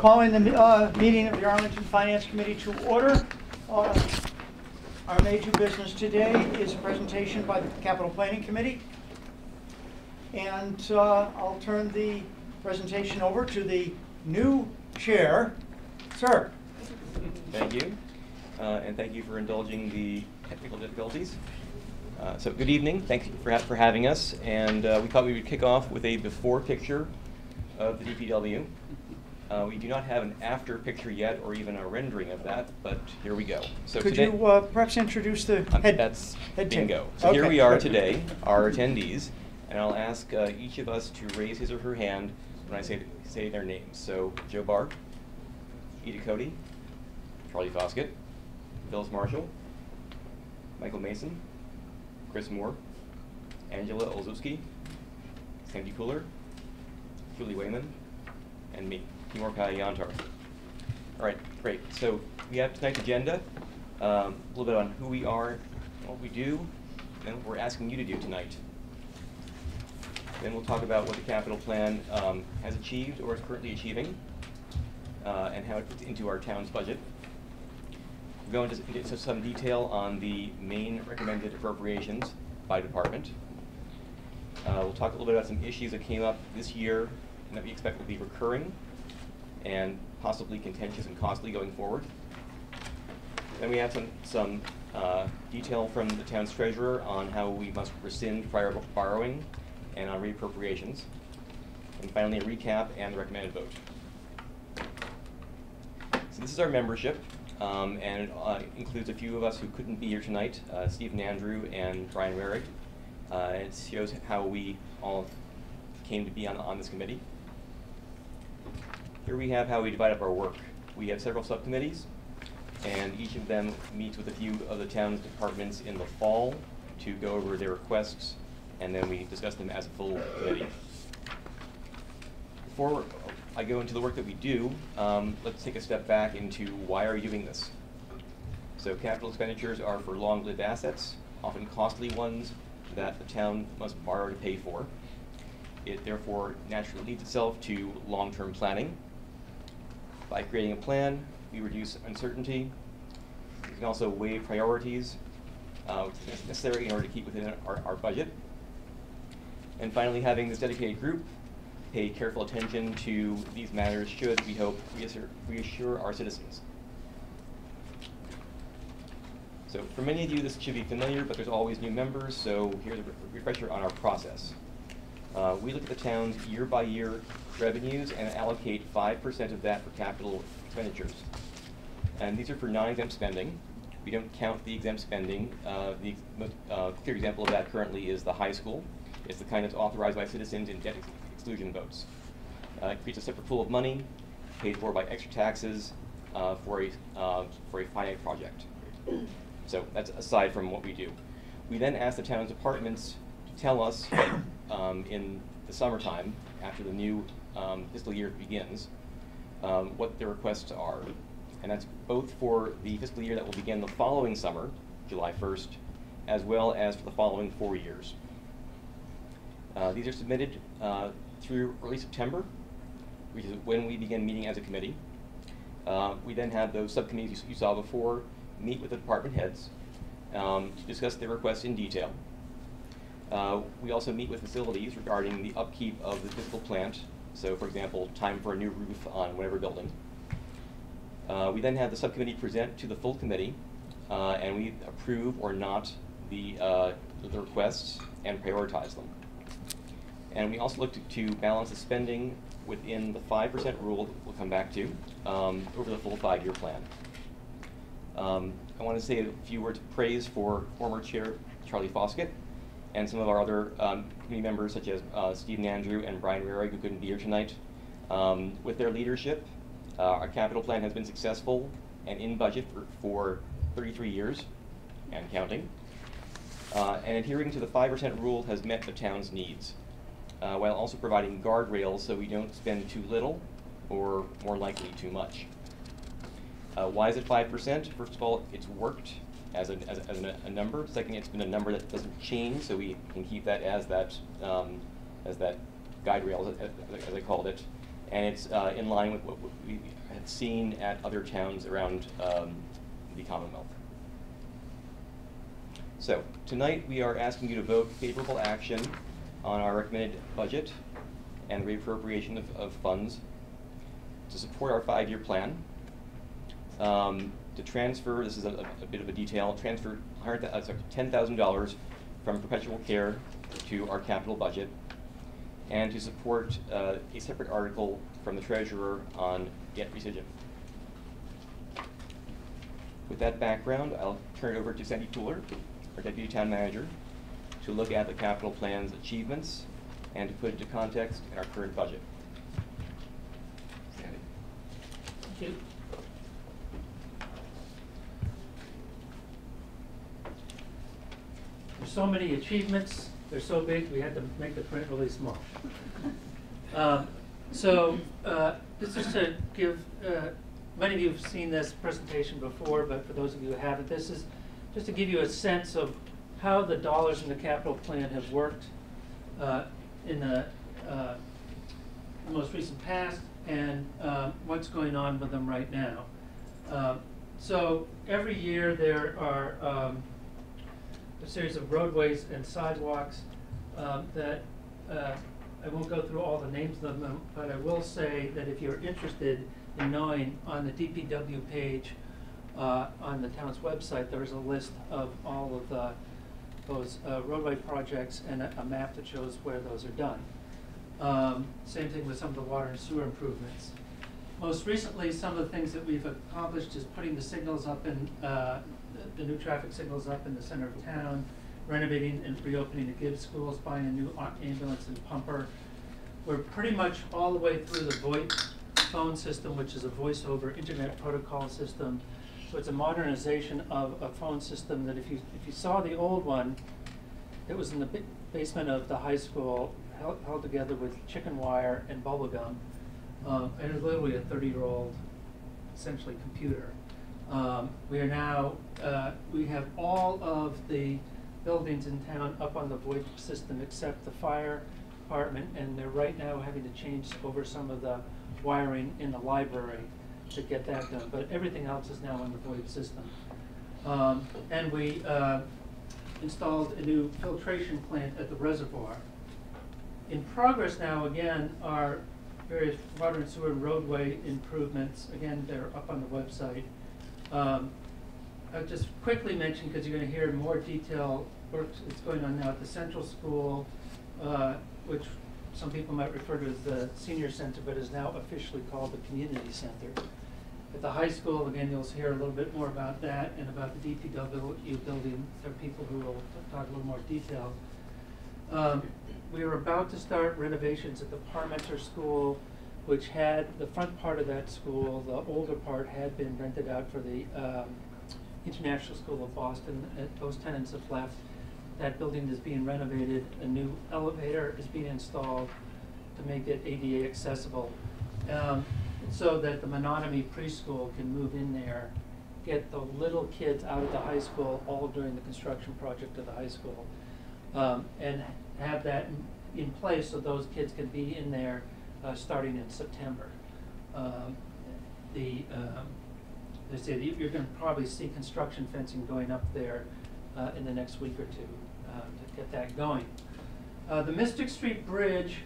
Calling the uh, meeting of the Arlington Finance Committee to order. Uh, Our major business today is a presentation by the Capital Planning Committee. And uh, I'll turn the presentation over to the new chair, sir. Thank you, uh, and thank you for indulging the technical difficulties. Uh, So good evening, thank you for ha- for having us, and uh, we thought we would kick off with a before picture of the DPW. Uh, We do not have an after picture yet, or even a rendering of that, but here we go. So Could today- you uh, perhaps introduce the Um, head? That's head bingo. So here Okay, we are today, our attendees, and I'll ask uh, each of us to raise his or her hand when I say, say their names. So Joe Barr, Ida Cody, Charlie Foskett, Phyllis Marshall, Michael Mason, Chris Moore, Angela Olszewski, Sandy Pooler, Julie Wayman, and me, Timur Yontar. All right, great. So we have tonight's agenda, um, a little bit on who we are, what we do, and what we're asking you to do tonight. Then we'll talk about what the capital plan um, has achieved or is currently achieving, uh, and how it fits into our town's budget. We'll go into, into some detail on the main recommended appropriations by department. Uh, we'll talk a little bit about some issues that came up this year and that we expect will be recurring and possibly contentious and costly going forward. Then we have some, some uh, detail from the town's treasurer on how we must rescind prior borrowing and on reappropriations. And finally, a recap and the recommended vote. So this is our membership, um, and it uh, includes a few of us who couldn't be here tonight, uh, Stephen Andrew and Brian Rehrig. Uh, it shows how we all came to be on, on this committee. Here we have how we divide up our work. We have several subcommittees, and each of them meets with a few of the town's departments in the fall to go over their requests, and then we discuss them as a full committee. Before I go into the work that we do, um, let's take a step back into why are we doing this? So capital expenditures are for long-lived assets, often costly ones that the town must borrow to pay for. It therefore naturally leads itself to long-term planning. By creating a plan, we reduce uncertainty. We can also weigh priorities, uh, which is necessary in order to keep within our, our budget. And finally, having this dedicated group pay careful attention to these matters should, we hope, reassure, reassure our citizens. So for many of you, this should be familiar, but there's always new members, so here's a re- refresher on our process. Uh, we look at the town's year-by-year revenues and allocate five percent of that for capital expenditures. And these are for non-exempt spending. We don't count the exempt spending. Uh, the most uh, clear example of that currently is the high school. It's the kind that's authorized by citizens in debt ex- exclusion votes. Uh, it creates a separate pool of money, paid for by extra taxes uh, for a uh, for a finite project. So that's aside from what we do. We then ask the town's departments to tell us um, in the summertime, after the new um, fiscal year begins, um, what the requests are. And that's both for the fiscal year that will begin the following summer, July 1st, as well as for the following four years. Uh, these are submitted uh, through early September, which is when we begin meeting as a committee. Uh, we then have those subcommittees you saw before meet with the department heads um, to discuss their requests in detail. Uh, we also meet with facilities regarding the upkeep of the physical plant. So, for example, time for a new roof on whatever building. Uh, we then have the subcommittee present to the full committee, uh, and we approve or not the, uh, the requests and prioritize them. And we also look to, to balance the spending within the five percent rule that we'll come back to, um, over the full five-year plan. Um, I want to say a few words of praise for former Chair Charlie Foskett and some of our other um, committee members such as uh, Stephen Andrew and Brian Rehrig who couldn't be here tonight. Um, with their leadership, uh, our capital plan has been successful and in budget for, for 33 years and counting. Uh, and adhering to the 5% rule has met the town's needs, uh, while also providing guardrails so we don't spend too little or more likely too much. Uh, why is it five percent? First of all, it's worked as a, as, as a, a number. Second, it's been a number that doesn't change, so we can keep that as that, um, as that guide rail, as, as, as I called it. and it's uh, in line with what we have seen at other towns around um, the Commonwealth. So, tonight we are asking you to vote favorable action on our recommended budget and reappropriation of, of funds to support our five-year plan. Um, to transfer, this is a, a bit of a detail, transfer uh, sorry, ten thousand dollars from perpetual care to our capital budget, and to support, uh, a separate article from the treasurer on debt rescission. With that background, I'll turn it over to Sandy Pooler, our deputy town manager, to look at the capital plan's achievements and to put into context in our current budget. Sandy? Thank you. So many achievements, they're so big, we had to make the print really small. Um, So, uh, this is to give, uh, many of you have seen this presentation before, but for those of you who haven't, this is just to give you a sense of how the dollars in the capital plan have worked uh, in the uh, most recent past and uh, what's going on with them right now. Uh, So every year there are um, series of roadways and sidewalks um, that, uh, I won't go through all the names of them, but I will say that if you're interested in knowing, on the DPW page, uh, on the town's website, there is a list of all of the, those uh, roadway projects and a, a map that shows where those are done. Um, same thing with some of the water and sewer improvements. Most recently, some of the things that we've accomplished is putting the signals up in, uh, the, new traffic signals up in the center of town, renovating and reopening the Gibbs schools, buying a new ambulance and pumper. We're pretty much all the way through the VoIP phone system, which is a voice over internet protocol system. So it's a modernization of a phone system that if you, if you saw the old one, it was in the basement of the high school, held, held together with chicken wire and bubble gum. Um, and it's literally a thirty-year-old, essentially, computer. Um, we are now, uh, we have all of the buildings in town up on the VoIP system except the fire department, and they're right now having to change over some of the wiring in the library to get that done, but everything else is now on the VoIP system. Um, and we, uh, installed a new filtration plant at the reservoir. In progress now, again, are various water and sewer and roadway improvements, again, they're up on the website. Um, I'll just quickly mention, because you're gonna hear more detail, work that's going on now at the central school, uh, which some people might refer to as the senior center, but is now officially called the community center. At the high school, again, you'll hear a little bit more about that and about the DPW building. There are people who will talk a little more detail. Um, we are about to start renovations at the Parmenter School, which had, the front part of that school, the older part had been rented out for the, um, International School of Boston. Uh, Those tenants have left. That building is being renovated. A new elevator is being installed to make it ADA accessible. Um, so that the Menotomy preschool can move in there, get the little kids out of the high school, all during the construction project of the high school. Um, and have that in, in place so those kids can be in there, uh, starting in September. Um, the, um, they say you're gonna probably see construction fencing going up there, uh, in the next week or two, uh, to get that going. Uh, the Mystic Street Bridge,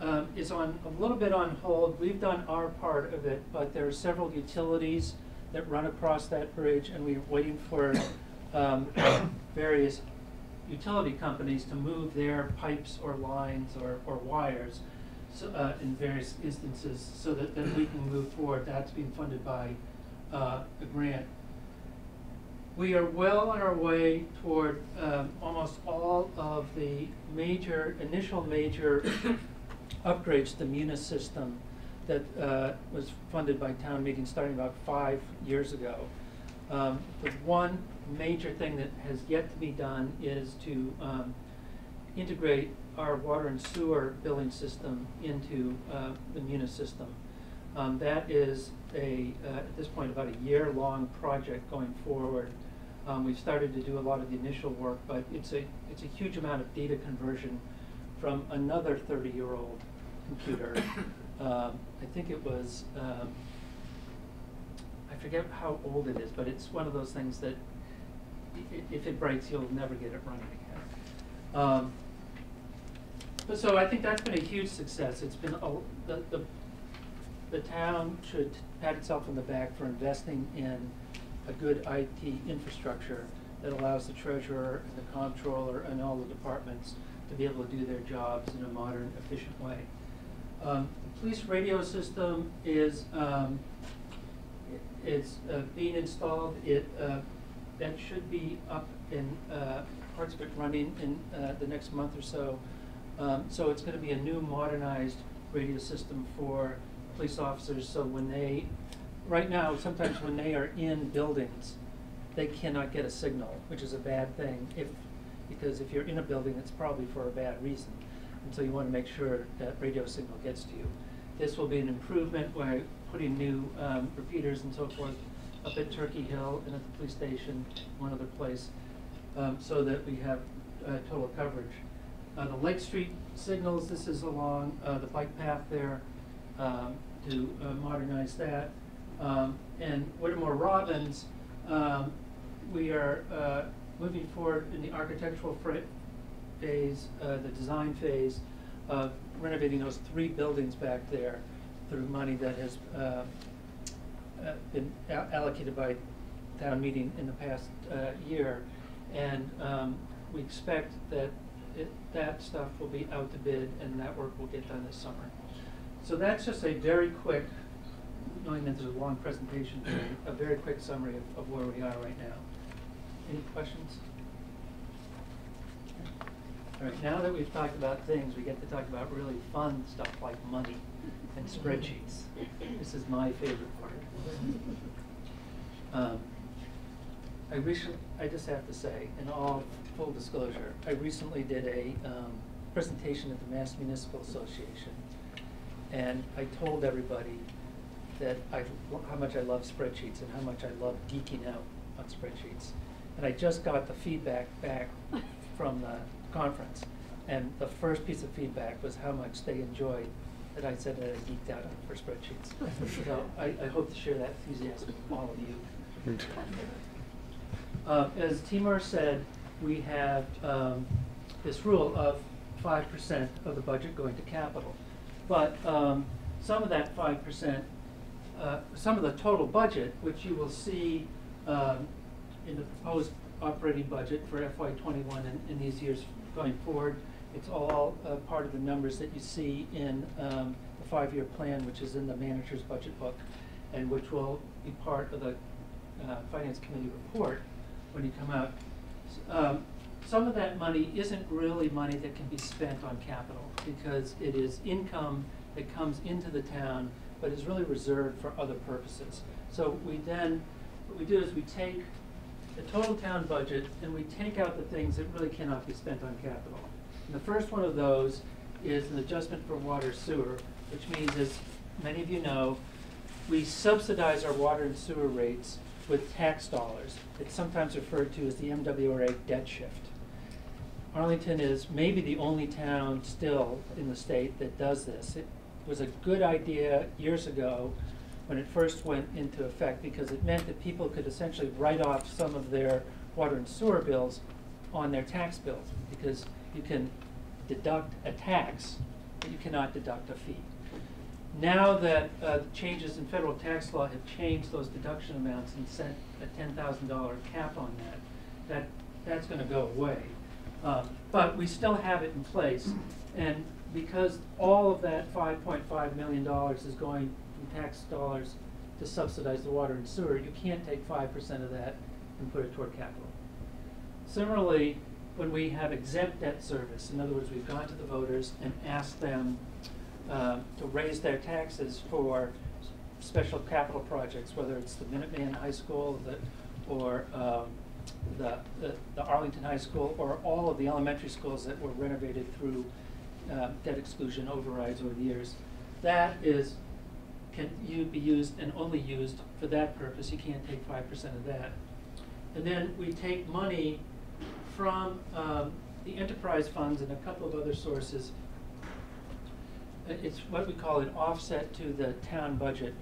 um, is on, a little bit on hold. We've done our part of it, but there are several utilities that run across that bridge, and we're waiting for, um, various utility companies to move their pipes or lines or, or wires, so, uh, in various instances, so that, that we can move forward. That's being funded by, uh, a grant. We are well on our way toward um, almost all of the major, initial major upgrades to the Munis system that uh, was funded by town meeting starting about five years ago. Um, The one major thing that has yet to be done is to um, integrate our water and sewer billing system into uh, the Munis system. Um, That is a, uh, at this point, about a year-long project going forward. Um, We've started to do a lot of the initial work, but it's a, it's a huge amount of data conversion from another thirty-year-old computer um, I think it was, um, I forget how old it is, but it's one of those things that if it breaks, you'll never get it running again. But so I think that's been a huge success. It's been, the, the, the town should pat itself on the back for investing in a good IT infrastructure that allows the treasurer and the comptroller and all the departments to be able to do their jobs in a modern, efficient way. Um, the police radio system is, um, it's, uh, being installed. It, uh, that should be up in, uh, parts of it running in, uh, the next month or so. Um, so it's gonna be a new modernized radio system for police officers, so when they, right now, sometimes when they are in buildings, they cannot get a signal, which is a bad thing if, because if you're in a building, it's probably for a bad reason. And so you wanna make sure that radio signal gets to you. This will be an improvement by putting new, um, repeaters and so forth up at Turkey Hill and at the police station, one other place, um, so that we have, uh, total coverage. Uh, the Lake Street signals, this is along, uh, the bike path there, um, to uh, modernize that. Um, and Whittemore Robbins, um, we are, uh, moving forward in the architectural phase, uh, the design phase of renovating those three buildings back there through money that has, been allocated by town meeting in the past, year. And, um, we expect that that stuff will be out to bid and that work will get done this summer. So that's just a very quick, knowing that there's a long presentation, a very quick summary of, of where we are right now. Any questions? All right, now that we've talked about things, we get to talk about really fun stuff like money and spreadsheets. This is my favorite part. Um, I recently, I just have to say, in all full disclosure, I recently did a um, presentation at the Mass Municipal Association. And I told everybody that I, how much I love spreadsheets and how much I love geeking out on spreadsheets. And I just got the feedback back from the conference. And the first piece of feedback was how much they enjoyed that I said that I geeked out for spreadsheets. So I, I hope to share that enthusiasm with all of you. Uh, as Timur said, we have, um, this rule of five percent of the budget going to capital. But, um, some of that five percent, uh, some of the total budget, which you will see, um, in the proposed operating budget for FY twenty-one and in these years going forward, it's all, uh, part of the numbers that you see in, um, the five-year plan, which is in the manager's budget book, and which will be part of the, uh, finance committee report when you come out. Um, some of that money isn't really money that can be spent on capital, because it is income that comes into the town, but is really reserved for other purposes. So we then, what we do is we take the total town budget and we take out the things that really cannot be spent on capital. And the first one of those is an adjustment for water sewer, which means, as many of you know, we subsidize our water and sewer rates with tax dollars. It's sometimes referred to as the MWRA debt shift. Arlington is maybe the only town still in the state that does this. It was a good idea years ago when it first went into effect because it meant that people could essentially write off some of their water and sewer bills on their tax bills because you can deduct a tax, but you cannot deduct a fee. Now that uh, changes in federal tax law have changed those deduction amounts and set a ten thousand dollar cap on that, that, that's gonna go away. Um, But we still have it in place, and because all of that five point five million dollars is going from tax dollars to subsidize the water and sewer, you can't take five percent of that and put it toward capital. Similarly, when we have exempt debt service, in other words, we've gone to the voters and asked them uh, to raise their taxes for special capital projects, whether it's the Minuteman High School, the, or um, the, the the Arlington High School, or all of the elementary schools that were renovated through uh, debt exclusion overrides over the years. That is, can you be used and only used for that purpose, you can't take five percent of that. And then we take money from um, the enterprise funds and a couple of other sources it's what we call an offset to the town budget.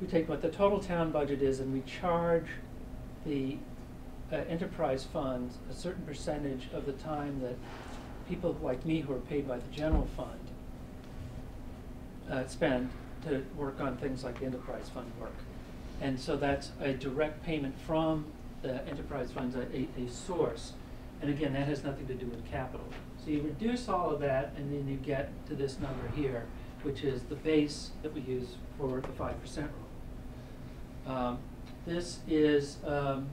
We take what the total town budget is and we charge the uh, enterprise funds a certain percentage of the time that people like me who are paid by the general fund uh, spend to work on things like the enterprise fund work. And so that's a direct payment from the enterprise funds, a, a, a source. And again, that has nothing to do with capital. So you reduce all of that and then you get to this number here, which is the base that we use for the five percent rule. Um, this is, um,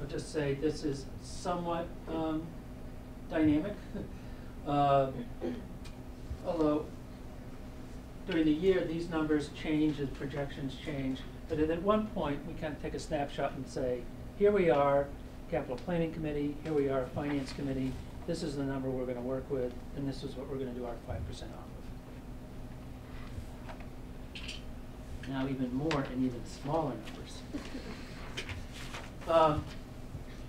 I'll just say, this is somewhat, um, dynamic. Um, although during the year, these numbers change as projections change. But at one point, we kind of take a snapshot and say, here we are, capital planning committee, here we are, finance committee, this is the number we're gonna work with, and this is what we're gonna do our five percent off of. Now even more and even smaller numbers. Um,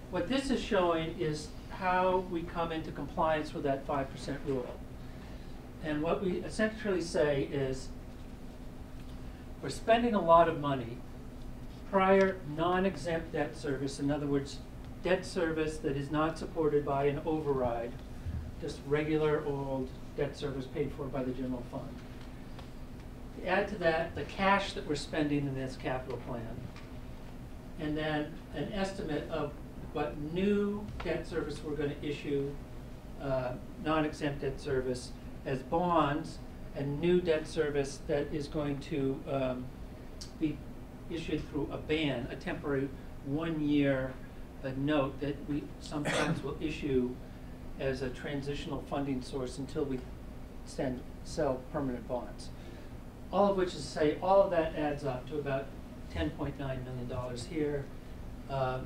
What this is showing is how we come into compliance with that five percent rule. And what we essentially say is, we're spending a lot of money, prior non-exempt debt service, in other words, debt service that is not supported by an override, just regular old debt service paid for by the general fund. Add to that the cash that we're spending in this capital plan, and then an estimate of what new debt service we're gonna issue, uh, non-exempt debt service as bonds, and new debt service that is going to, um, be issued through a ban, a temporary one-year, uh note that we sometimes will issue as a transitional funding source until we send, sell permanent bonds. All of which is to say, all of that adds up to about ten point nine million dollars here. Uh,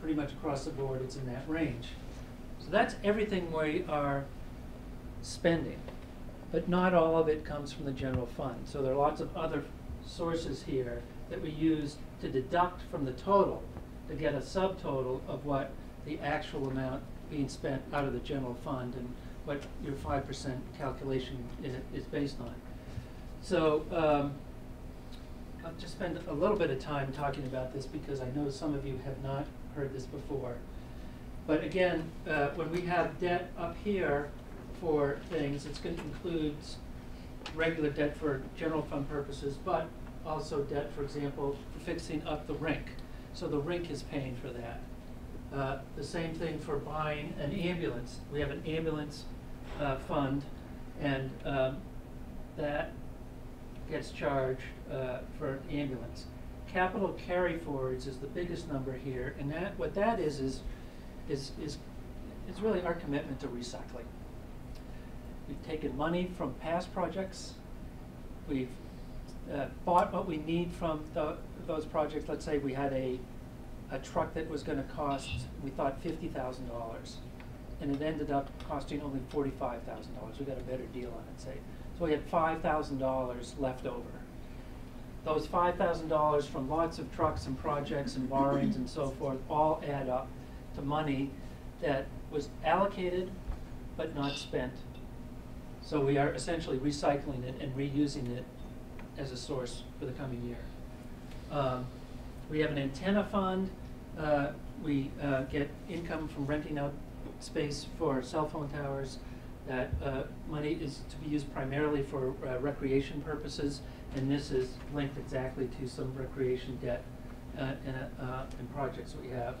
Pretty much across the board, it's in that range. So that's everything we are spending, but not all of it comes from the general fund. So there are lots of other sources here that we use to deduct from the total to get a subtotal of what the actual amount being spent out of the general fund and what your five percent calculation is, is based on. So, um, I'll just spend a little bit of time talking about this because I know some of you have not heard this before. But again, uh, when we have debt up here for things, it's gonna include regular debt for general fund purposes, but also debt, for example, for fixing up the rink. So the rink is paying for that. Uh, the same thing for buying an ambulance. We have an ambulance, uh, fund, and, um, that gets charged, uh, for an ambulance. Capital carry forwards is the biggest number here, and that, what that is, is, is, is, is really our commitment to recycling. We've taken money from past projects, we've, uh, bought what we need from tho- those projects, let's say we had a, a truck that was gonna cost, we thought fifty thousand dollars, and it ended up costing only forty-five thousand dollars, we got a better deal on it, say. So we had five thousand dollars left over. Those five thousand dollars from lots of trucks and projects and borrowings and so forth all add up to money that was allocated but not spent. So we are essentially recycling it and reusing it as a source for the coming year. Um, we have an antenna fund, uh, we, uh, get income from renting out space for cell phone towers. That, uh, money is to be used primarily for uh, recreation purposes, and this is linked exactly to some recreation debt, uh, and, uh, and projects we have.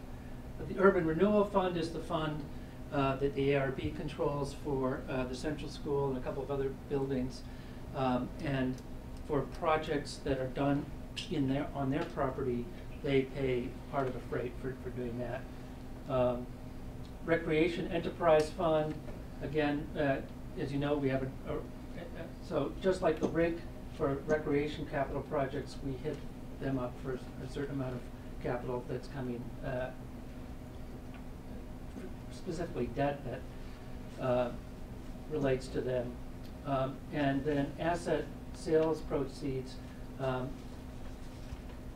But the urban renewal fund is the fund, that the ARB controls for, the central school and a couple of other buildings. Um, and for projects that are done in their, on their property, they pay part of the freight for, for doing that. Um, Recreation Enterprise Fund, again, uh, as you know, we have a, a, so just like the rig for recreation capital projects, we hit them up for a certain amount of capital that's coming, uh, specifically debt that, uh, relates to them. Um, and then asset sales proceeds, um,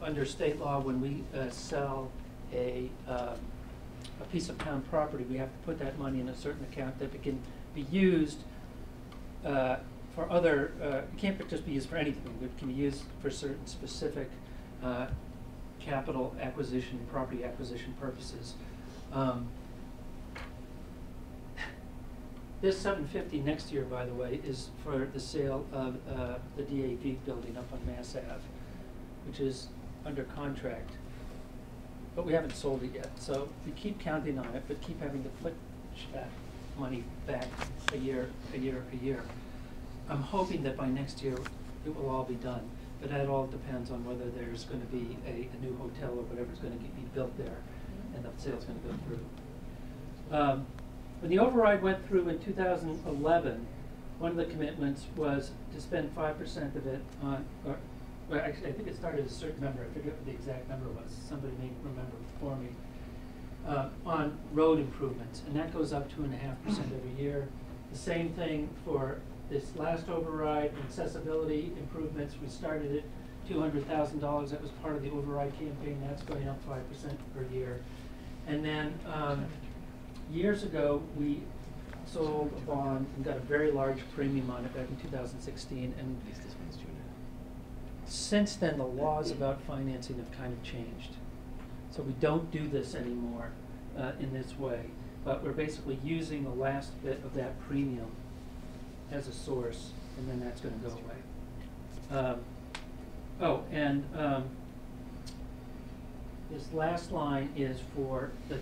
under state law, when we, uh, sell a, um, a piece of town property, we have to put that money in a certain account that it can be used, uh, for other, uh, it can't just be used for anything, it can be used for certain specific uh, capital acquisition, property acquisition purposes. Um, This seven fifty next year, by the way, is for the sale of uh, the DAV building up on Mass Ave, which is under contract. But we haven't sold it yet, so we keep counting on it, but keep having to put that money back a year, a year, a year. I'm hoping that by next year, it will all be done, but that all depends on whether there's gonna be a, a new hotel or whatever's gonna be built there, and the sale's gonna go through. Um, When the override went through in 2011, one of the commitments was to spend five percent of it on, or, well, actually, I think it started a certain number, I forget what the exact number was, somebody may remember for me, uh, on road improvements, and that goes up two and a half percent every year. The same thing for this last override, accessibility improvements, we started at two hundred thousand dollars, that was part of the override campaign, that's going up five percent per year. And then, um, years ago, we sold a bond and got a very large premium on it back in two thousand sixteen, and At least this one's two and a half. Since then, the laws about financing have kind of changed. So we don't do this anymore uh, in this way, but we're basically using the last bit of that premium as a source, and then that's gonna go away. Um, Oh, and um, this last line is for the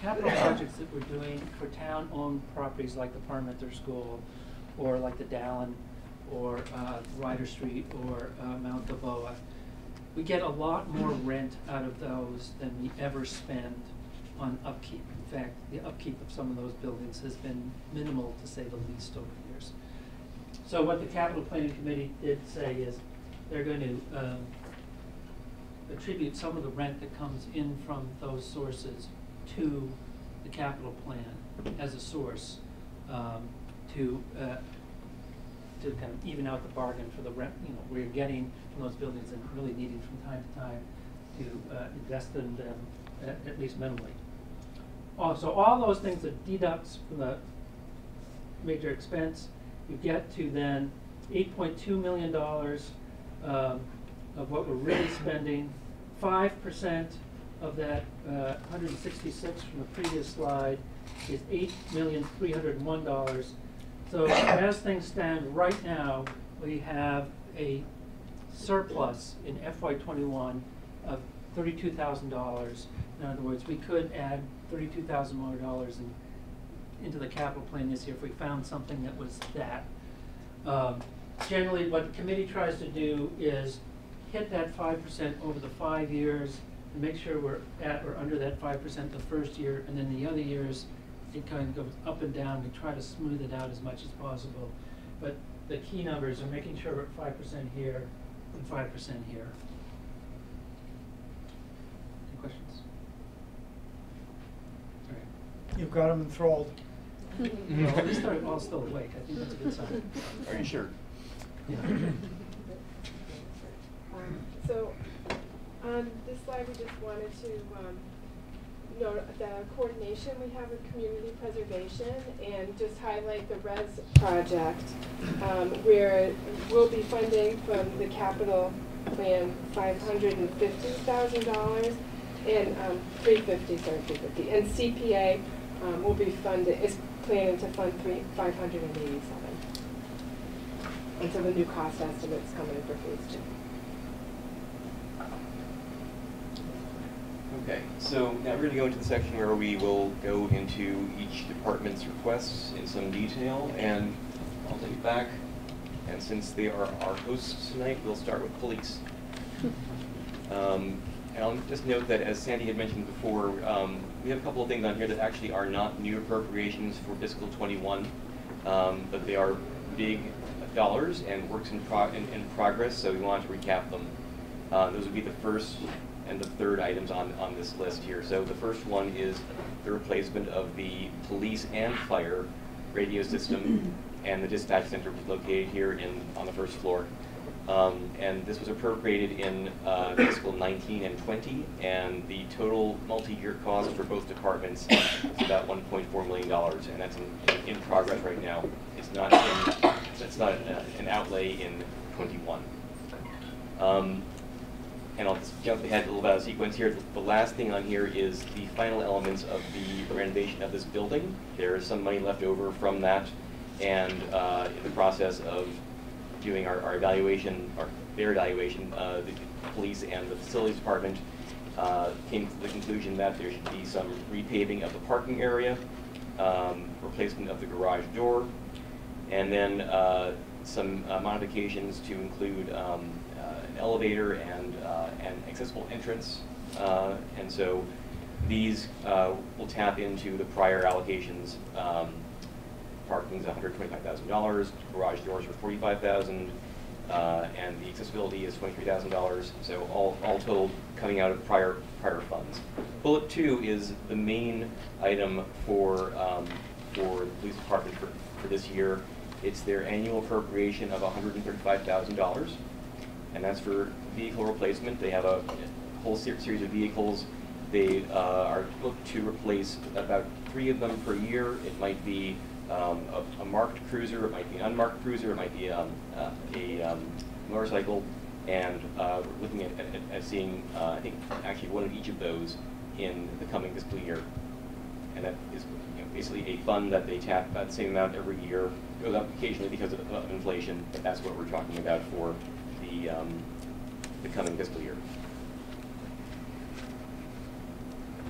capital projects that we're doing for town-owned properties like the Parmenter School, or like the Dallin, or uh, Ryder Street, or uh, Mount Gilboa. We get a lot more rent out of those than we ever spend on upkeep. In fact, the upkeep of some of those buildings has been minimal, to say the least, over the years. So what the capital planning committee did say is, they're going to um, attribute some of the rent that comes in from those sources to the capital plan as a source um, to, uh, to kind of even out the bargain for the rent you know we're getting from those buildings and really needing from time to time to uh, invest in them at, at least minimally. Oh, so all those things that deducts from the major expense. You get to then $8.2 million um, of what we're really spending, 5% of that uh, 166 from the previous slide is $8,301 so as things stand right now, we have a surplus in FY twenty-one of thirty-two thousand dollars. In other words, we could add $32,000 more dollars in, into the capital plan this year if we found something that was that. Um, Generally, what the committee tries to do is hit that five percent over the five years and make sure we're at or under that five percent the first year, and then the other years, it kind of goes up and down. We try to smooth it out as much as possible. But the key numbers are making sure we're at five percent here and five percent here. Any questions? All right. You've got them enthralled. Well, at least they're all still awake. I think that's a good sign. Are you sure? Yeah. Um, So, on this slide, we just wanted to, um, note the coordination we have with community preservation and just highlight the RES project, um, where we'll be funding from the capital plan five hundred and um, three fifty, sorry, three fifty, and CPA, um, will be funded, is planning to fund three, five hundred and eighty-seven. And so the new cost estimates coming in for phase two. Okay, so now we're gonna go into the section where we will go into each department's requests in some detail, and I'll take it back. And since they are our hosts tonight, we'll start with police. Um, and I'll just note that, as Sandy had mentioned before, um, we have a couple of things on here that actually are not new appropriations for fiscal twenty-one, um, but they are big dollars and works in pro, in, in progress, so we wanted to recap them. Uh, those would be the first and the third items on, on this list here. So the first one is the replacement of the police and fire radio system and the dispatch center located here in, on the first floor. Um, and this was appropriated in uh, fiscal 19 and 20, and the total multi-year cost for both departments is about 1.4 million dollars, and that's in, in progress right now. It's not in, it's that's not a- an outlay in '21. Um, And I'll just jump ahead a little bit of sequence here. The last thing on here is the final elements of the renovation of this building. There is some money left over from that, and uh, in the process of doing our our evaluation, our their evaluation, uh, the police and the facilities department uh, came to the conclusion that there should be some repaving of the parking area, um, replacement of the garage door, and then uh, some uh, modifications to include um, elevator and uh, an accessible entrance. Uh, And so these uh, will tap into the prior allocations. Um, Parking's $125,000, garage doors are $45,000, uh, and the accessibility is $23,000. So all all told, coming out of prior prior funds. Bullet two is the main item for um, for the police department for for this year. It's their annual appropriation of $135,000, and that's for vehicle replacement. They have a whole ser- series of vehicles. They uh, are looked to replace about three of them per year. It might be um, a a marked cruiser, it might be an unmarked cruiser, it might be um, uh, a um, motorcycle, and uh, we're looking at, at- at seeing, uh, I think, actually one of each of those in the coming fiscal year. And that is you know, basically a fund that they tap about the same amount every year, goes up occasionally because of of inflation, but that's what we're talking about for the, um, the coming fiscal year.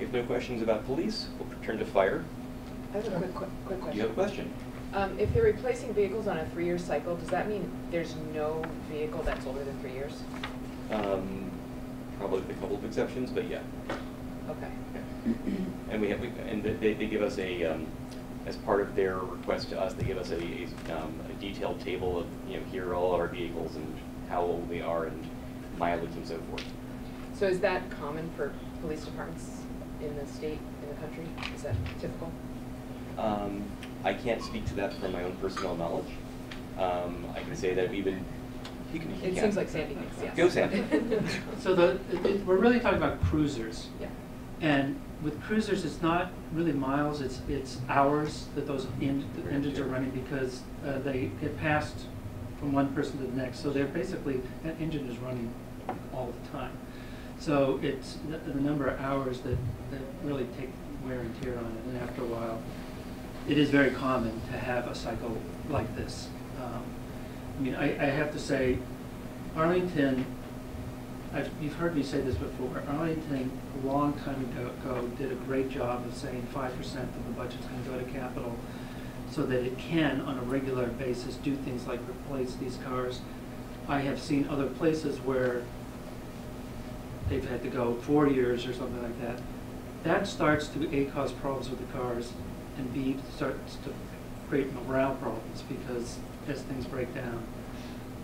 If no questions about police, we'll turn to fire. I have a quick, quick, quick Do you have a question. question? Um, if they're replacing vehicles on a three-year cycle, does that mean there's no vehicle that's older than three years? Um, Probably with a couple of exceptions, but yeah. Okay. And we have, we- and they, they give us a, um, as part of their request to us, they give us a, a, um, a detailed table of, you know, here are all our vehicles and how old they are and mileage and so forth. So is that common for police departments in the state, in the country? Is that typical? Um, I can't speak to that from my own personal knowledge. Um, I can say that we've been, you can, you It can. seems like Sandy thinks, yes. Go Sandy. So the, it- it- we're really talking about cruisers. Yeah. And with cruisers, it's not really miles, it's, it's hours that those en- engines are running because uh, they get passed from one person to the next. So they're basically, that engine is running all the time. So it's the, the number of hours that, that really take wear and tear on it. And after a while, it is very common to have a cycle like this. Um, I mean, I, I have to say, Arlington, I've, you've heard me say this before, Arlington, a long time ago, did a great job of saying five percent of the budget's gonna go to capital, so that it can, on a regular basis, do things like replace these cars. I have seen other places where they've had to go four years or something like that. That starts to, A, cause problems with the cars, and B, starts to create morale problems, because as things break down,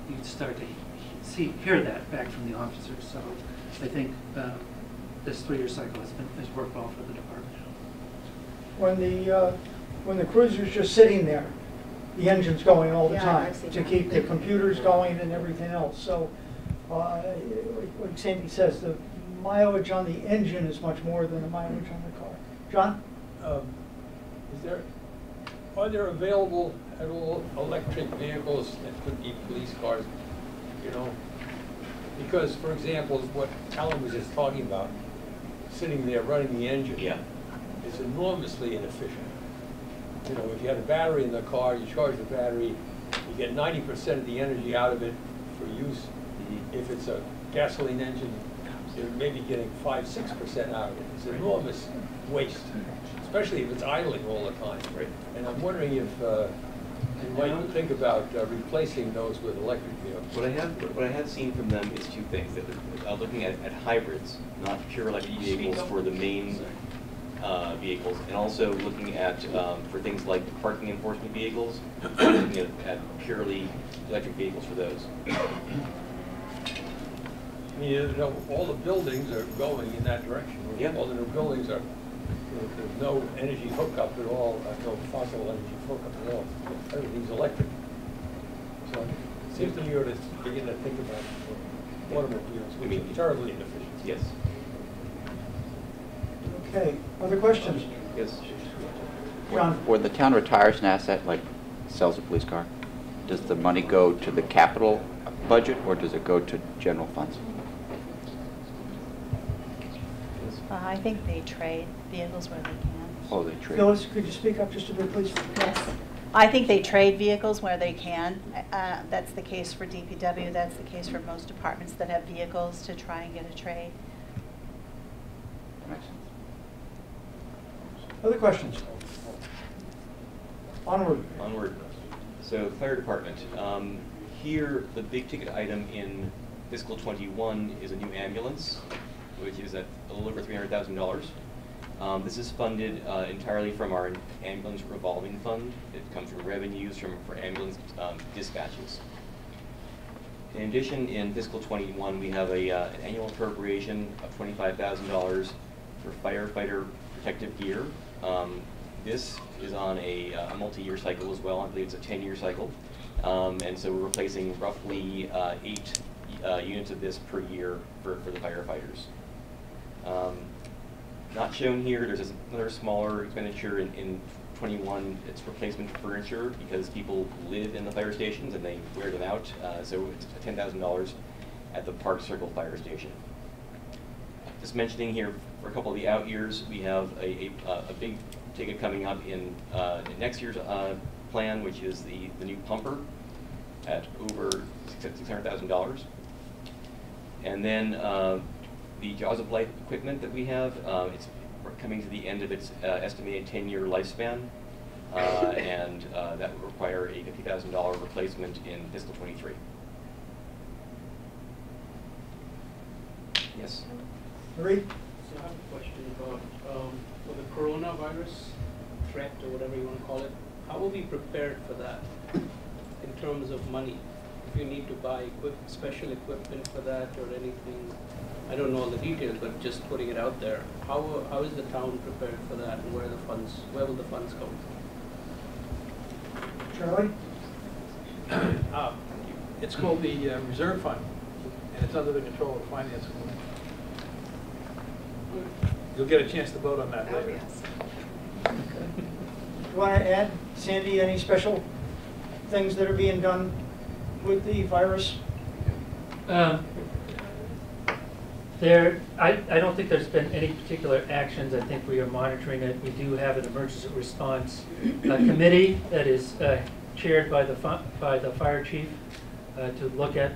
you start to see, hear that back from the officers. So I think uh, this three-year cycle has been, has worked well for the department. When the, uh, when the cruiser's just sitting there, the engine's going all the Yeah, time to that. keep the computers going and everything else. So, uh, like Sandy says, the mileage on the engine is much more than the mileage on the car. John? Um, Is there, are there available at all electric vehicles that could be police cars, you know? Because, for example, what Alan was just talking about, sitting there running the engine. Yeah. Is enormously inefficient. You know, if you had a battery in the car, you charge the battery, you get ninety percent of the energy out of it for use. Mhm. If it's a gasoline engine, you're maybe getting five, six percent out of it. It's enormous waste, especially if it's idling all the time. Right. And I'm wondering if uh, you might think about uh, replacing those with electric vehicles. What I have, what I have seen from them is two things, that uh, looking at, at hybrids, not pure electric vehicles for the main uh, vehicles, and also looking at, um, for things like parking enforcement vehicles, looking at, at purely electric vehicles for those. I mean, you know, all the buildings are going in that direction. Yeah. All the new buildings are, there's no energy hookup at all, uh, no fossil energy hookup at all. Everything's electric. So it seems to me you ought to begin to think about uh, automobiles, I which mean- are terribly inefficient. Yes, Okay, other questions? yes. John? When the town retires an asset, like sells a police car, does the money go to the capital budget or does it go to general funds? Uh, I think they trade vehicles where they can. Oh, they trade. Phyllis, could you speak up just a bit, please? Yes. I think they trade vehicles where they can. Uh, That's the case for DPW, that's the case for most departments that have vehicles to try and get a trade. That makes sense. Other questions? Onward. Onward. So, fire department. Um, here, the big ticket item in fiscal twenty-one is a new ambulance, which is at a little over three hundred thousand dollars. Um, this is funded uh, entirely from our ambulance revolving fund. It comes from revenues from, for ambulance um, dispatches. In addition, in fiscal twenty-one, we have a, uh, an annual appropriation of twenty-five thousand dollars for firefighter protective gear. Um, this is on a, uh, a multi-year cycle as well, I believe it's a ten-year cycle. Um, and so we're replacing roughly, uh, eight, uh, units of this per year for, for the firefighters. Um, not shown here, there's another smaller expenditure in, in twenty-one, it's replacement furniture, because people live in the fire stations and they wear them out, uh, so it's ten thousand dollars at the Park Circle Fire Station. Just mentioning here, for a couple of the out years, we have a, a, uh, a big ticket coming up in, uh, in next year's, uh, plan, which is the, the new pumper at over six hundred thousand dollars. And then, uh, the Jaws of Life equipment that we have, uh, it's coming to the end of its uh, estimated ten-year lifespan. Uh, and, uh, that would require a fifty thousand dollar replacement in fiscal twenty-three. Yes? Marie? So I have a question about, um, for the coronavirus threat or whatever you wanna call it, how will we prepared for that in terms of money? If you need to buy equip, special equipment for that or anything, I don't know all the details, but just putting it out there, how, how is the town prepared for that and where are the funds, where will the funds come from? Charlie? Uh, It's called the uh, Reserve Fund, and it's under the control of the Finance Committee. You'll get a chance to vote on that Oh, later. yes. You want to add, Sandy, any special things that are being done with the virus? Um, There, I, I don't think there's been any particular actions. I think we are monitoring it. We do have an emergency response uh, committee that is uh, chaired by the, fi- by the fire chief uh, to look at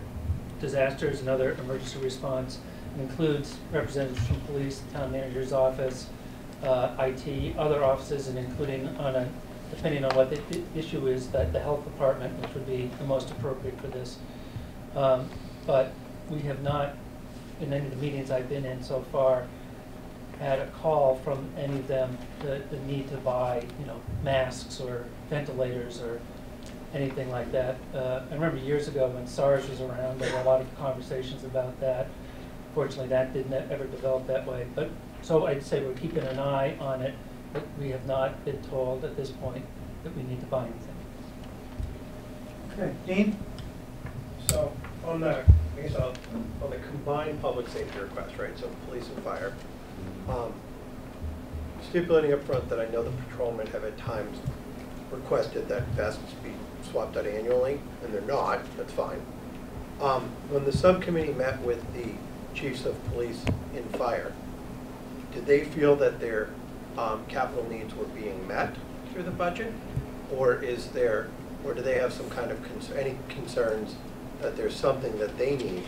disasters and other emergency response. Includes representatives from police, town manager's office, uh, IT, other offices, and including on a, depending on what the i- issue is, that the health department, which would be the most appropriate for this. Um, But we have not, in any of the meetings I've been in so far, had a call from any of them, the, the need to buy, you know, masks or ventilators or anything like that. Uh, I remember years ago when SARS was around, there were a lot of conversations about that. Fortunately, that didn't ever develop that way. But, so I'd say we're keeping an eye on it, but we have not been told at this point that we need to buy anything. Okay, Dean? So, on the, I guess, I'll- on the combined public safety request, right, so police and fire, um, stipulating up front that I know the patrolmen have at times requested that vests be swapped out annually, and they're not, that's fine. Um, When the subcommittee met with the chiefs of police and fire, did they feel that their um, capital needs were being met through the budget? Or is there, or do they have some kind of, cons- any concerns that there's something that they need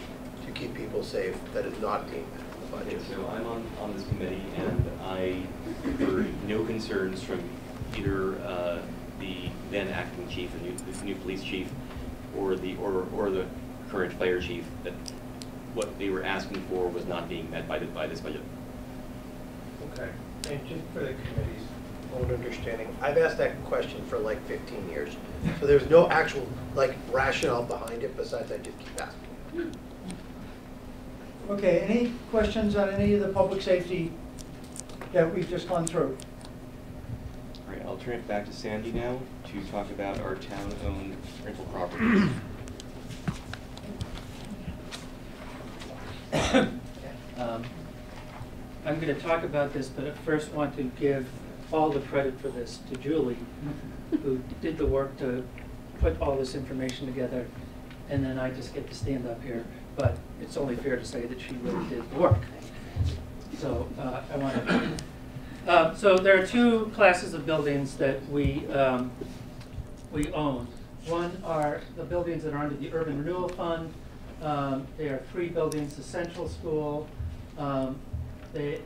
to keep people safe that is not being met in Okay, so I'm on, on this committee, and I heard no concerns from either uh, the then acting chief, the new, the new police chief, or the, or, or the current fire chief, that what they were asking for was not being met by the, by this budget. Okay, and just for the committee's own understanding, I've asked that question for like fifteen years. So there's no actual, like, rationale behind it besides I just keep asking. Okay, any questions on any of the public safety that we've just gone through? All right, I'll turn it back to Sandy now to talk about our town-owned rental properties. Um, I'm going to talk about this, but I first want to give all the credit for this to Julie, who did the work to put all this information together, and then I just get to stand up here. But it's only fair to say that she really did the work. So uh, I want to, uh, so there are two classes of buildings that we, um, we own. One are the buildings that are under the Urban Renewal Fund. Um, are three buildings, the Central School, um, they,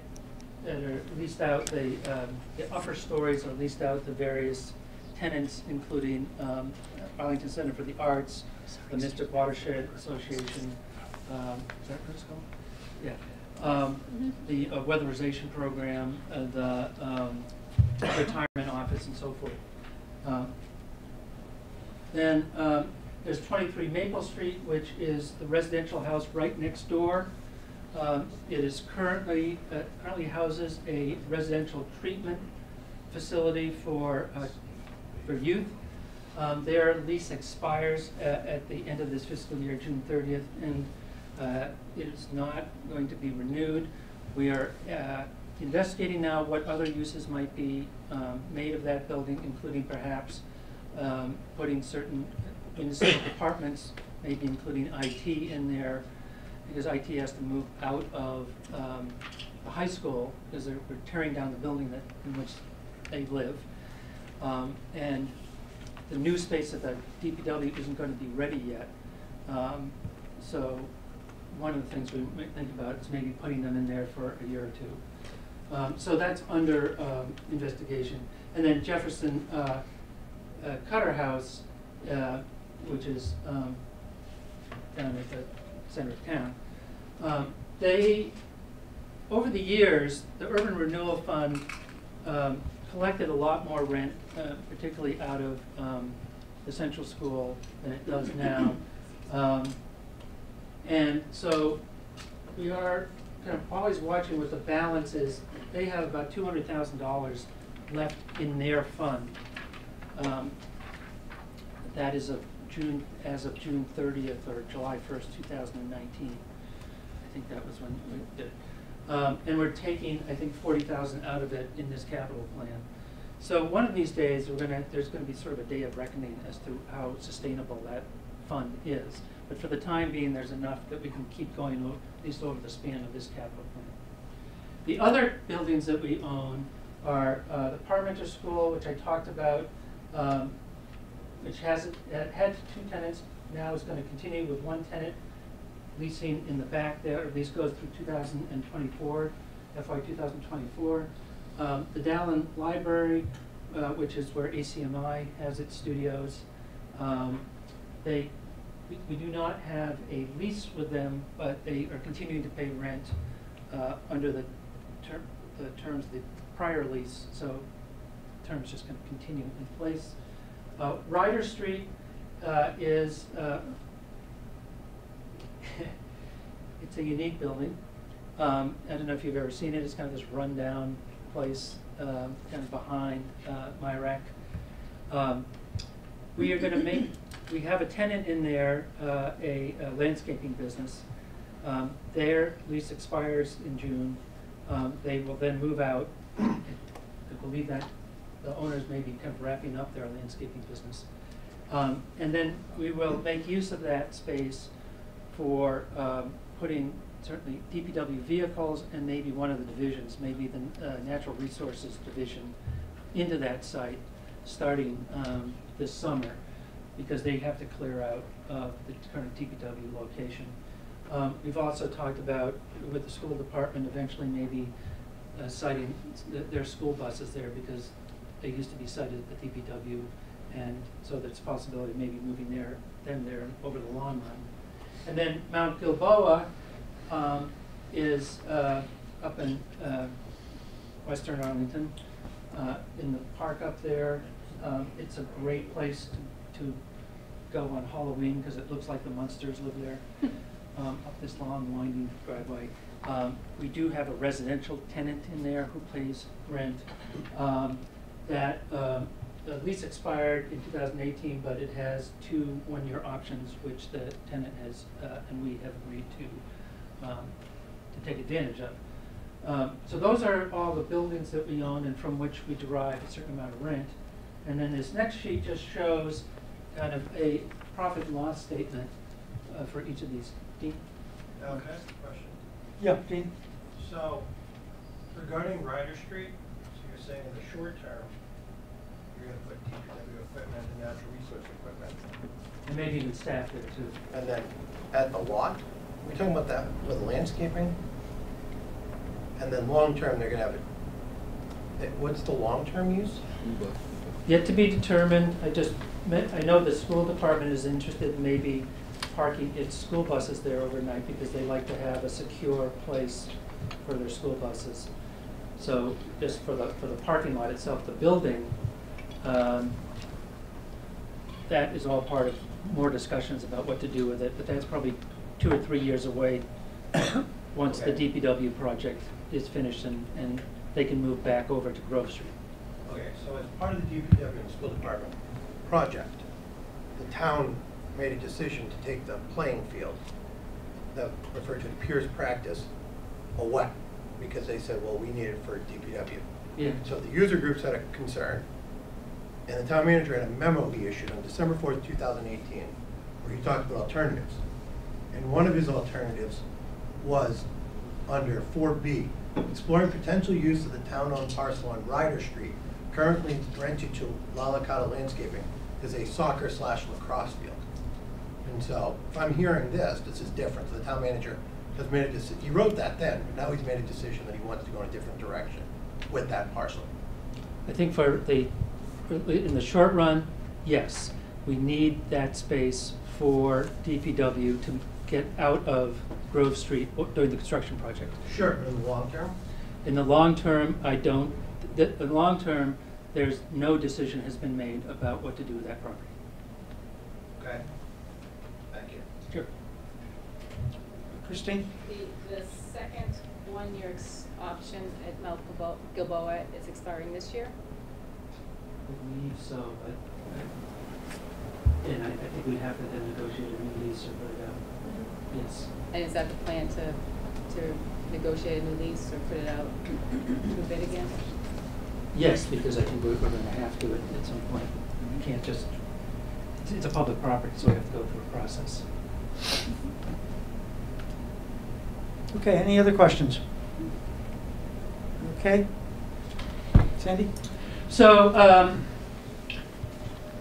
that are leased out, the, um, the upper stories are leased out to various tenants, including um, Arlington Center for the Arts, the Mystic Watershed Association, um, is that what it's called? Yeah. Um, The uh, weatherization program, uh, the um, retirement office and so forth. Um, Then um, there's 23 Maple Street, which is the residential house right next door. Um, It is currently, uh, currently houses a residential treatment facility for, uh, for youth. Um, Their lease expires a- at the end of this fiscal year, June 30th, and uh, it is not going to be renewed. We are uh, investigating now what other uses might be um, made of that building, including perhaps um, putting certain municipal departments, maybe including IT in there, because IT has to move out of um, the high school, because they're tearing down the building that, in which they live. Um, And the new space at the DPW isn't going to be ready yet. Um, So one of the things we might think about is maybe putting them in there for a year or two. Um, So that's under um, investigation. And then Jefferson uh, uh, Cutter House, uh, which is um, down at the center of town. Um, they, over the years, the Urban Renewal Fund um, collected a lot more rent, uh, particularly out of um, the central school than it does now. Um, and so we are kind of always watching what the balance is. They have about $200,000 left in their fund. Um, that is of June, as of June 30th or July 1st, 2019 think that was when we did. Um, and we're taking, I think, forty thousand out of it in this capital plan. So one of these days, we're gonna, there's gonna be sort of a day of reckoning as to how sustainable that fund is. But for the time being, there's enough that we can keep going, o- at least over the span of this capital plan. The other buildings that we own are uh, the Parmenter School, which I talked about, um, which has, had two tenants, now is going to continue with one tenant leasing in the back there, at least goes through 2024, FY 2024. Um, The Dallin Library, uh, which is where ACMI has its studios, um, they, we- we do not have a lease with them, but they are continuing to pay rent uh, under the ter- the terms of the prior lease, so terms just going to continue in place. Uh, Ryder Street uh, is, uh, it's a unique building. Um, I don't know if you've ever seen it, it's kind of this rundown place, um, kind of behind uh, Mirak. Um, We are gonna make, we have a tenant in there, uh, a a landscaping business. Um, Their lease expires in June. Um, They will then move out. I believe that the owners may be kind of wrapping up their landscaping business. Um, And then we will make use of that space for um, putting certainly DPW vehicles and maybe one of the divisions, maybe the uh, Natural Resources Division, into that site, starting um, this summer, because they have to clear out uh, the current DPW location. Um, We've also talked about, with the school department, eventually maybe uh, siting th- their school buses there, because they used to be sited at the DPW, and so there's a possibility of maybe moving there, them there over the long run. And then Mount Gilboa um, is uh, up in uh, western Arlington, uh, in the park up there. Um, It's a great place to, to go on Halloween, because it looks like the monsters live there, um, up this long winding driveway. Um, We do have a residential tenant in there who pays rent. Um, That, um, the lease expired in 2018, but it has two one-year options, which the tenant has, uh, and we have agreed to, um, to take advantage of. Um, So those are all the buildings that we own and from which we derive a certain amount of rent. And then this next sheet just shows kind of a profit and loss statement uh, for each of these. Dean? Now, can I ask a question? Yeah, Dean? So regarding Ryder Street, so you're saying in the short term, you're gonna put DPW equipment and natural resource equipment. And maybe even staff there too. And then at the lot, we're talking about that with landscaping? And then long-term, they're gonna have it, what's the long-term use? Yet to be determined, I just, met- I know the school department is interested in maybe parking its school buses there overnight because they like to have a secure place for their school buses. So just for the, for the parking lot itself, the building, um, that is all part of more discussions about what to do with it, but that's probably two or three years away, once the DPW project is finished and, and they can move back over to Grove Street. Okay, so as part of the DPW and school department project, the town made a decision to take the playing field, that referred to the Pierce practice, away, because they said, well, we need it for DPW. Yeah. So the user groups had a concern, and the town manager had a memo he issued on December fourth, two thousand eighteen, where he talked about alternatives. And one of his alternatives was under four B, exploring potential use of the town-owned parcel on Ryder Street, currently rented to La Licata Landscaping, as a soccer slash lacrosse field. And so, if I'm hearing this, this is different, So the town manager has made a decision, he wrote that then, but now he's made a decision that he wants to go in a different direction with that parcel. I think for the, in the short run, yes, we need that space for DPW to get out of Grove Street during the construction project. Sure. In the long term? In the long term, I don't, the, the long term, there's no decision has been made about what to do with that property. Okay. Thank you. Sure. Christine? The, the second one-year option at Mount Gilboa is expiring this year? I believe so, but, and I, I think we'd have to then negotiate a new lease or put it out. Mm-hmm. Yes. And is that the plan to, to negotiate a new lease or put it out to bid again? Yes, because I think we're, we're gonna have to at, at some point. We can't just, it's, it's a public property, so we have to go through a process. Mm-hmm. Okay, any other questions? Okay. Sandy? So, um,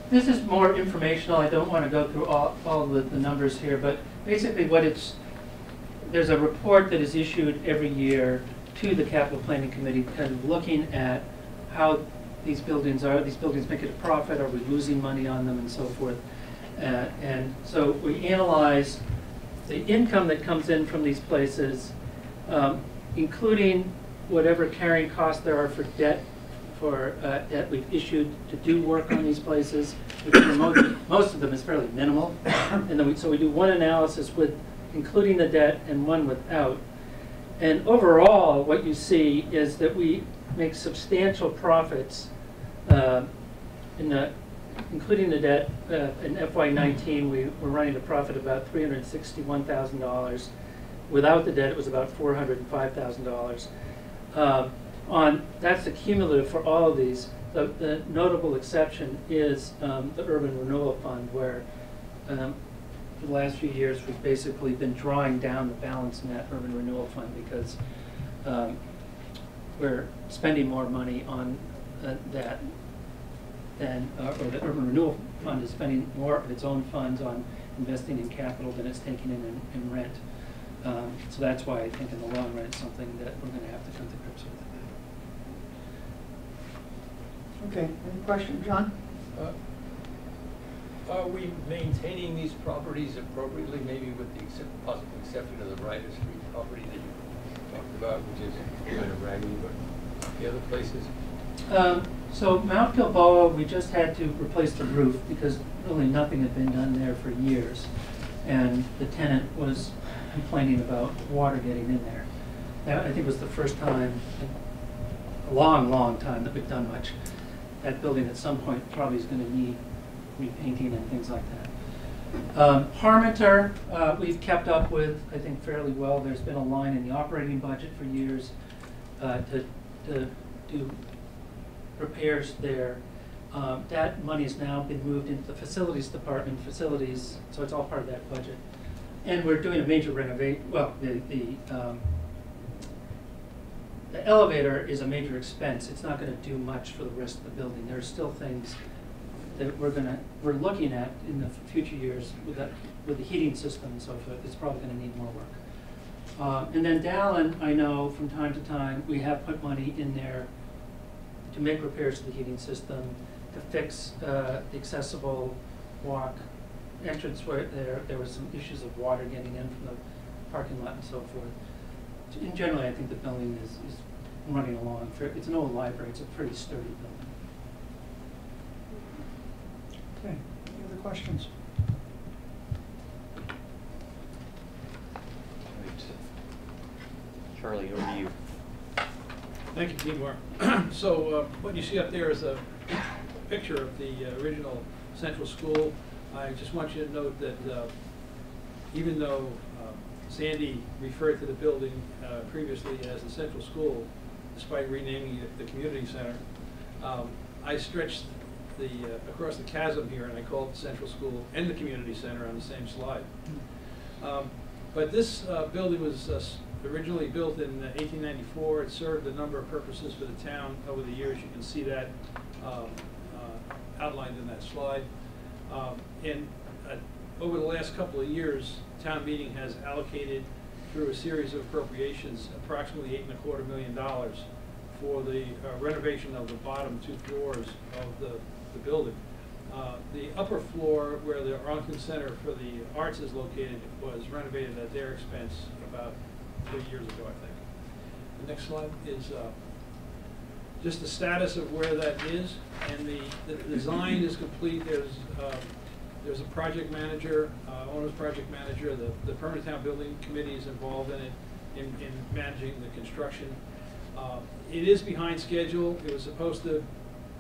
this is more informational, I don't wanna go through all, all the, the numbers here, but basically what it's, there's a report that is issued every year to the capital planning committee, kind of looking at how these buildings are, these buildings making a profit, are we losing money on them and so forth. Uh, and so we analyze the income that comes in from these places, um, including whatever carrying costs there are for debt, for, uh, that we've issued to do work on these places. most, most of them is fairly minimal. And then we, so we do one analysis with including the debt and one without. And overall, what you see is that we make substantial profits uh, in the, including the debt. Uh, in FY19, we were running a profit about $361,000. Without the debt, it was about $405,000. On, that's the cumulative for all of these. The, the notable exception is um, the Urban Renewal Fund, where um, for the last few years, we've basically been drawing down the balance in that Urban Renewal Fund because um, we're spending more money on uh, that than, uh, or the Urban Renewal Fund is spending more of its own funds on investing in capital than it's taking in, in, in rent. Um, so that's why I think in the long run, it's something that we're gonna have to come to grips with. Okay, any question, John? Uh, Are we maintaining these properties appropriately, maybe with the excep- possible exception of the Ryder Street property that you talked about, which is kind of raggedy, but the other places? Um, so Mount Gilboa, we just had to replace the roof because really nothing had been done there for years. And the tenant was complaining about water getting in there. That, I think was the first time, in a long, long time that we've done much. That building at some point probably is gonna need repainting and things like that. Um, uh, we've kept up with, I think fairly well. There's been a line in the operating budget for years, uh, to, to do repairs there. Um, That money has now been moved into the facilities department, facilities, so it's all part of that budget. And we're doing a major renovate, well, the, the, um, the elevator is a major expense. It's not gonna do much for the rest of the building. There are still things that we're gonna, we're looking at in the future years with that, with the heating system and so forth. It's probably gonna need more work. Uh, and then Dallin, I know from time to time, we have put money in there to make repairs to the heating system, to fix, uh, the accessible walk entrance where there, there was some issues of water getting in from the parking lot and so forth. In general, I think the building is, is running along, fair- it's an old library, it's a pretty sturdy building. Okay, any other questions? Right. Charlie, over to you. Thank you, Timur. So uh, what you see up there is a picture of the uh, original central school. I just want you to note that uh, even though Sandy referred to the building uh, previously as the central school, despite renaming it the community center, um, I stretched the, uh, across the chasm here and I called the central school and the community center on the same slide. Um, But this uh, building was uh, originally built in uh, 1894. It served a number of purposes for the town over the years. You can see that um, uh, outlined in that slide. Um, And uh, over the last couple of years, town meeting has allocated through a series of appropriations approximately eight and a quarter million dollars for the uh, renovation of the bottom two floors of the, the building. Uh, The upper floor where the Arlington Center for the Arts is located was renovated at their expense about three years ago, I think. The next slide is uh, just the status of where that is, and the, the design is complete. There's, um, there's a project manager, uh, owner's project manager, the, the Permanent Town Building Committee is involved in it, in, in managing the construction. Uh, It is behind schedule. It was supposed to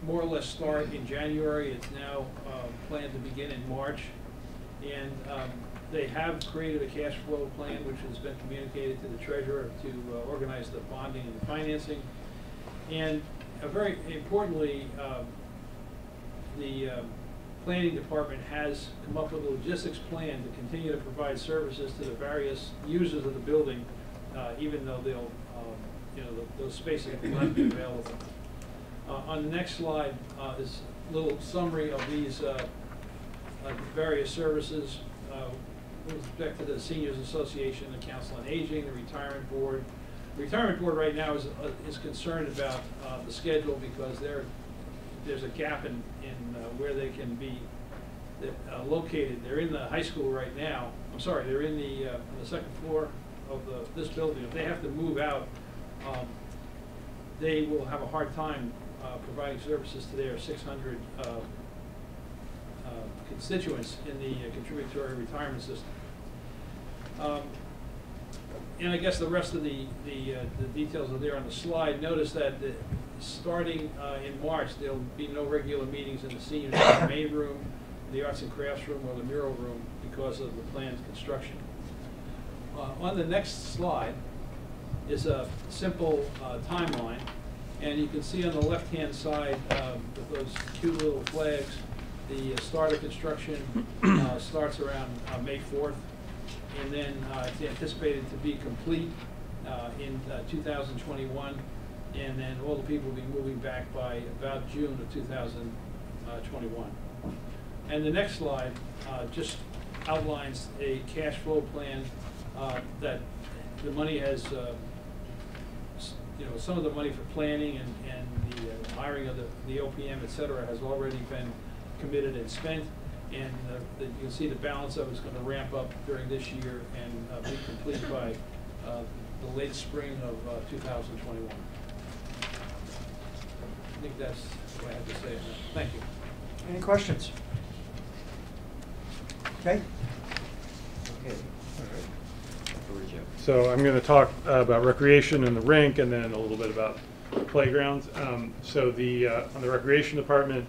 more or less start in January. It's now uh, planned to begin in March. And um, they have created a cash flow plan, which has been communicated to the treasurer to uh, organize the bonding and the financing. And uh, very importantly, um, the um, planning department has come up with a logistics plan to continue to provide services to the various users of the building, uh, even though they'll, um, you know, tho- those spaces will not be available. Uh, On the next slide uh, is a little summary of these uh, uh, various services with respect to the Seniors Association, the Council on Aging, the Retirement Board. The Retirement Board right now is, is concerned about the schedule because there, there's a gap in, in uh, where they can be uh, located. They're in the high school right now. I'm sorry, they're in the, uh, the second floor of the, this building. If they have to move out, um, they will have a hard time uh, providing services to their 600 uh, uh, constituents in the contributory retirement system. Um, And I guess the rest of the, the, the details are there on the slide. Notice that the, starting uh, in March, there'll be no regular meetings in the senior main room, the arts and crafts room, or the mural room because of the planned construction. Uh, On the next slide is a simple uh, timeline, and you can see on the left-hand side um, with those cute little flags, the uh, start of construction uh, starts around uh, May 4th, and then it's anticipated to be complete in uh, 2021, and then all the people will be moving back by about June of 2021. And the next slide uh, just outlines a cash flow plan uh, that the money has, uh, you know, some of the money for planning and, and the uh, hiring of the, the OPM, et cetera, has already been committed and spent. And uh, the- you can see the balance of it's gonna ramp up during this year and uh, be complete by uh, the late spring of uh, 2021. I think that's what I have to say. Thank you. Any questions? Okay, Okay, all right. Over to Joe. So I'm going to talk uh, about recreation and the rink, and then a little bit about playgrounds. Um, So the, uh, on the recreation department,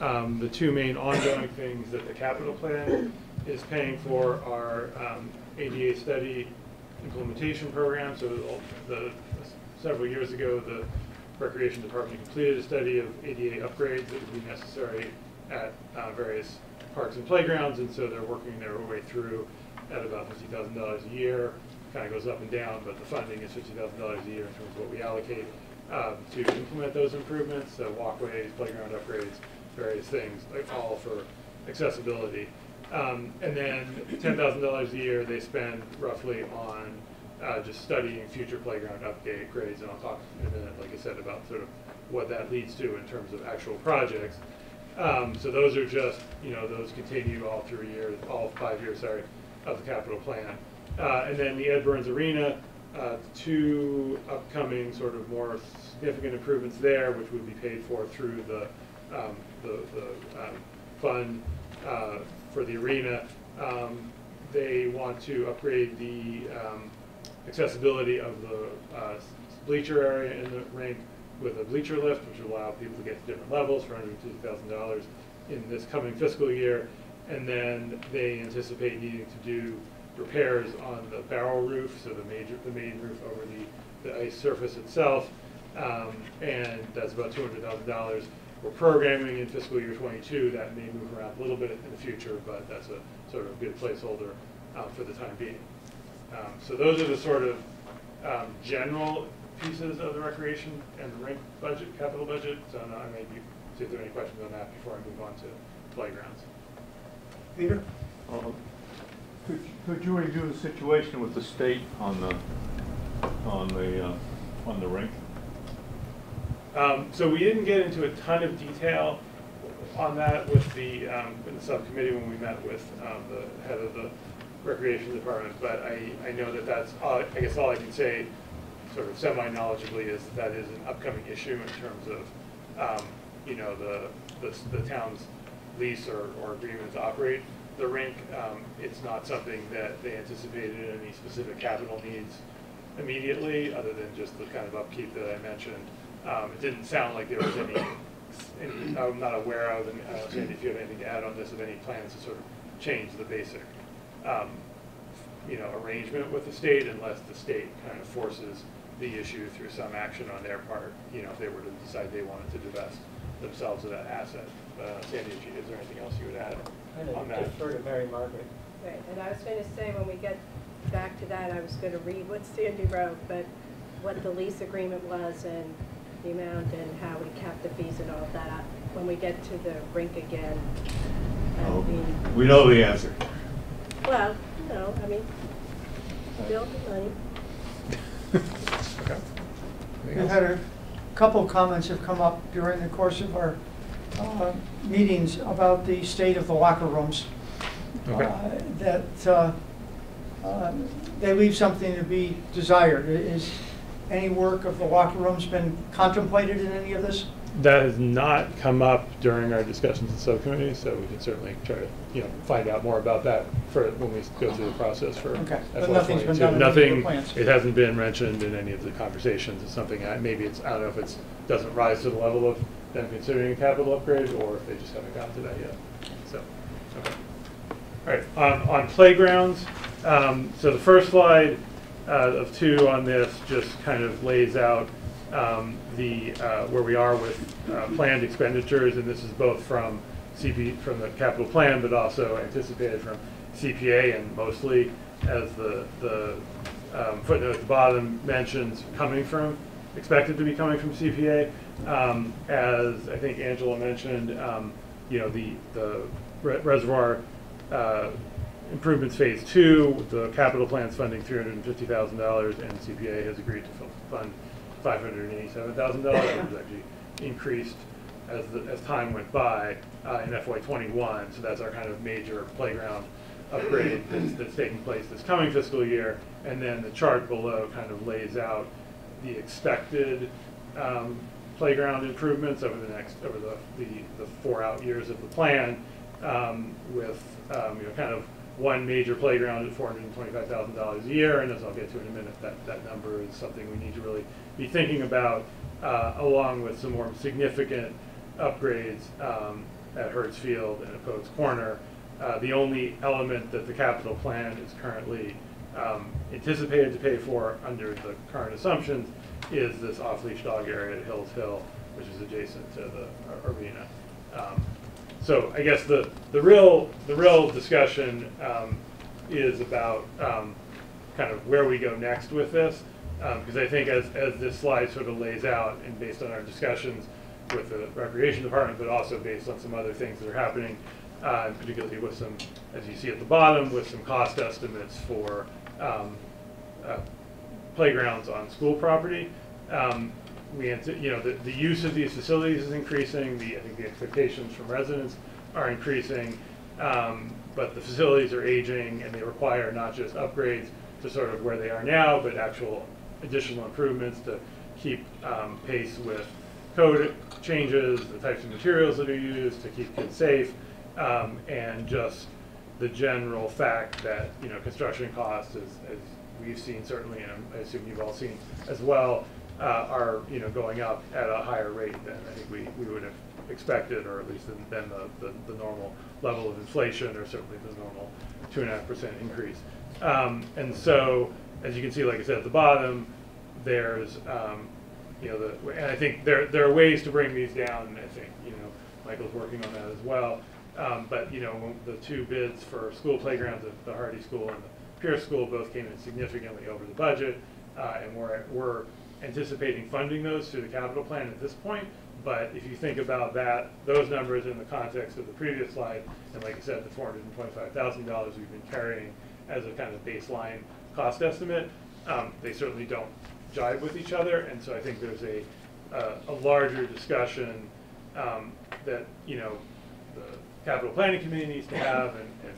um, the two main ongoing things that the capital plan is paying for are um, ADA study implementation program. So the, several years ago, the Recreation Department completed a study of ADA upgrades that would be necessary at uh, various parks and playgrounds, and so they're working their way through at about fifty thousand dollars a year. Kind of goes up and down, but the funding is fifty thousand dollars a year in terms of what we allocate um, to implement those improvements, so walkways, playground upgrades, various things, like all for accessibility. Um, and then ten thousand dollars a year they spend roughly on uh, just studying future playground upgrade grades, and I'll talk in a minute, like I said, about sort of what that leads to in terms of actual projects. Um, so those are just, you know, those continue all three years, all five years, sorry, of the capital plan. Uh, and then the Ed Burns Arena, uh, two upcoming sort of more significant improvements there, which would be paid for through the, um, the, the, um, fund, uh, for the arena. Um, they want to upgrade the, um, accessibility of the, uh, bleacher area in the rink with a bleacher lift, which will allow people to get to different levels for hundred and fifty thousand dollars in this coming fiscal year. And then they anticipate needing to do repairs on the barrel roof, so the major, the main roof over the, the ice surface itself. Um, and that's about two hundred thousand dollars. We're programming in fiscal year twenty-two, that may move around a little bit in the future, but that's a sort of good placeholder, uh, for the time being. Um, so those are the sort of, um, general pieces of the recreation and the rink budget, capital budget. So now I may be, see if there are any questions on that before I move on to playgrounds. Peter? Um, Could, could you review the situation with the state on the, on the, uh, on the rink? Um, so we didn't get into a ton of detail on that with the, um, with the subcommittee when we met with, um, the head of the recreation department, but I, I know that that's, all- I guess all I can say, sort of semi-knowledgeably, is that that is an upcoming issue in terms of, um, you know, the, the, the town's lease or, or agreement to operate the rink. Um, it's not something that they anticipated any specific capital needs immediately, other than just the kind of upkeep that I mentioned. Um, it didn't sound like there was any, any, I'm not aware of, and uh, if you have anything to add on this, of any plans to sort of change the basic, um, you know, arrangement with the state unless the state kind of forces the issue through some action on their part, you know, if they were to decide they wanted to divest themselves of that asset. Uh, Sandy, is there anything else you would add on that? defer to Mary Margaret. Right, and I was going to say, when we get back to that, I was going to read what Sandy wrote, but what the lease agreement was and the amount and how we kept the fees and all of that. When we get to the rink again, Oh, We know the answer. Well, you know, I mean, bill the money. We've had a couple of comments have come up during the course of our uh, meetings about the state of the locker rooms. Okay. Uh, That uh, uh, they leave something to be desired. I- Is any work of the locker rooms been contemplated in any of this? That has not come up during our discussions in subcommittee, so we can certainly try to, you know, find out more about that for, when we go through the process for Okay, but FY nothing's been '22. done in any of the Nothing, plans? it hasn't been mentioned in any of the conversations. It's something, I- maybe it's, I don't know if it's, doesn't rise to the level of them considering a capital upgrade, or if they just haven't gotten to that yet, so, okay. All right, on, on playgrounds, um, so the first slide, uh, of two on this just kind of lays out, um, the, uh, where we are with, uh, planned expenditures, and this is both from CP, from the capital plan, but also anticipated from CPA, and mostly, as the, the um, footnote at the bottom mentions, coming from, expected to be coming from CPA. Um, As I think Angela mentioned, um, you know, the, the re- reservoir uh, improvements phase two, the capital plan's funding three hundred and CPA has agreed to fu- fund five hundred and eighty-seven thousand dollars, which was actually increased as the, as time went by, uh, in FY twenty-one, so that's our kind of major playground upgrade that's, that's taking place this coming fiscal year. And then the chart below kind of lays out the expected, um, playground improvements over the next, over the, the, the four out years of the plan, um, with, um, you know, kind of one major playground at four hundred and twenty-five thousand dollars a year, and as I'll get to in a minute, that, that number is something we need to really be thinking about, uh, along with some more significant upgrades, um, at Hurd Field and at Poets Corner. Uh, the only element that the capital plan is currently, um, anticipated to pay for under the current assumptions is this off-leash dog area at Hills Hill, which is adjacent to the ar- arena. Um, So I guess the, the real, the real discussion um, is about um, kind of where we go next with this. Because I think as, as this slide sort of lays out, and based on our discussions with the recreation department, but also based on some other things that are happening, uh, particularly with some, as you see at the bottom, with some cost estimates for um, uh, playgrounds on school property. Um, we, you know, the, the use of these facilities is increasing, the, I think the expectations from residents are increasing, um, but the facilities are aging and they require not just upgrades to sort of where they are now, but actual additional improvements to keep, um, pace with code changes, the types of materials that are used to keep kids safe, um, and just the general fact that, you know, construction costs, as, as we've seen certainly, and I assume you've all seen as well, uh, are, you know, going up at a higher rate than I think we, we would have expected, or at least than, the, the, the normal level of inflation, or certainly the normal two and a half percent increase. Um, and so, as you can see, like I said at the bottom, there's, um, you know, the, and I think there, there are ways to bring these down, and I think, you know, Michael's working on that as well. Um, but, you know, the two bids for school playgrounds at the Hardy School and the Pierce School both came in significantly over the budget. Uh, and we're, we're anticipating funding those through the capital plan at this point. But if you think about that, those numbers in the context of the previous slide, and like I said, the four hundred and twenty-five thousand dollars we've been carrying as a kind of baseline cost estimate, um, they certainly don't jive with each other. And so I think there's a, uh, a larger discussion, um, that, you know, the capital planning committee needs to have, and, and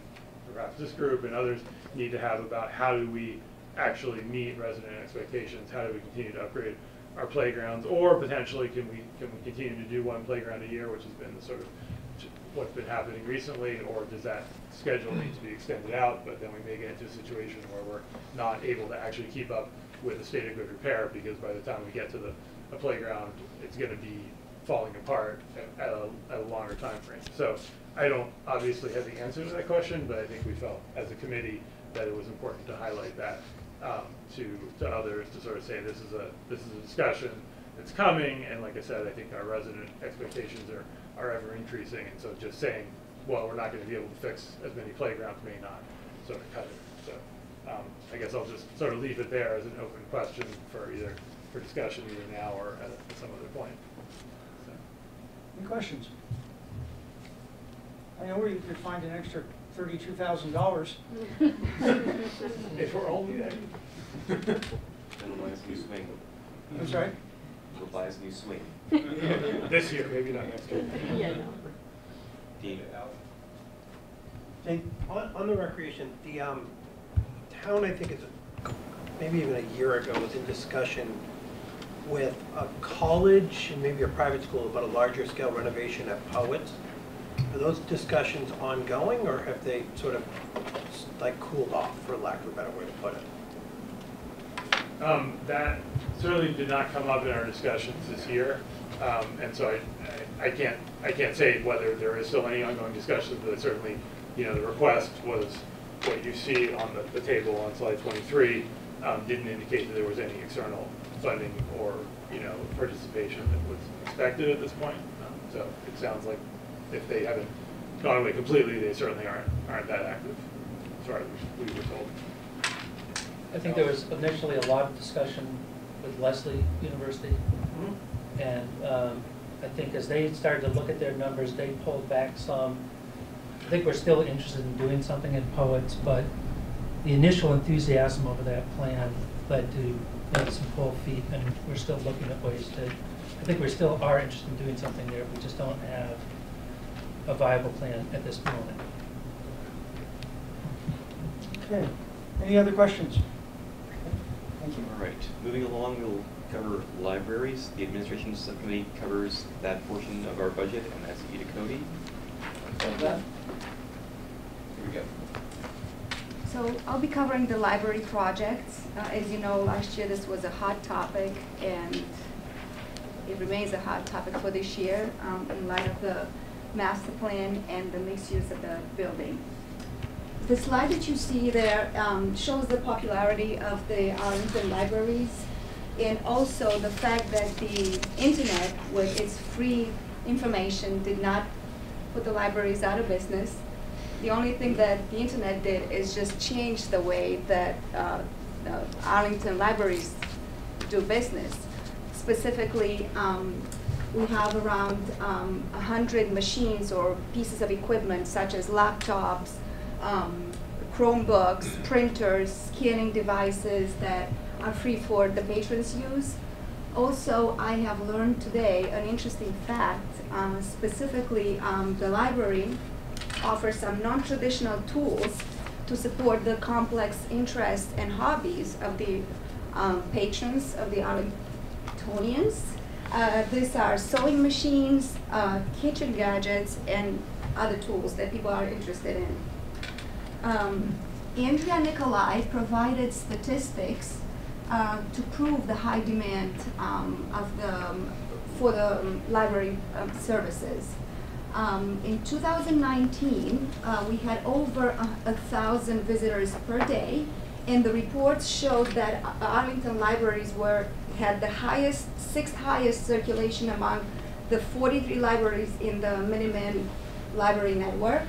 perhaps this group and others need to have about how do we actually meet resident expectations? How do we continue to upgrade our playgrounds? Or potentially, can we, can we continue to do one playground a year, which has been the sort of what's been happening recently? Or does that schedule need to be extended out? But then we may get into a situation where we're not able to actually keep up with the state of good repair because by the time we get to the, a playground, it's gonna be falling apart at a, at a longer time frame. So I don't obviously have the answer to that question, but I think we felt as a committee that it was important to highlight that um, to, to others to sort of say this is a, this is a discussion that's coming, and like I said, I think our resident expectations are, are ever increasing, and so just saying, well, we're not gonna be able to fix as many playgrounds may not sort of cut it, so. Um, I guess I'll just sort of leave it there as an open question for either, for discussion either now or at at some other point. So. Any questions? I know where you could find an extra thirty-two thousand dollars. If we're only there. Then we'll buy us a new swing. I'm sorry? We'll buy us a new swing. This year, maybe not next year. Yeah, no. Dean? Jane? On, on the recreation, the, um, town, I think is, maybe even a year ago, was in discussion with a college and maybe a private school about a larger scale renovation at Poets. Are those discussions ongoing, or have they sort of like cooled off, for lack of a better way to put it? Um, that certainly did not come up in our discussions this year. Um, and so I, I I can't, I can't say whether there is still any ongoing discussions, but certainly, you know, the request was what you see on the, the table on slide twenty-three, um, didn't indicate that there was any external funding or, you know, participation that was expected at this point. Um, So it sounds like if they haven't gone away completely, they certainly aren't, aren't that active, as far as we were told. I think there was initially a lot of discussion with Lesley University. And um, I think as they started to look at their numbers, they pulled back some. I think we're still interested in doing something in Poets, but the initial enthusiasm over that plan led to you know, some cold feet, and we're still looking at ways to, I think we still are interested in doing something there, we just don't have a viable plan at this moment. Okay. Any other questions? Thank you. All right, moving along, we'll cover libraries. The administration subcommittee covers that portion of our budget, and that's Ida Cody. Here we go. So I'll be covering the library projects. Uh, As you know, last year this was a hot topic, and it remains a hot topic for this year um, in light of the master plan and the mixed use of the building. The slide that you see there um, shows the popularity of the Arlington libraries. And also the fact that the internet with its free information did not put the libraries out of business. The only thing that the internet did is just change the way that uh, the Arlington libraries do business. Specifically, um, we have around um, 100 machines or pieces of equipment such as laptops, um, Chromebooks, printers, scanning devices that are free for the patrons use. Also, I have learned today an interesting fact. Um, specifically, um, the library offers some non-traditional tools to support the complex interests and hobbies of the um, patrons of the Arlingtonians. Uh, these are sewing machines, uh, kitchen gadgets, and other tools that people are interested in. Um, Andrea Nicolay provided statistics uh, to prove the high demand um, of the, um, for the um, library um, services. Um, in 2019, uh, we had over a, a thousand visitors per day, and the reports showed that Arlington libraries were had the highest, sixth highest circulation among the 43 libraries in the Minuteman Library Network.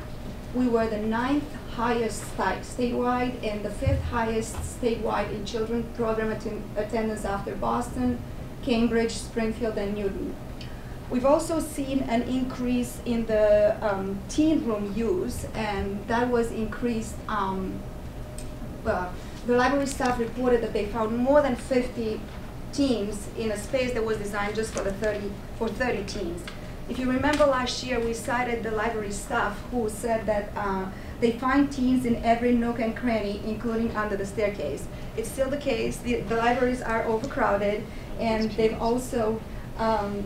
We were the ninth highest statewide and the fifth highest statewide in children program atten attendance after Boston, Cambridge, Springfield, and Newton. We've also seen an increase in the um, teen room use, and that was increased. Um, uh, the library staff reported that they found more than 50 teens in a space that was designed just for the 30 for 30 teens. If you remember last year, we cited the library staff who said that uh, they find teens in every nook and cranny, including under the staircase. It's still the case. The, the libraries are overcrowded, and they've also um,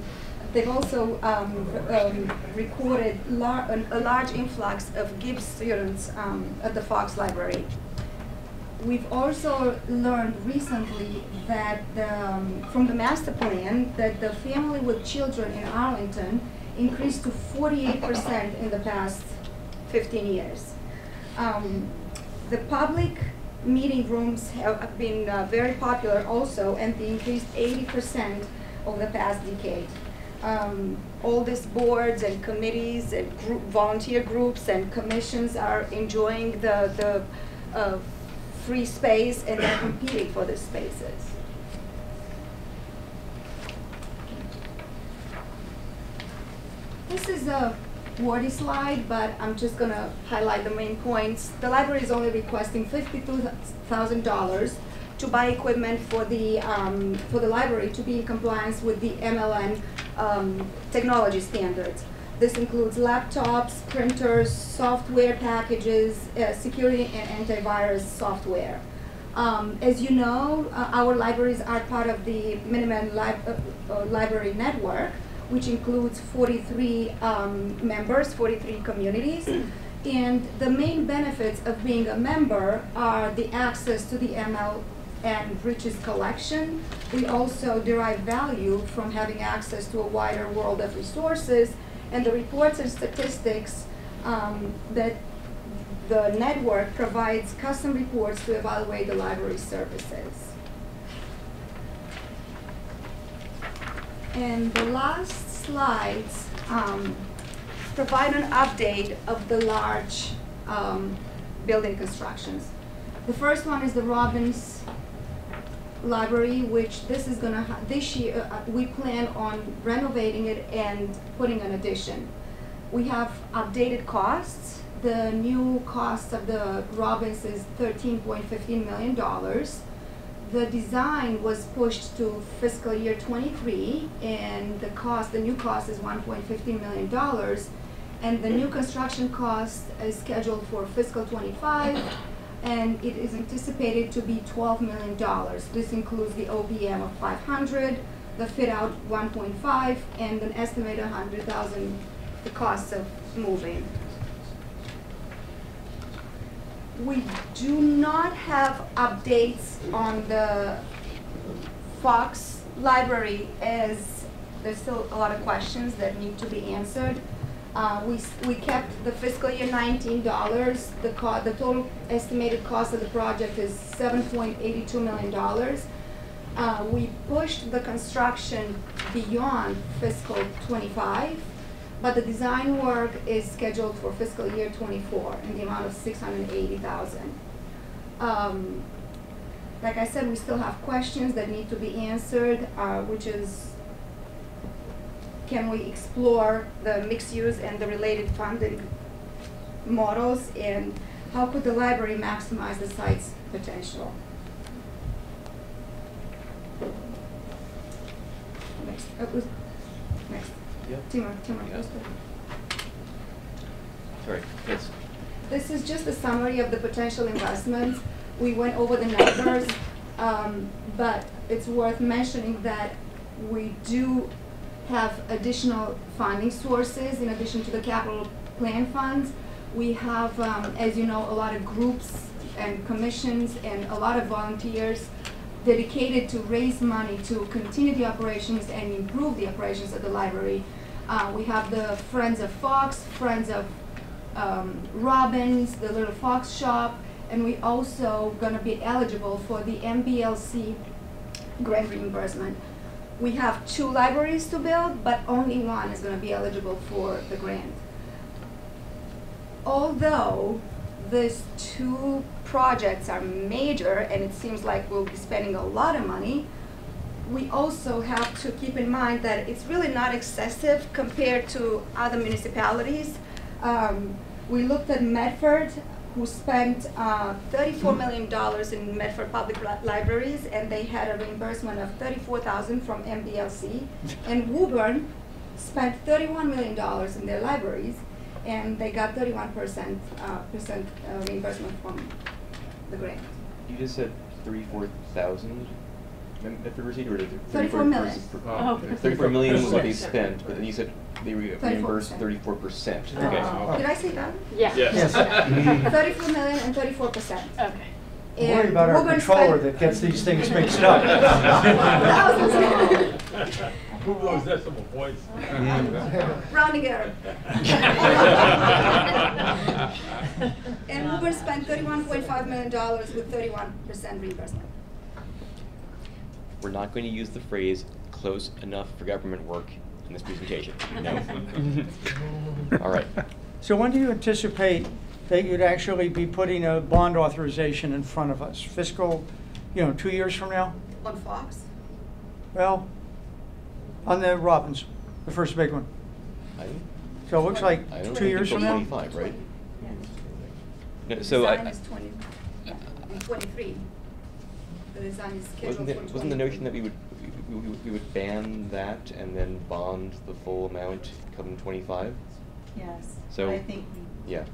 they've also um, um, recorded lar a large influx of Gibbs students um, at the Fox Library. We've also learned recently that um, from the master plan that the family with children in Arlington increased to 48% in the past 15 years. Um, the public meeting rooms have been uh, very popular also, and they increased 80% over the past decade. Um, all these boards and committees and group, volunteer groups and commissions are enjoying the, the uh, free space and they're competing for the spaces. This is a wordy slide, but I'm just gonna highlight the main points. The library is only requesting $52,000 to buy equipment for the, um, for the library to be in compliance with the MLN um, technology standards. This includes laptops, printers, software packages, uh, security and antivirus software. Um, as you know, uh, our libraries are part of the Minuteman Li uh, uh, Library Network, which includes 43 um, members, 43 communities. And the main benefits of being a member are the access to the ML and Riches collection. We also derive value from having access to a wider world of resources and the reports and statistics um, that the network provides custom reports to evaluate the library services. And the last slides um, provide an update of the large um, building constructions. The first one is the Robbins Library, which this is gonna, this year, uh, we plan on renovating it and putting an addition. We have updated costs. The new cost of the Robbins is $13.15 million. The design was pushed to fiscal year 23, and the cost, the new cost is $1.15 million. And the new construction cost is scheduled for fiscal 25, and it is anticipated to be $12 million. This includes the OPM of 500, the fit out 1.5, and an estimated 100,000 the cost of moving. We do not have updates on the Fox library as there's still a lot of questions that need to be answered. Uh, we, we kept the fiscal year $19. The, the total estimated cost of the project is $7.82 million. Uh, we pushed the construction beyond fiscal twenty-five, but the design work is scheduled for fiscal year twenty-four in the amount of six hundred and eighty thousand. Um, like I said, we still have questions that need to be answered, uh, which is, can we explore the mixed use and the related funding models, and how could the library maximize the site's potential? Next, uh, next. Yep. Timur, Timur, Yeah. let's. Sorry, yes. This is just a summary of the potential investments. We went over the numbers, um, but it's worth mentioning that we do have additional funding sources in addition to the capital plan funds. We have, um, as you know, a lot of groups and commissions and a lot of volunteers dedicated to raise money to continue the operations and improve the operations of the library. Uh, we have the Friends of Fox, Friends of um, Robbins, the Little Fox Shop, and we also gonna be eligible for the MBLC grant reimbursement. We have two libraries to build, but only one is gonna be eligible for the grant. Although these two projects are major and it seems like we'll be spending a lot of money, we also have to keep in mind that it's really not excessive compared to other municipalities. Um, we looked at Medford, who spent uh, $34 million in Medford Public Libraries, and they had a reimbursement of $34,000 from MBLC. And Woburn spent $31 million in their libraries, and they got 31% uh, percent, uh, reimbursement from the grant. You just said 34000 if you receiver it, Thirty-four million. Oh, thirty-four million was what they spent, but then you said they re- reimbursed 34 percent. Okay. okay. Did I say that? Yeah. Yes. yes. 34 million and 34 percent. Okay. And Worry about our controller that gets these things mixed up. Who those decimal points? Rounding error. and Woburn spent $31.5 million with 31% reimbursement. We're not going to use the phrase close enough for government work in this presentation, no. All right. So when do you anticipate that you'd actually be putting a bond authorization in front of us? Fiscal, you know, two years from now? On Fox? Well, on the Robbins, the first big one. I So it looks like I don't two think years until from now? Twenty-five, right? No, So I, Design is twenty, yeah, twenty-three. The design is scheduled wasn't for the, wasn't the notion that we would, we- we, we would ban that and then bond the full amount come twenty-five? Yes. So- I think we Yeah.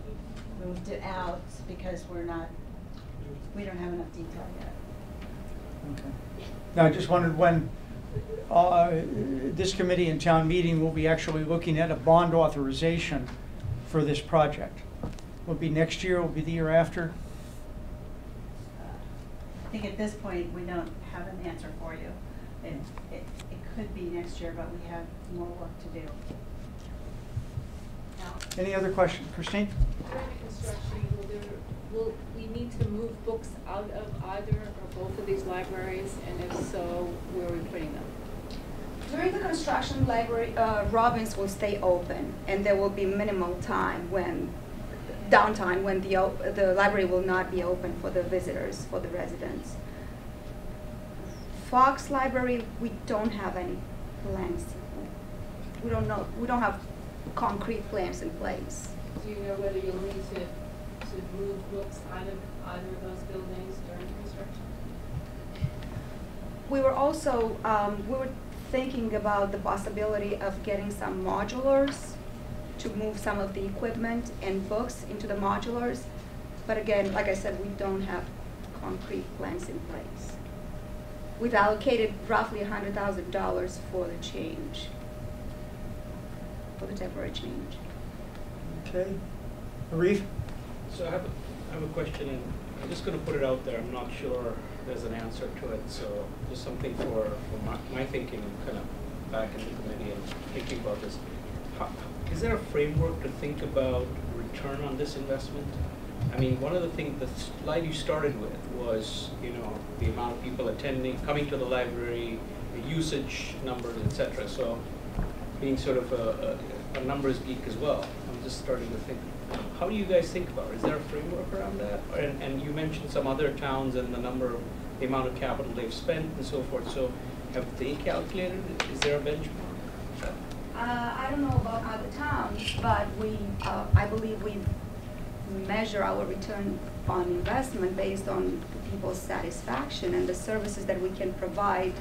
moved it out because we're not, we don't have enough detail yet. Okay. Now, I just wondered when, uh, this committee and town meeting will be actually looking at a bond authorization for this project. Will it be next year, will it be the year after? I think at this point, we don't have an answer for you. It, it, it could be next year, but we have more work to do. Now, Any other questions? Christine? During the construction, will there, will we need to move books out of either or both of these libraries? And if so, where are we putting them? During the construction, library, uh, Robbins will stay open, and there will be minimal time when, downtime, when the, op- the library will not be open for the visitors, for the residents. Fox Library, we don't have any plans. We don't know, we don't have concrete plans in place. Do you know whether you'll need to, to move books out of either of those buildings during construction? We were also, um, we were thinking about the possibility of getting some modulars to move some of the equipment and books into the modulars. But again, like I said, we don't have concrete plans in place. We've allocated roughly hundred thousand dollars for the change, for the temporary change. Okay. Arif? So I have, a I have a question, and I'm just gonna put it out there, I'm not sure there's an answer to it, so just something for, for my, my thinking, kind of back in the committee and thinking about this. How- Is there a framework to think about return on this investment? I mean, one of the things, the slide you started with was, you know, the amount of people attending, coming to the library, the usage numbers, et cetera. So being sort of a, a, a numbers geek as well, I'm just starting to think, how do you guys think about it? Is there a framework around that? And, and you mentioned some other towns and the number of, the amount of capital they've spent and so forth. So have they calculated, is there a benchmark? Uh, I don't know about other towns, but we, uh, I believe we measure our return on investment based on people's satisfaction and the services that we can provide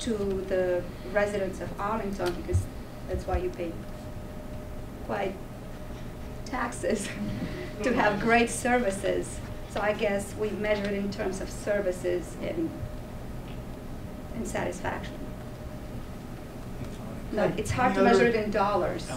to the residents of Arlington, because that's why you pay quite taxes to have great services. So I guess we measure it in terms of services and, and satisfaction. No, it's hard to measure it in dollars.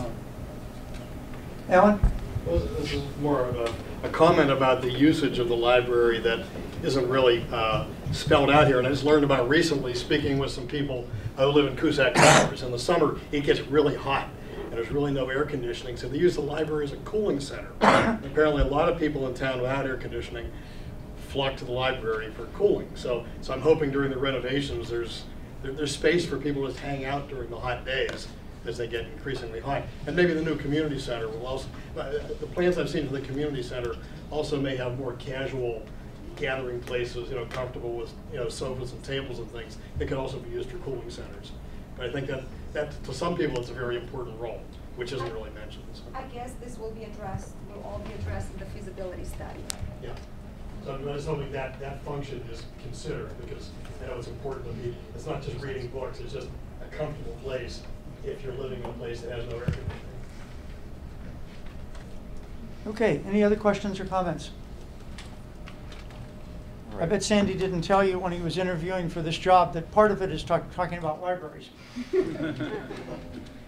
Alan? Well, this is more of a, a comment about the usage of the library that isn't really uh, spelled out here. And I just learned about recently, speaking with some people who live in Cusack Towers. In the summer, it gets really hot, and there's really no air conditioning, so they use the library as a cooling center. Apparently, a lot of people in town without air conditioning flock to the library for cooling. So, so I'm hoping during the renovations, there's, there, there's space for people to just hang out during the hot days as they get increasingly hot. And maybe the new community center will also, uh, the plans I've seen for the community center also may have more casual gathering places, you know, comfortable with, you know, sofas and tables and things that could also be used for cooling centers. But I think that, that, to some people, it's a very important role, which isn't really mentioned. so. I guess this will be addressed, will all be addressed in the feasibility study. Yeah. So I'm just hoping that, that function is considered, because I know it's important to be, it's not just reading books, it's just a comfortable place if you're living in a place that has no air conditioning. Okay, any other questions or comments? I bet Sandy didn't tell you when he was interviewing for this job that part of it is talk, talking about libraries.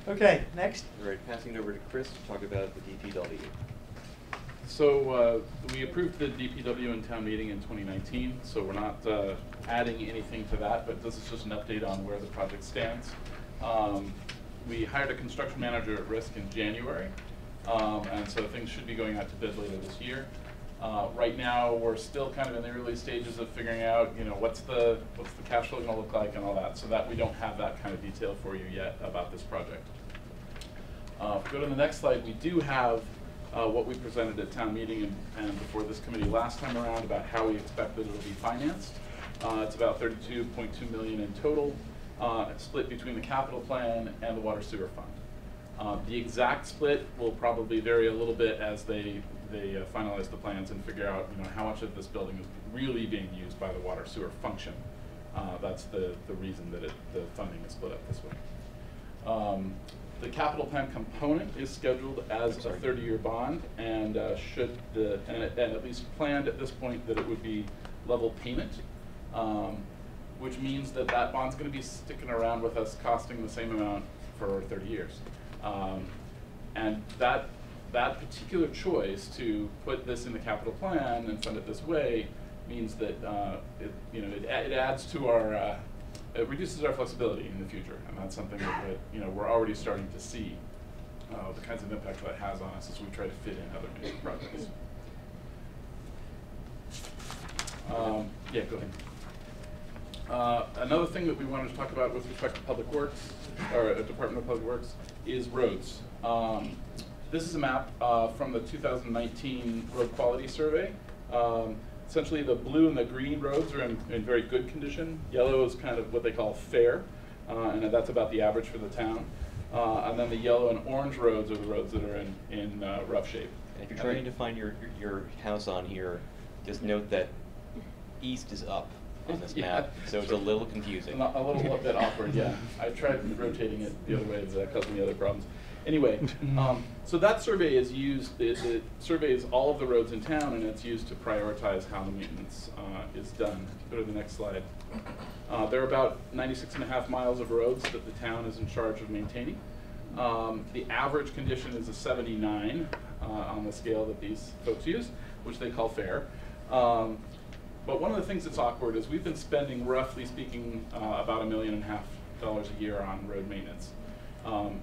Okay, next. All right, passing it over to Chris to talk about the DPW. So uh, we approved the DPW in town meeting in 2019, so we're not uh, adding anything to that, but this is just an update on where the project stands. Um, We hired a construction manager at risk in January, um, and so things should be going out to bid later this year. Uh, Right now, we're still kind of in the early stages of figuring out, you know, what's the, what's the cash flow gonna look like and all that, so that we don't have that kind of detail for you yet about this project. Uh, go to the next slide, we do have uh, what we presented at town meeting and, and before this committee last time around about how we expect that it'll be financed. Uh, it's about thirty-two point two million in total, uh, split between the capital plan and the water sewer fund. Uh, the exact split will probably vary a little bit as they, they uh, finalize the plans and figure out, you know, how much of this building is really being used by the water sewer function. Uh, that's the, the reason that it, the funding is split up this way. Um, The capital plan component is scheduled as a thirty-year bond and uh, should the, and and at least planned at this point that it would be level payment, um, which means that that bond's gonna be sticking around with us costing the same amount for thirty years. Um, And that, that particular choice to put this in the capital plan and fund it this way means that, uh, it, you know, it, it adds to our, uh, it reduces our flexibility in the future, and that's something that, you know, we're already starting to see, uh, the kinds of impact that has on us as we try to fit in other major projects. Um, yeah, go ahead. Uh, another thing that we wanted to talk about with respect to Public Works, or uh, Department of Public Works, is roads. Um, this is a map uh, from the 2019 Road Quality Survey. Um, essentially, the blue and the green roads are in, in very good condition. Yellow is kind of what they call fair, and that's about the average for the town. Uh, and then the yellow and orange roads are the roads that are in, in uh, rough shape. And if you're trying to find your, your your house on here, just note that east is up on this Yeah. map, so it's a little confusing. A little bit awkward, yeah. I tried rotating it the other way, that caused me other problems. Anyway, um, so that survey is used, it, it surveys all of the roads in town and it's used to prioritize how the maintenance, uh, is done. Go to the next slide. Uh, there are about 96 and a half miles of roads that the town is in charge of maintaining. Um, the average condition is a 79, uh, on the scale that these folks use, which they call fair. Um, but one of the things that's awkward is we've been spending, roughly speaking, uh, about a million and a half dollars a year on road maintenance. Um,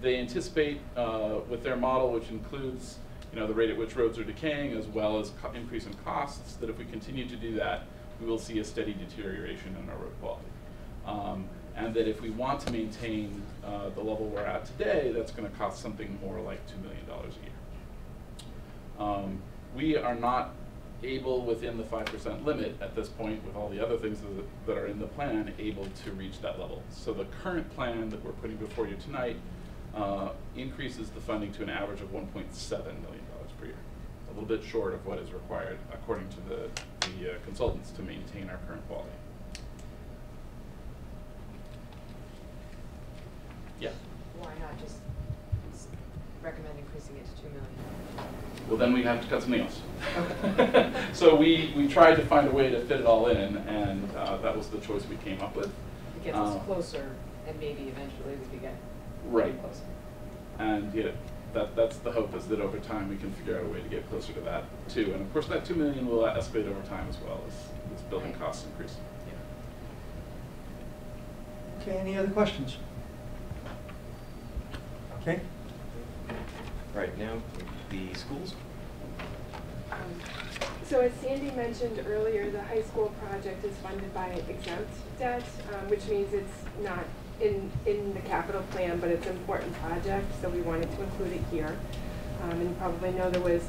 they anticipate, uh, with their model, which includes you know, the rate at which roads are decaying as well as co- increase in costs, that if we continue to do that, we will see a steady deterioration in our road quality. Um, and that if we want to maintain uh, the level we're at today, that's going to cost something more like $2 million a year. Um, we are not able, within the 5% limit at this point, with all the other things that, are in the plan, able to reach that level. So the current plan that we're putting before you tonight uh, increases the funding to an average of $1.7 million a little bit short of what is required according to the, the uh, consultants to maintain our current quality. Yeah. Why not just recommend increasing it to two million? Well, then we have to cut something else. so we, we tried to find a way to fit it all in, and uh, that was the choice we came up with. It gets Uh, us closer, and maybe eventually we could get Right. closer. And yeah, that, that's the hope is that over time we can figure out a way to get closer to that too. And of course, that two million will escalate over time as well as, as building costs increase. Okay, any other questions? Okay, Right, now, the schools. Um, So as Sandy mentioned earlier, the high school project is funded by exempt debt, um, which means it's not in, in the capital plan, but it's an important project, so we wanted to include it here. Um, And you probably know there was,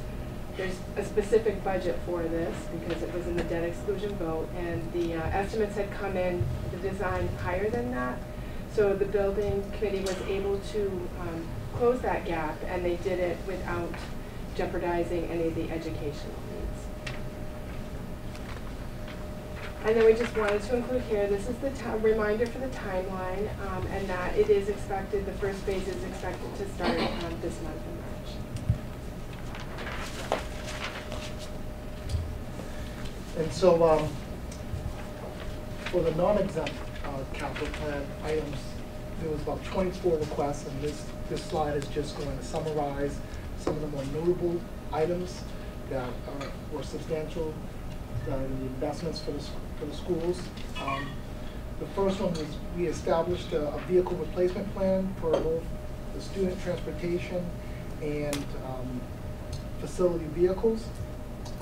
there's a specific budget for this because it was in the debt exclusion vote, and the uh, estimates had come in, the design higher than that. So the building committee was able to um, close that gap, and they did it without jeopardizing any of the educational needs. And then we just wanted to include here, this is the reminder for the timeline, um, and that it is expected, the first phase is expected to start um, this month in March. And so, um, for the non-exempt, uh, capital plan items, there was about twenty-four requests, and this, this slide is just going to summarize some of the more notable items that were substantial, the investments for the, s- for the schools. Um, The first one was, we established a, a vehicle replacement plan for both the student transportation and, um, facility vehicles.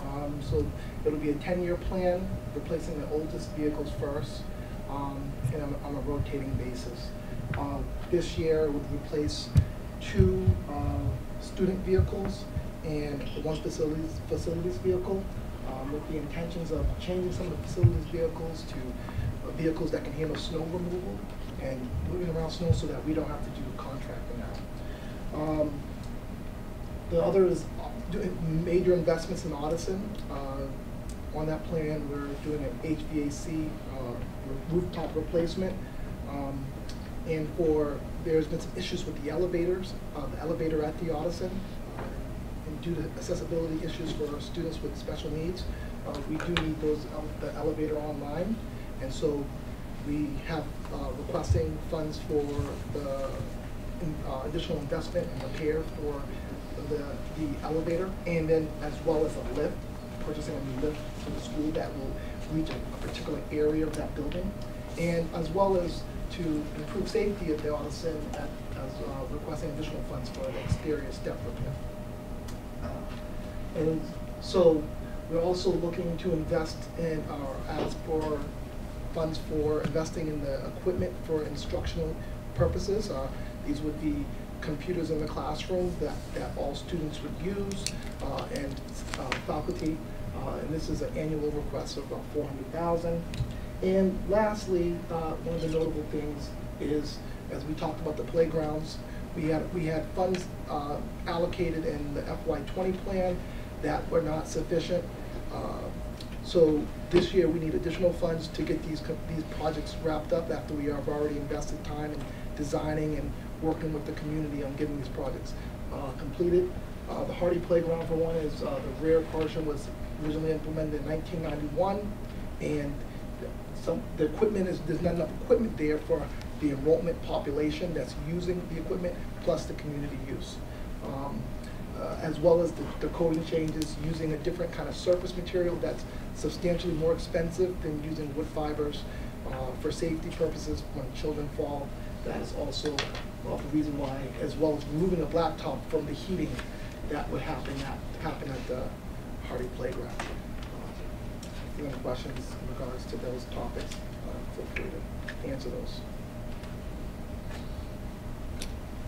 Um, so it'll be a ten-year plan, replacing the oldest vehicles first, um, and on, on a rotating basis. Uh, this year it would replace two, uh, student vehicles and one facilities, facilities vehicle, um, with the intentions of changing some of the facilities vehicles to uh, vehicles that can handle snow removal and moving around snow so that we don't have to do contracting now. Um, the other is uh, doing major investments in Ottoson. Uh, On that plan, we're doing an HVAC uh, rooftop replacement. Um, And for, there's been some issues with the elevators, uh, the elevator at the Ottoson. Uh, due to accessibility issues for students with special needs, uh, we do need those, ele- the elevator online. And so we have uh, requesting funds for the in- uh, additional investment and repair for the, the elevator, and then as well as a lift, purchasing a new lift for the school that will reach a particular area of that building, and as well as to improve safety at the Ottoson, as uh, requesting additional funds for the exterior step repair. And so we're also looking to invest in, or ask for funds for investing in the equipment for instructional purposes. Uh, These would be computers in the classroom that, that all students would use, uh, and uh, faculty. Uh, And this is an annual request of about four hundred thousand. And lastly, uh, one of the notable things is, as we talked about the playgrounds, we had, we had funds uh, allocated in the FY twenty plan that were not sufficient. Uh, So this year, we need additional funds to get these, these projects wrapped up after we have already invested time in designing and working with the community on getting these projects uh, completed. Uh, The Hardy Playground, for one, is, uh, the rear portion was originally implemented in nineteen ninety-one, and some, the equipment is, there's not enough equipment there for the enrollment population that's using the equipment, plus the community use. Um, uh, as well as the, the coding changes, using a different kind of surface material that's substantially more expensive than using wood fibers uh, for safety purposes when children fall. That is also uh, the reason why, as well as removing a blacktop from the heating that would happen at, happen at the Hardy Playground. Uh, If you have any questions in regards to those topics, uh, feel free to answer those.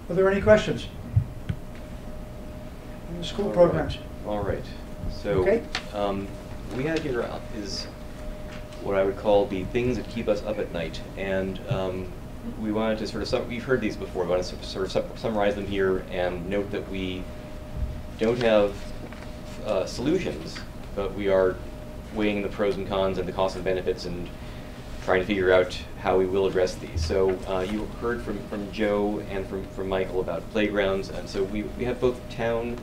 Are there any questions? School All programs? right. All right, so, Okay. um, we have here is what I would call the things that keep us up at night. And, um, we wanted to sort of, sum- we've heard these before, we want to sort of sum- summarize them here and note that we don't have, uh, solutions, but we are weighing the pros and cons and the costs and benefits and trying to figure out how we will address these. So uh, you heard from, from Joe and from, from Michael about playgrounds, and so we, we have both town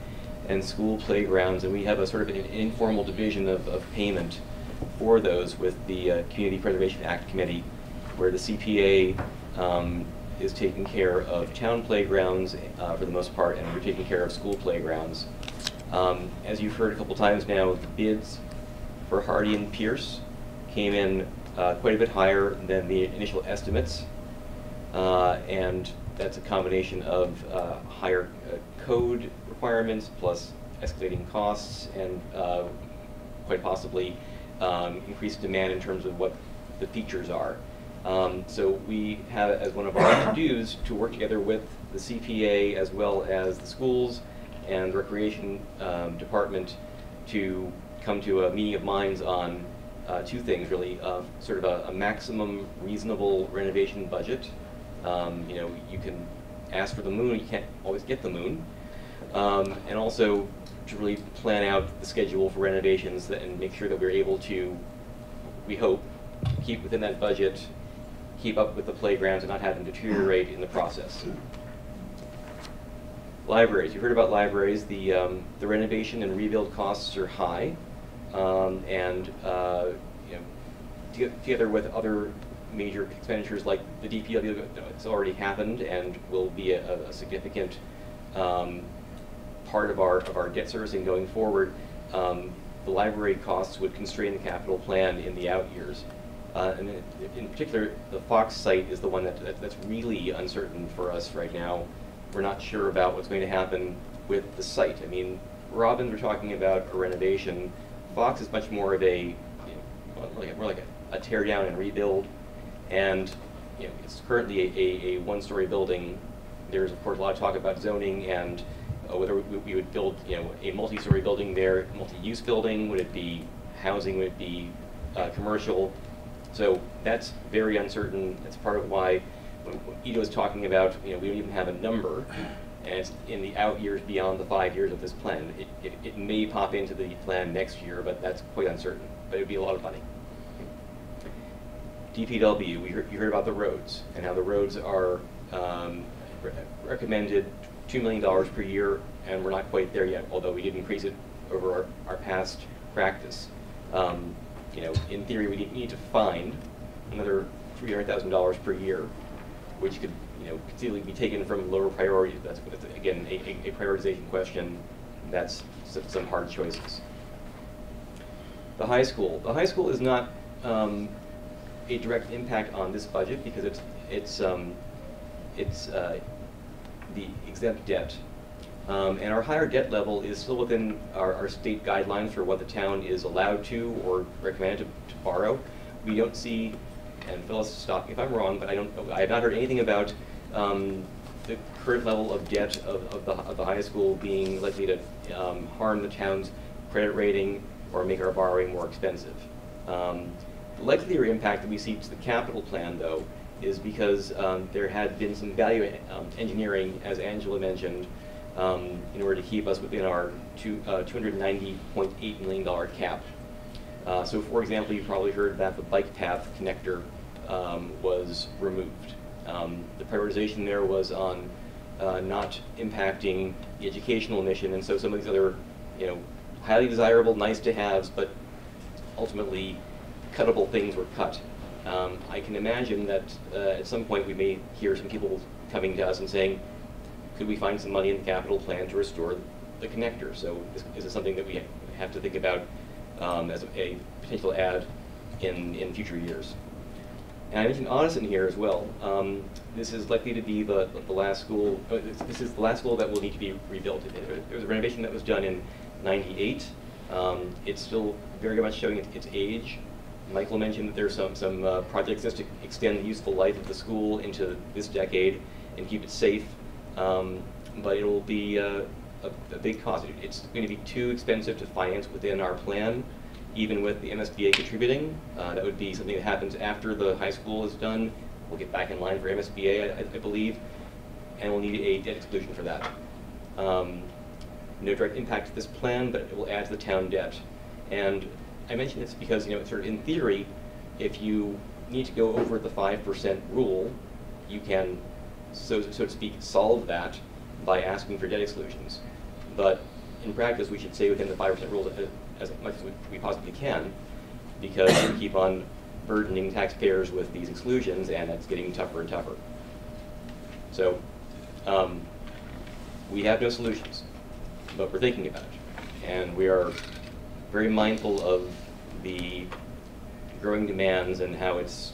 and school playgrounds, and we have a sort of an informal division of, of payment for those with the uh, Community Preservation Act Committee, where the CPA um, is taking care of town playgrounds uh, for the most part, and we're taking care of school playgrounds. Um, as you've heard a couple times now, the bids for Hardy and Peirce came in uh, quite a bit higher than the initial estimates. Uh, and that's a combination of uh, higher uh, code requirements plus escalating costs and uh, quite possibly um, increased demand in terms of what the features are. Um, so we have as one of our to-dos to work together with the CPA as well as the schools and recreation um, department to come to a meeting of minds on uh, two things really, uh, sort of a, a maximum reasonable renovation budget. Um, you know, you can ask for the moon, you can't always get the moon. Um, and also to really plan out the schedule for renovations that, and make sure that we're able to, we hope, keep within that budget, keep up with the playgrounds and not have them deteriorate in the process. Libraries, you heard about libraries. The, um, the renovation and rebuild costs are high. Um, and, uh, you know, to- together with other major expenditures like the DPW, it's already happened and will be a, a significant, um, part of our, of our debt servicing going forward. Um, the library costs would constrain the capital plan in the out years. Uh, and in- particular, the Fox site is the one that, that- that's really uncertain for us right now. We're not sure about what's going to happen with the site. I mean, Robin, we're talking about a renovation. Fox is much more of a, you know, more like a, more like a, a tear down and rebuild. And, you know, it's currently a, a, a one-story building. There's, of course, a lot of talk about zoning and uh, whether we, we would build, you know, a multi-story building there, multi-use building, would it be housing, would it be uh, commercial? So that's very uncertain. That's part of why when is talking about, you know, we don't even have a number, and it's in the out years beyond the five years of this plan. It, it, it may pop into the plan next year, but that's quite uncertain. But it would be a lot of money. DPW, we heard, you heard about the roads and how the roads are um, re- recommended $2 million per year, and we're not quite there yet, although we did increase it over our, our past practice. Um, you know, in theory, we need, to find another $300,000 per year, which could, you know, conceivably be taken from lower priorities. That's, again, a, a- prioritization question. That's some, some hard choices. The high school. The high school is not um, a direct impact on this budget because it's it's um, it's uh, the exempt debt, um, and our higher debt level is still within our, our state guidelines for what the town is allowed to or recommended to, to borrow. We don't see, and Phyllis, stop me if I'm wrong, but I don't. I have not heard anything about um, the current level of debt of, of, the, of the high school being likely to um, harm the town's credit rating or make our borrowing more expensive. Um, the likelier impact that we see to the capital plan, though, is because um, there had been some value um, engineering, as Angela mentioned, um, in order to keep us within our uh, $290.8 million cap. Uh, so, for example, you probably heard that the bike path connector um, was removed. Um, the prioritization there was on uh, not impacting the educational mission, and so some of these other, you know, highly desirable, nice to haves, but ultimately cuttable things were cut. Um, I can imagine that uh, at some point we may hear some people coming to us and saying, could we find some money in the capital plan to restore the connector? So is, is this something that we have to think about um, as a, a potential add in, in future years? And I mentioned Ottoson here as well. Um, this is likely to be the, the last school, uh, this, this is the last school that will need to be rebuilt. There there was a renovation that was done in 98. Um, it's still very much showing its, its age. Michael mentioned that there's some, some uh, projects just to extend the useful life of the school into this decade and keep it safe. Um, but it will be uh, a, a big cost. It's going to be too expensive to finance within our plan, even with the MSBA contributing. Uh, that would be something that happens after the high school is done. We'll get back in line for MSBA, I, I believe, and we'll need a debt exclusion for that. Um, no direct impact to this plan, but it will add to the town debt. And I mention this because, you know, sort of in theory, if you need to go over the 5% rule, you can, so, so to speak, solve that by asking for debt exclusions. But in practice, we should stay within the 5% rule as, much as we, we possibly can, because we keep on burdening taxpayers with these exclusions, and it's getting tougher and tougher. So, um, we have no solutions, but we're thinking about it. And we are very mindful of the growing demands and how it's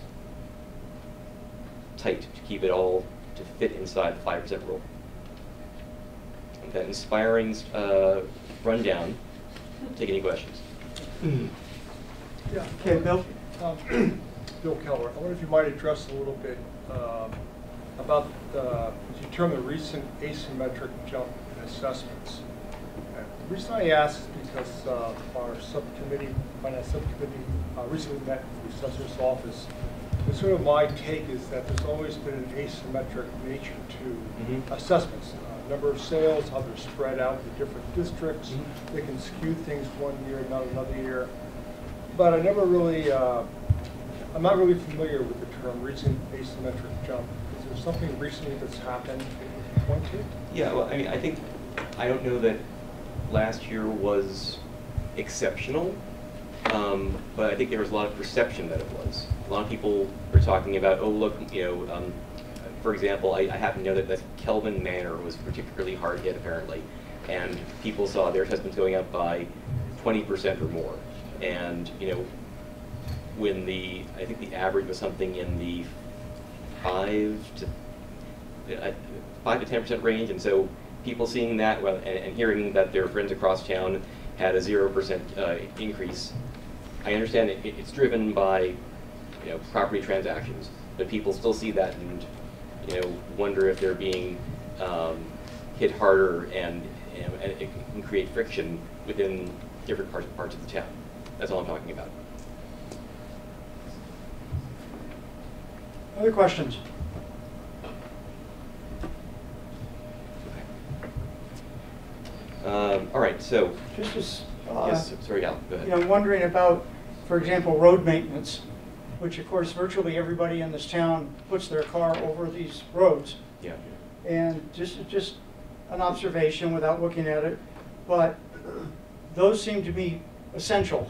tight to keep it all to fit inside the 5% rule. With that inspiring uh, rundown, take any questions. Yeah. Okay, Bill? Um, Bill Keller, I wonder if you might address a little bit um, about, uh, as you term the recent asymmetric jump in assessments. The reason I ask is because uh, our subcommittee, finance subcommittee, uh, recently met with the assessor's office. And sort of my take is that there's always been an asymmetric nature to Mhm. assessments. Uh, Number of sales, how they're spread out in different districts. Mhm. They can skew things one year, and not another year. But I never really, uh, I'm not really familiar with the term recent asymmetric jump. Is there something recently that's happened that you point to? Yeah, well, I mean, I think, I don't know that last year was exceptional, um, but I think there was a lot of perception that it was. A lot of people were talking about, oh, look, you know, um, for example, I, I happen to know that, that Kelwyn Manor was particularly hard hit apparently, and people saw their assessments going up by 20% or more. And, you know, when the, I think the average was something in the five to uh, five to ten percent range, and so people seeing that and, and hearing that their friends across town had a zero percent uh, increase, I understand it, it's driven by you know property transactions, but people still see that and you know wonder if they're being um, hit harder, and, you and it can create friction within different parts parts of the town. That's all I'm talking about. Other questions? Um, all right, so Just as, uh, yes, sorry, Al, go ahead. You know, I'm wondering about, for example, road maintenance, which of course virtually everybody in this town puts their car over these roads. Yeah. And just, just an observation without looking at it, but those seem to be essential.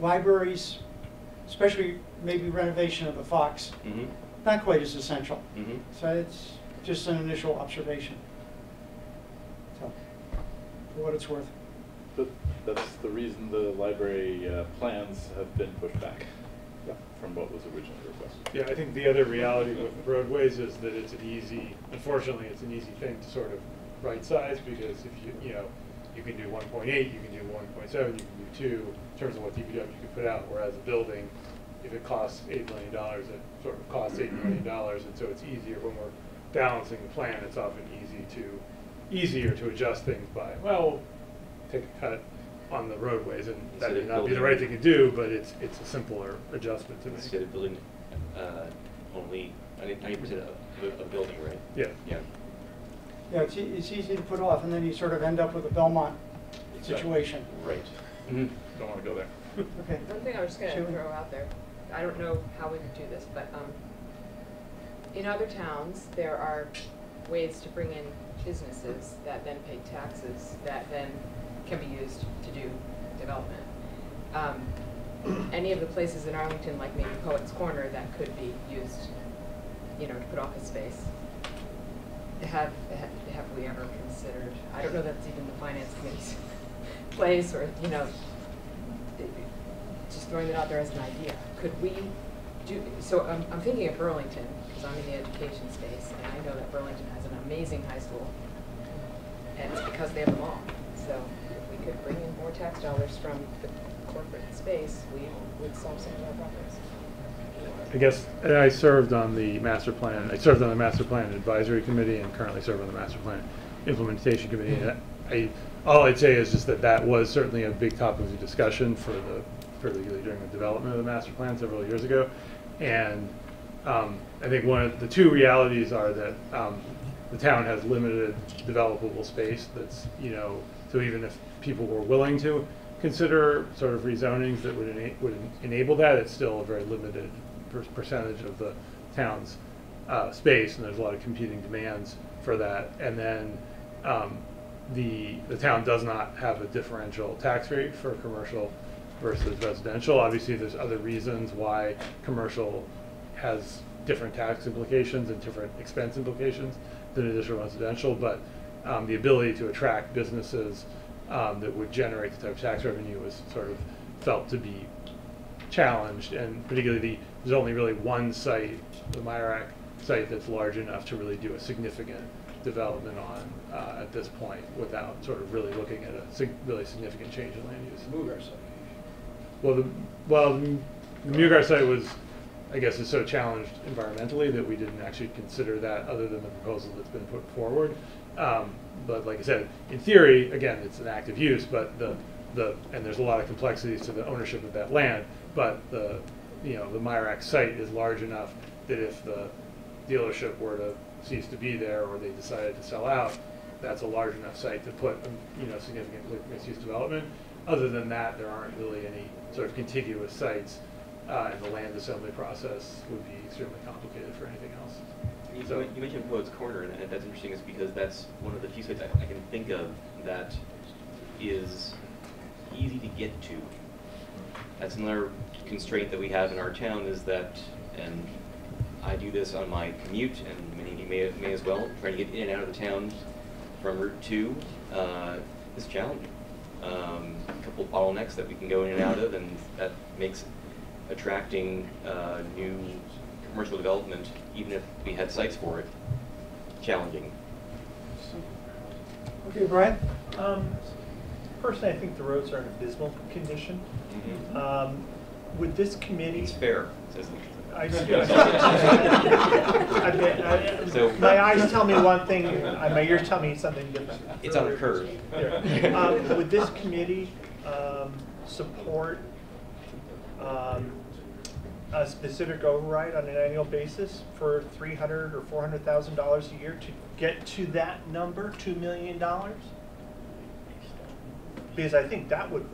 Libraries, especially maybe renovation of the Fox, Mhm. not quite as essential. Mhm. So it's just an initial observation. So, for what it's worth. But that's the reason the library uh, plans have been pushed back from what was originally requested. Yeah, I think the other reality with roadways is that it's an easy, unfortunately, it's an easy thing to sort of right size because if you, you know, you can do one point eight, you can do one point seven, you can do two, in terms of what DPW you can put out, whereas a building, if it costs eight million dollars, it sort of costs eight million dollars, and so it's easier when we're balancing the plan, it's often easy to, easier to adjust things by, well, take a cut on the roadways, and that Instead may of not be the building- right thing to do, but it's, it's a simpler adjustment to make. Instead of building uh, only ninety percent of a- a building, right? Yeah. Yeah. Yeah, it's, e- it's easy to put off, and then you sort of end up with a Belmont situation. Right. Mhm. Don't want to go there. Okay. One thing I was just gonna Shall throw out there, I don't know how we could do this, but, um, in other towns, there are ways to bring in businesses that then pay taxes, that then can be used to do development. Um, any of the places in Arlington, like maybe Poets Corner, that could be used, you know, to put office space. Have, have, have we ever considered, I don't know that's even the finance committee's place, or, you know, just throwing it out there as an idea. Could we do, so I'm, I'm thinking of Burlington, because I'm in the education space, and I know that Burlington amazing high school. And it's because they have them all. So if we could bring in more tax dollars from the corporate space, we would solve some of our problems. I guess, I served on the master plan, I served on the master plan advisory committee and currently serve on the master plan implementation committee. And I, all I'd say is just that that was certainly a big topic of discussion for the, during the development of the master plan several years ago. And um, I think one of the two realities are that um, the town has limited developable space that's, you know, so even if people were willing to consider sort of rezonings that would, ena- would enable that, it's still a very limited per- percentage of the town's uh, space, and there's a lot of competing demands for that. And then um, the, the town does not have a differential tax rate for commercial versus residential. Obviously, there's other reasons why commercial has different tax implications and different expense implications than additional residential, but um, the ability to attract businesses um, that would generate the type of tax revenue was sort of felt to be challenged, and particularly the, there's only really one site, the Mirak site, that's large enough to really do a significant development on uh, at this point without sort of really looking at a sig- really significant change in land use. Mugar site. Well, the, well, the Mugar site was, I guess, is so challenged environmentally that we didn't actually consider that other than the proposal that's been put forward. Um, but like I said, in theory, again, it's an active use, but the, the, and there's a lot of complexities to the ownership of that land, but the, you know, the Mirak site is large enough that if the dealership were to cease to be there or they decided to sell out, that's a large enough site to put, um, you know, significant mixed-use development. Other than that, there aren't really any sort of contiguous sites, uh, and the land assembly process would be extremely complicated for anything else. You, So- you mentioned Poets Corner, and that's interesting, is because that's one of the few sites I, I can think of that is easy to get to. That's another constraint that we have in our town is that, and I do this on my commute, and many of you may, may as well, trying to get in and out of the town from Route Two, uh, is challenging. Um, a couple bottlenecks that we can go in and out of, and that makes attracting, uh, new commercial development, even if we had sites for it, challenging. Okay, Brian? Um, Personally, I think the roads are in abysmal condition. Um, Would this committee? It's fair, says the. I I bet- I- So- My eyes tell me one thing, uh, my ears tell me something different. It's on a curve. Um, Would this committee um, support um, a specific override on an annual basis for three hundred or four hundred thousand dollars a year to get to that number, two million dollars? Because I think that would,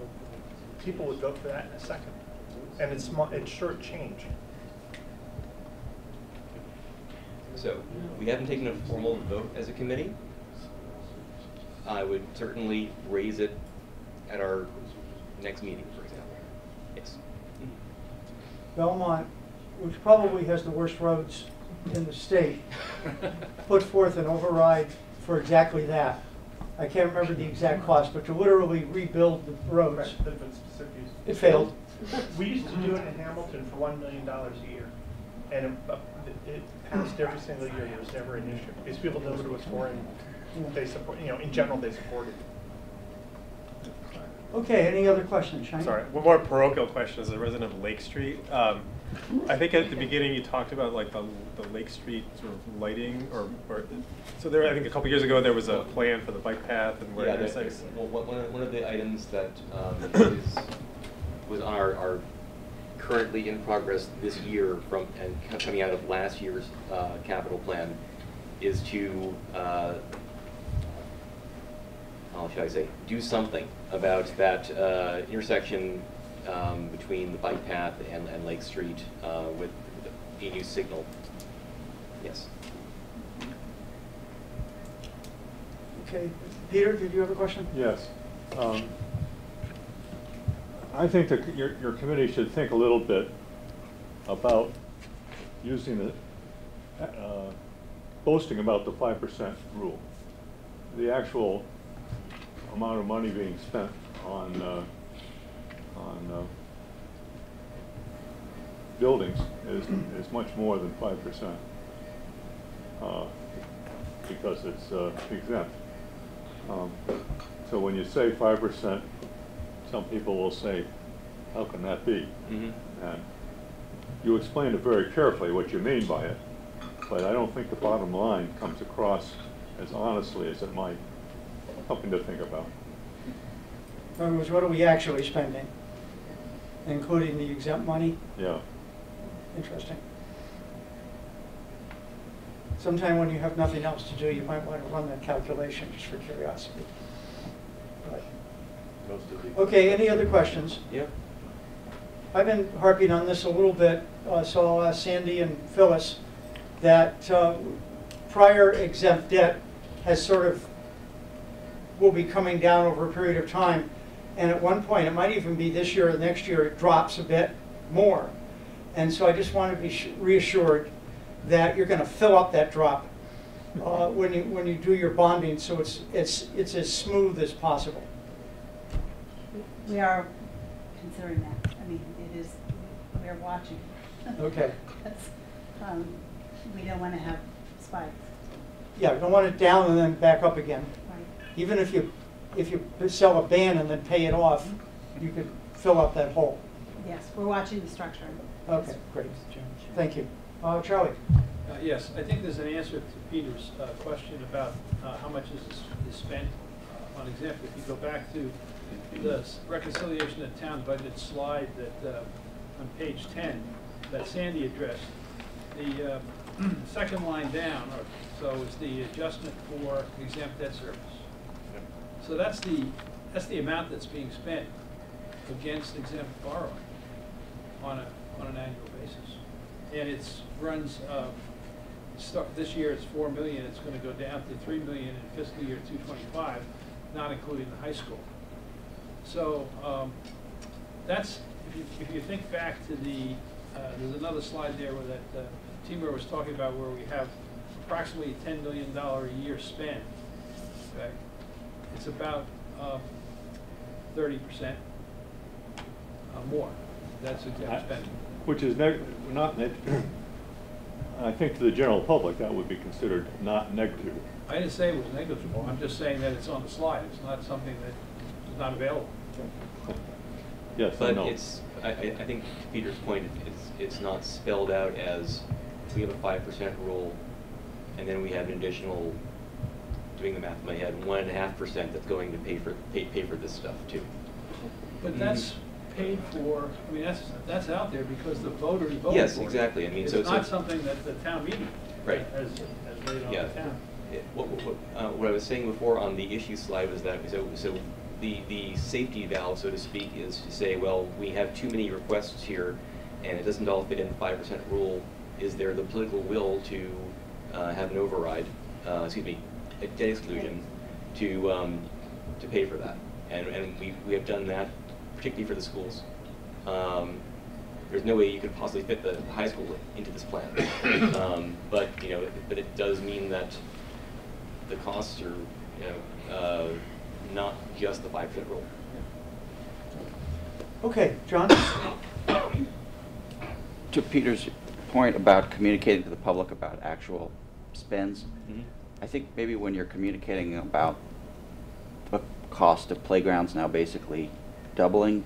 people would vote for that in a second. And it's, it's short change. So, we haven't taken a formal vote as a committee. I would certainly raise it at our next meeting. Belmont, which probably has the worst roads in the state, put forth an override for exactly that. I can't remember the exact cost, but to literally rebuild the roads. It failed. We used to do it in Hamilton for one million dollars a year. And it- uh, it passed every single year, there was never an issue, because people knew what it was for and they support, you know, in general, they supported it. Okay, any other questions, Shane? Sorry, one more parochial question as a resident of Lake Street. Um, I think at the beginning you talked about like the, the Lake Street sort of lighting or, or, so there, I think a couple years ago, there was a plan for the bike path and where Yeah, there's there- like. well, one, one of- the items that um, is, was on our, our currently in progress this year from, and coming out of last year's uh, capital plan is to, uh, how should I say, do something about that uh, intersection um, between the bike path and, and Lake Street uh, with a new signal. Yes. Okay, Peter, did you have a question? Yes. Um, I think that your, your committee should think a little bit about using the, uh, boasting about the five percent rule. The actual amount of money being spent on, uh, on, uh, buildings is, is much more than five percent. Uh, because it's uh, exempt. Um, So when you say five percent, some people will say, how can that be? Mhm. And you explained it very carefully what you mean by it, but I don't think the bottom line comes across as honestly as it might. Something to think about. In other words, what are we actually spending? Including the exempt money? Yeah. Interesting. Sometime when you have nothing else to do, you might want to run that calculation just for curiosity. But- Most of the. Okay, any other questions? Yeah. I've been harping on this a little bit, uh, so I'll ask Sandy and Phyllis, that uh, prior exempt debt has sort of, will be coming down over a period of time. And at one point, it might even be this year or next year, it drops a bit more. And so I just want to be reassured that you're going to fill up that drop uh, when you, when you do your bonding, so it's, it's, it's as smooth as possible. We are considering that. I mean, it is, we are watching. Okay. That's, um, We don't want to have spikes. Yeah, we don't want it down and then back up again. Right. Even if you, if you sell a bond and then pay it off, you could fill up that hole. Yes, we're watching the structure. Okay, great. Thank you. Uh, Charlie? Uh, Yes, I think there's an answer to Peter's uh, question about uh, how much is is spent uh, on example. If you go back to the reconciliation of town budget slide that, uh, on page 10, that Sandy addressed, the uh, second line down, or so is the adjustment for exempt debt service. So that's the, that's the amount that's being spent against exempt borrowing on a, on an annual basis. And it's, runs, uh, start, this year it's four million, it's gonna go down to three million in fiscal year two twenty-five, not including the high school. So, um, that's, if you, if you think back to the, uh, there's another slide there where that, uh, was talking about where we have approximately ten million dollar a year spend, okay? It's about, um, thirty percent, uh, more, that's exempt spending. Which is neg, not neg, I think to the general public, that would be considered not negative. I didn't say it was negligible, I'm just saying that it's on the slide, it's not something that is not available. Yes, I But know. it's, I, I I think to Peter's point, it's, it's not spelled out as, we have a five percent rule, and then we have an additional, doing the math in my head, one and a half percent that's going to pay for, pay, pay for this stuff too. But that's paid for, I mean, that's, that's out there because the voters voted for it. Yes, exactly. I mean, so- It's so- not something that the town meeting Right. has, has laid on Yeah. the town. It- What, what, what, uh, what I was saying before on the issue slide was that, so, so the, the safety valve, so to speak, is to say, well, we have too many requests here, and it doesn't all fit in the five percent rule. Is there the political will to, uh, have an override, uh, excuse me, a debt exclusion to, um, to pay for that? And, and we, we have done that, particularly for the schools. Um, there's no way you could possibly fit the high school into this plan. Um, but, you know, but it does mean that the costs are, you know, uh, not just the five percent rule. Okay, John? To Peter's point about communicating to the public about actual spends, Mhm. I think maybe when you're communicating about the cost of playgrounds now basically doubling,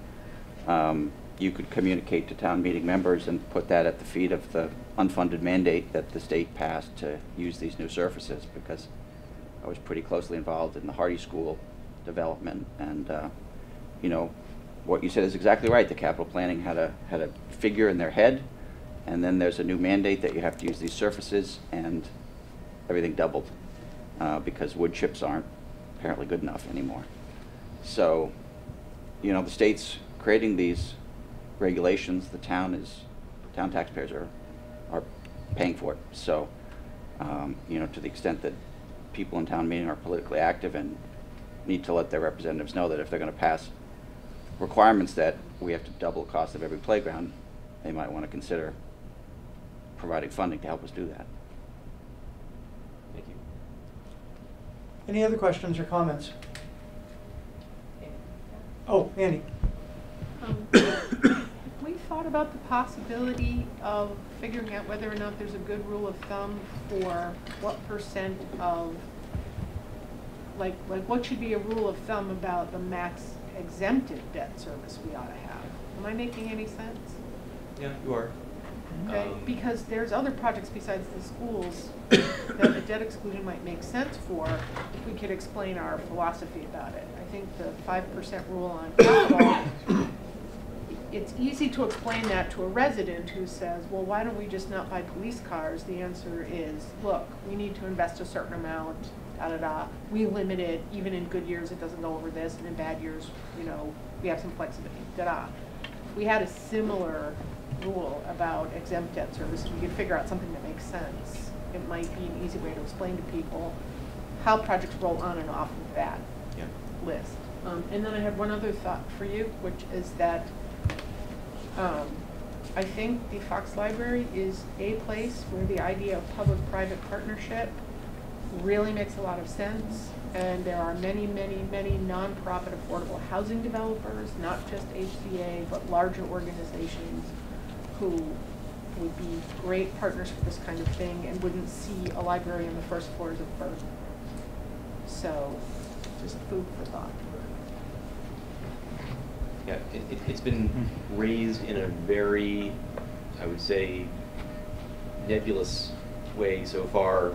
um, you could communicate to town meeting members and put that at the feet of the unfunded mandate that the state passed to use these new surfaces, because I was pretty closely involved in the Hardy School development, and, uh, you know, what you said is exactly right. The capital planning had a, had a figure in their head, and then there's a new mandate that you have to use these surfaces, and everything doubled, uh, because wood chips aren't apparently good enough anymore. So, you know, the state's creating these regulations, the town is, town taxpayers are, are paying for it. So, um, you know, to the extent that people in town meeting are politically active and need to let their representatives know that if they're gonna pass requirements that we have to double the cost of every playground, they might wanna consider providing funding to help us do that. Thank you. Any other questions or comments? Oh, Annie? Um, We thought about the possibility of figuring out whether or not there's a good rule of thumb for what percent of, like, like what should be a rule of thumb about the max exempted debt service we ought to have? Am I making any sense? Yeah, you are. Okay, Um, because there's other projects besides the schools that a debt exclusion might make sense for if we could explain our philosophy about it. I think the five percent rule on capital, it's easy to explain that to a resident who says, well, why don't we just not buy police cars? The answer is, look, we need to invest a certain amount, da-da-da. We limit it, even in good years, it doesn't go over this, and in bad years, you know, we have some flexibility, da-da. We had a similar rule about exempt debt service, we could figure out something that makes sense. It might be an easy way to explain to people how projects roll on and off of that Yeah. list. Um, and then I have one other thought for you, which is that, um, I think the Fox Library is a place where the idea of public-private partnership really makes a lot of sense. And there are many, many, many nonprofit affordable housing developers, not just HCA, but larger organizations who would be great partners for this kind of thing and wouldn't see a library on the first floor as a burden. So, just food for thought. Yeah, it, it, it's been raised in a very, I would say, nebulous way so far,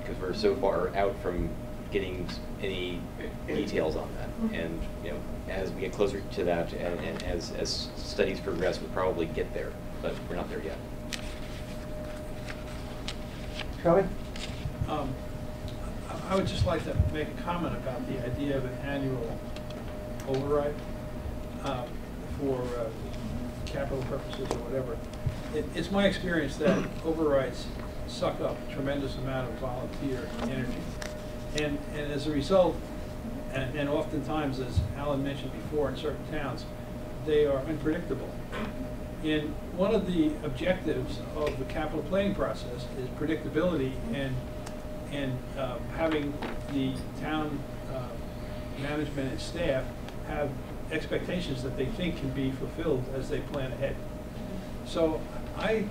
because we're so far out from getting any details on that. Mhm. And, you know, as we get closer to that and, and as, as studies progress, we'll probably get there, but we're not there yet. Charlie? Um, I- I would just like to make a comment about the idea of an annual override um, for uh, capital purposes or whatever. It- It's my experience that overrides suck up a tremendous amount of volunteer energy. And, and as a result, and and oftentimes, as Alan mentioned before, in certain towns, they are unpredictable. And one of the objectives of the capital planning process is predictability and, and uh, having the town uh, management and staff have expectations that they think can be fulfilled as they plan ahead. So I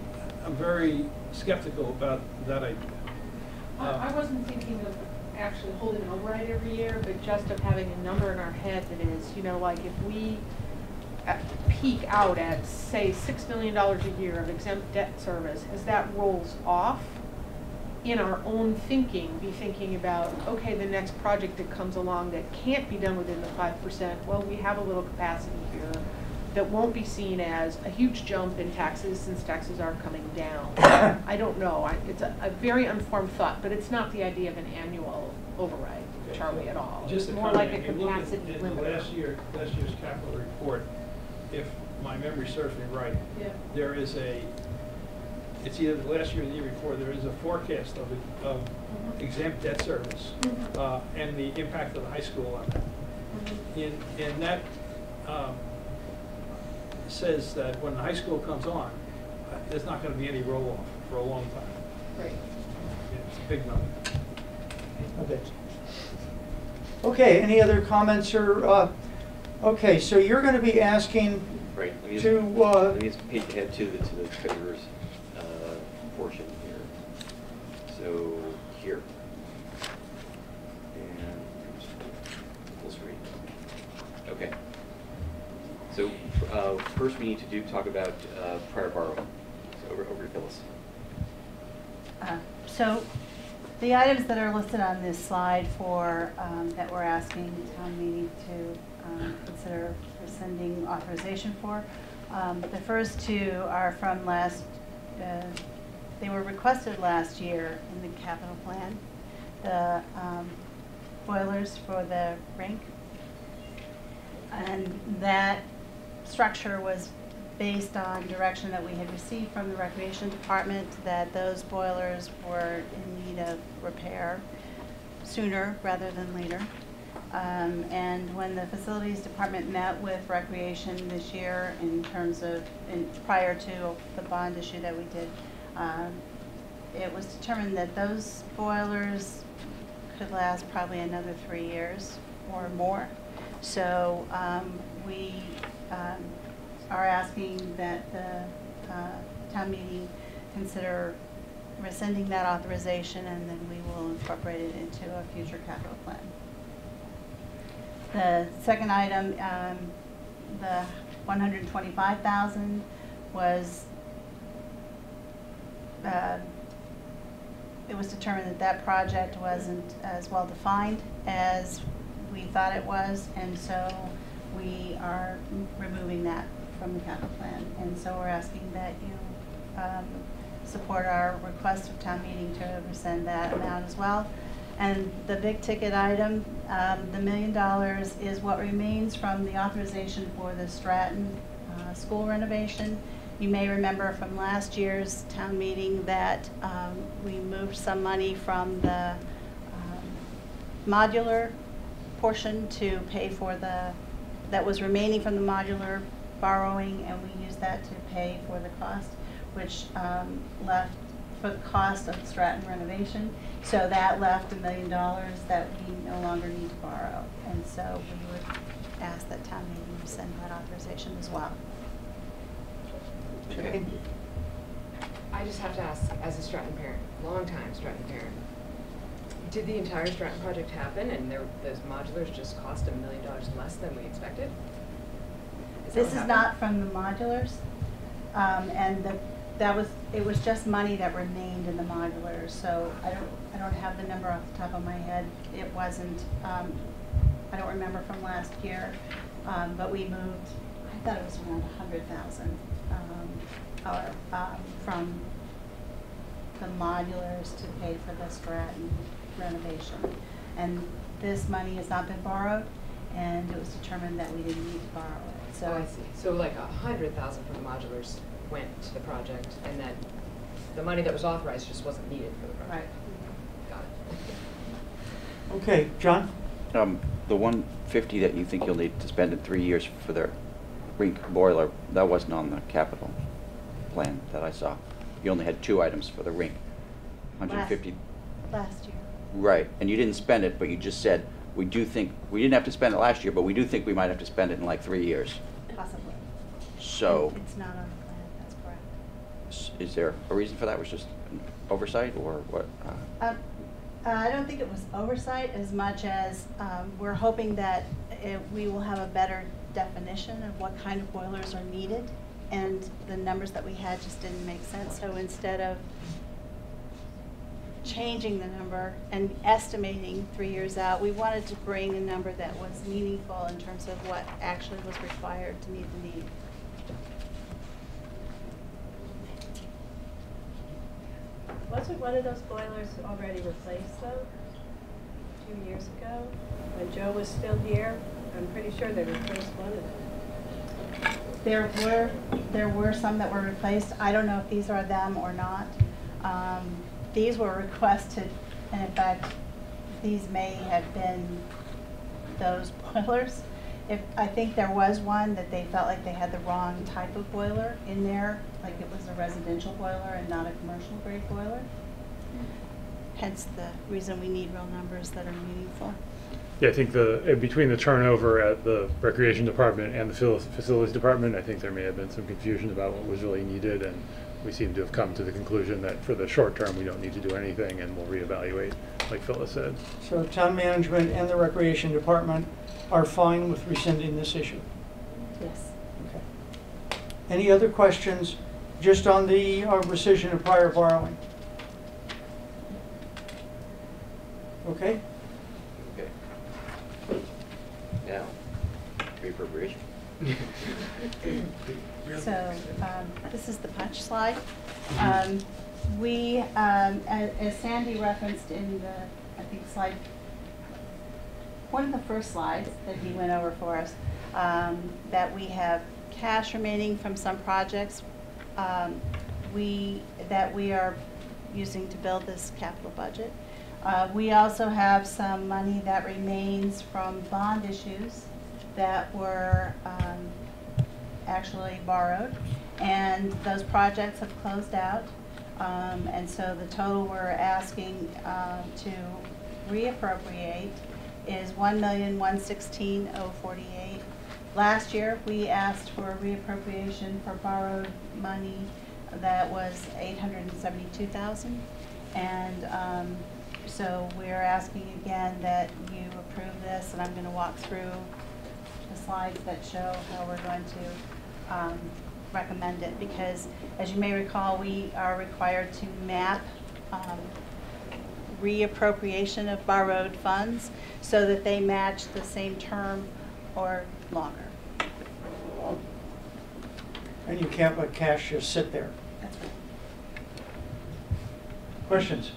am very skeptical about that idea. I I wasn't thinking of actually holding an override every year, but just of having a number in our head that is, you know, like if we uh, peak out at, say, six million dollars a year of exempt debt service, as that rolls off, in our own thinking, be thinking about, okay, the next project that comes along that can't be done within the five percent, well, we have a little capacity here that won't be seen as a huge jump in taxes since taxes are coming down. I don't know, I, it's a, a very unformed thought, but it's not the idea of an annual override, Charlie, at all. Just It's a more like a comment, if you look at- capacity at the limiter. Last year, last year's capital report, if my memory serves me right, Yeah. there is a, it's either the last year or the year before, there is a forecast of, it- of Mhm. exempt debt service, Mhm. uh, and the impact of the high school on that. Mhm. And, and that, um, says that when the high school comes on, uh, there's not gonna be any roll-off for a long time. Right. It's a big number. Okay. Okay, any other comments or, uh, okay, so you're gonna be asking Right. let me just- to, uh, Let me just page ahead to the, to the treasurer's, uh, portion here. So, here. And, full screen. Okay. So, uh, first we need to do, talk about, uh, prior borrowing. So over, over to Phyllis. Uh, So the items that are listed on this slide for, um, that we're asking the town meeting to um, consider rescinding authorization for, um, the first two are from last, uh, they were requested last year in the capital plan. The um, boilers for the rink. And that structure was based on direction that we had received from the Recreation Department, that those boilers were in need of repair sooner rather than later. Um, And when the Facilities Department met with Recreation this year in terms of, in, prior to the bond issue that we did, um, it was determined that those boilers could last probably another three years or more. So um, we um, are asking that the uh, town meeting consider rescinding that authorization, and then we will incorporate it into a future capital plan. The second item, um, the 125,000 was, uh, it was determined that that project wasn't as well defined as we thought it was, and so we are removing that from the capital plan. And so we're asking that you um, support our request of town meeting to rescind that amount as well. And the big ticket item, um, the million dollars is what remains from the authorization for the Stratton uh, school renovation. You may remember from last year's town meeting that um, we moved some money from the um, modular portion to pay for the, that was remaining from the modular borrowing, and we used that to pay for the cost, which um, left for the cost of Stratton renovation. So that left a million dollars that we no longer need to borrow. And so we would ask that town meeting rescind that authorization as well. Okay. I just have to ask, as a Stratton parent, long time Stratton parent, did the entire Stratton project happen and there, those modulars just cost a million dollars less than we expected? Is This is happened? not from the modulars, um, and the, that was, it was just money that remained in the modulars, so I don't, I don't have the number off the top of my head. It wasn't, um, I don't remember from last year, um, but we moved, I thought it was around a hundred thousand, um, or, um, from the modulars to pay for the Stratton renovation. And this money has not been borrowed, and it was determined that we didn't need to borrow it, so. Oh, I see. So like a hundred thousand from the modulars went to the project and then the money that was authorized just wasn't needed for the project? Right. Got it. Okay, John? Um, the one fifty that you think you'll need to spend in three years for the rink boiler, that wasn't on the capital plan that I saw. You only had two items for the rink, hundred and fifty. Last year. Right, and you didn't spend it, but you just said, we do think, we didn't have to spend it last year, but we do think we might have to spend it in like three years. Possibly. So, It's not on the plan, that's correct. s- is there a reason for that? Was just oversight or what? uh, Um, I don't think it was oversight as much as um, we're hoping that it- we will have a better definition of what kind of boilers are needed, and the numbers that we had just didn't make sense. So instead of changing the number and estimating three years out, we wanted to bring a number that was meaningful in terms of what actually was required to meet the need. Wasn't one of those boilers already replaced though, two years ago? When Joe was still here, I'm pretty sure they replaced one of them. There were, there were some that were replaced. I don't know if these are them or not. Um, These were requested, and in fact, these may have been those boilers. If, I think there was one that they felt like they had the wrong type of boiler in there, like it was a residential boiler and not a commercial grade boiler. Hence the reason we need real numbers that are meaningful. Yeah, I think the, uh, between the turnover at the recreation department and the fil- facilities department, I think there may have been some confusion about what was really needed, and we seem to have come to the conclusion that for the short term, we don't need to do anything, and we'll reevaluate, like Phyllis said. So town management and the recreation department are fine with rescinding this issue. Yes. Okay. Any other questions just on the uh, rescission of prior borrowing? Okay? Okay. Now, reappropriation. So, um, this is the punch slide. Um, we, um, as, as Sandy referenced in the, I think slide, one of the first slides that he went over for us, um, that we have cash remaining from some projects, um, we, that we are using to build this capital budget. Uh, we also have some money that remains from bond issues that were um, actually borrowed, and those projects have closed out. Um, and so the total we're asking uh, to reappropriate is one million one sixteen oh forty eight last year, we asked for a reappropriation for borrowed money that was eight hundred and um, so we're asking again that you approve this, and I'm gonna walk through the slides that show how we're going to, um, recommend it, because as you may recall, we are required to map, um, reappropriation of borrowed funds so that they match the same term or longer. And you can't let cash just sit there. That's right. Questions?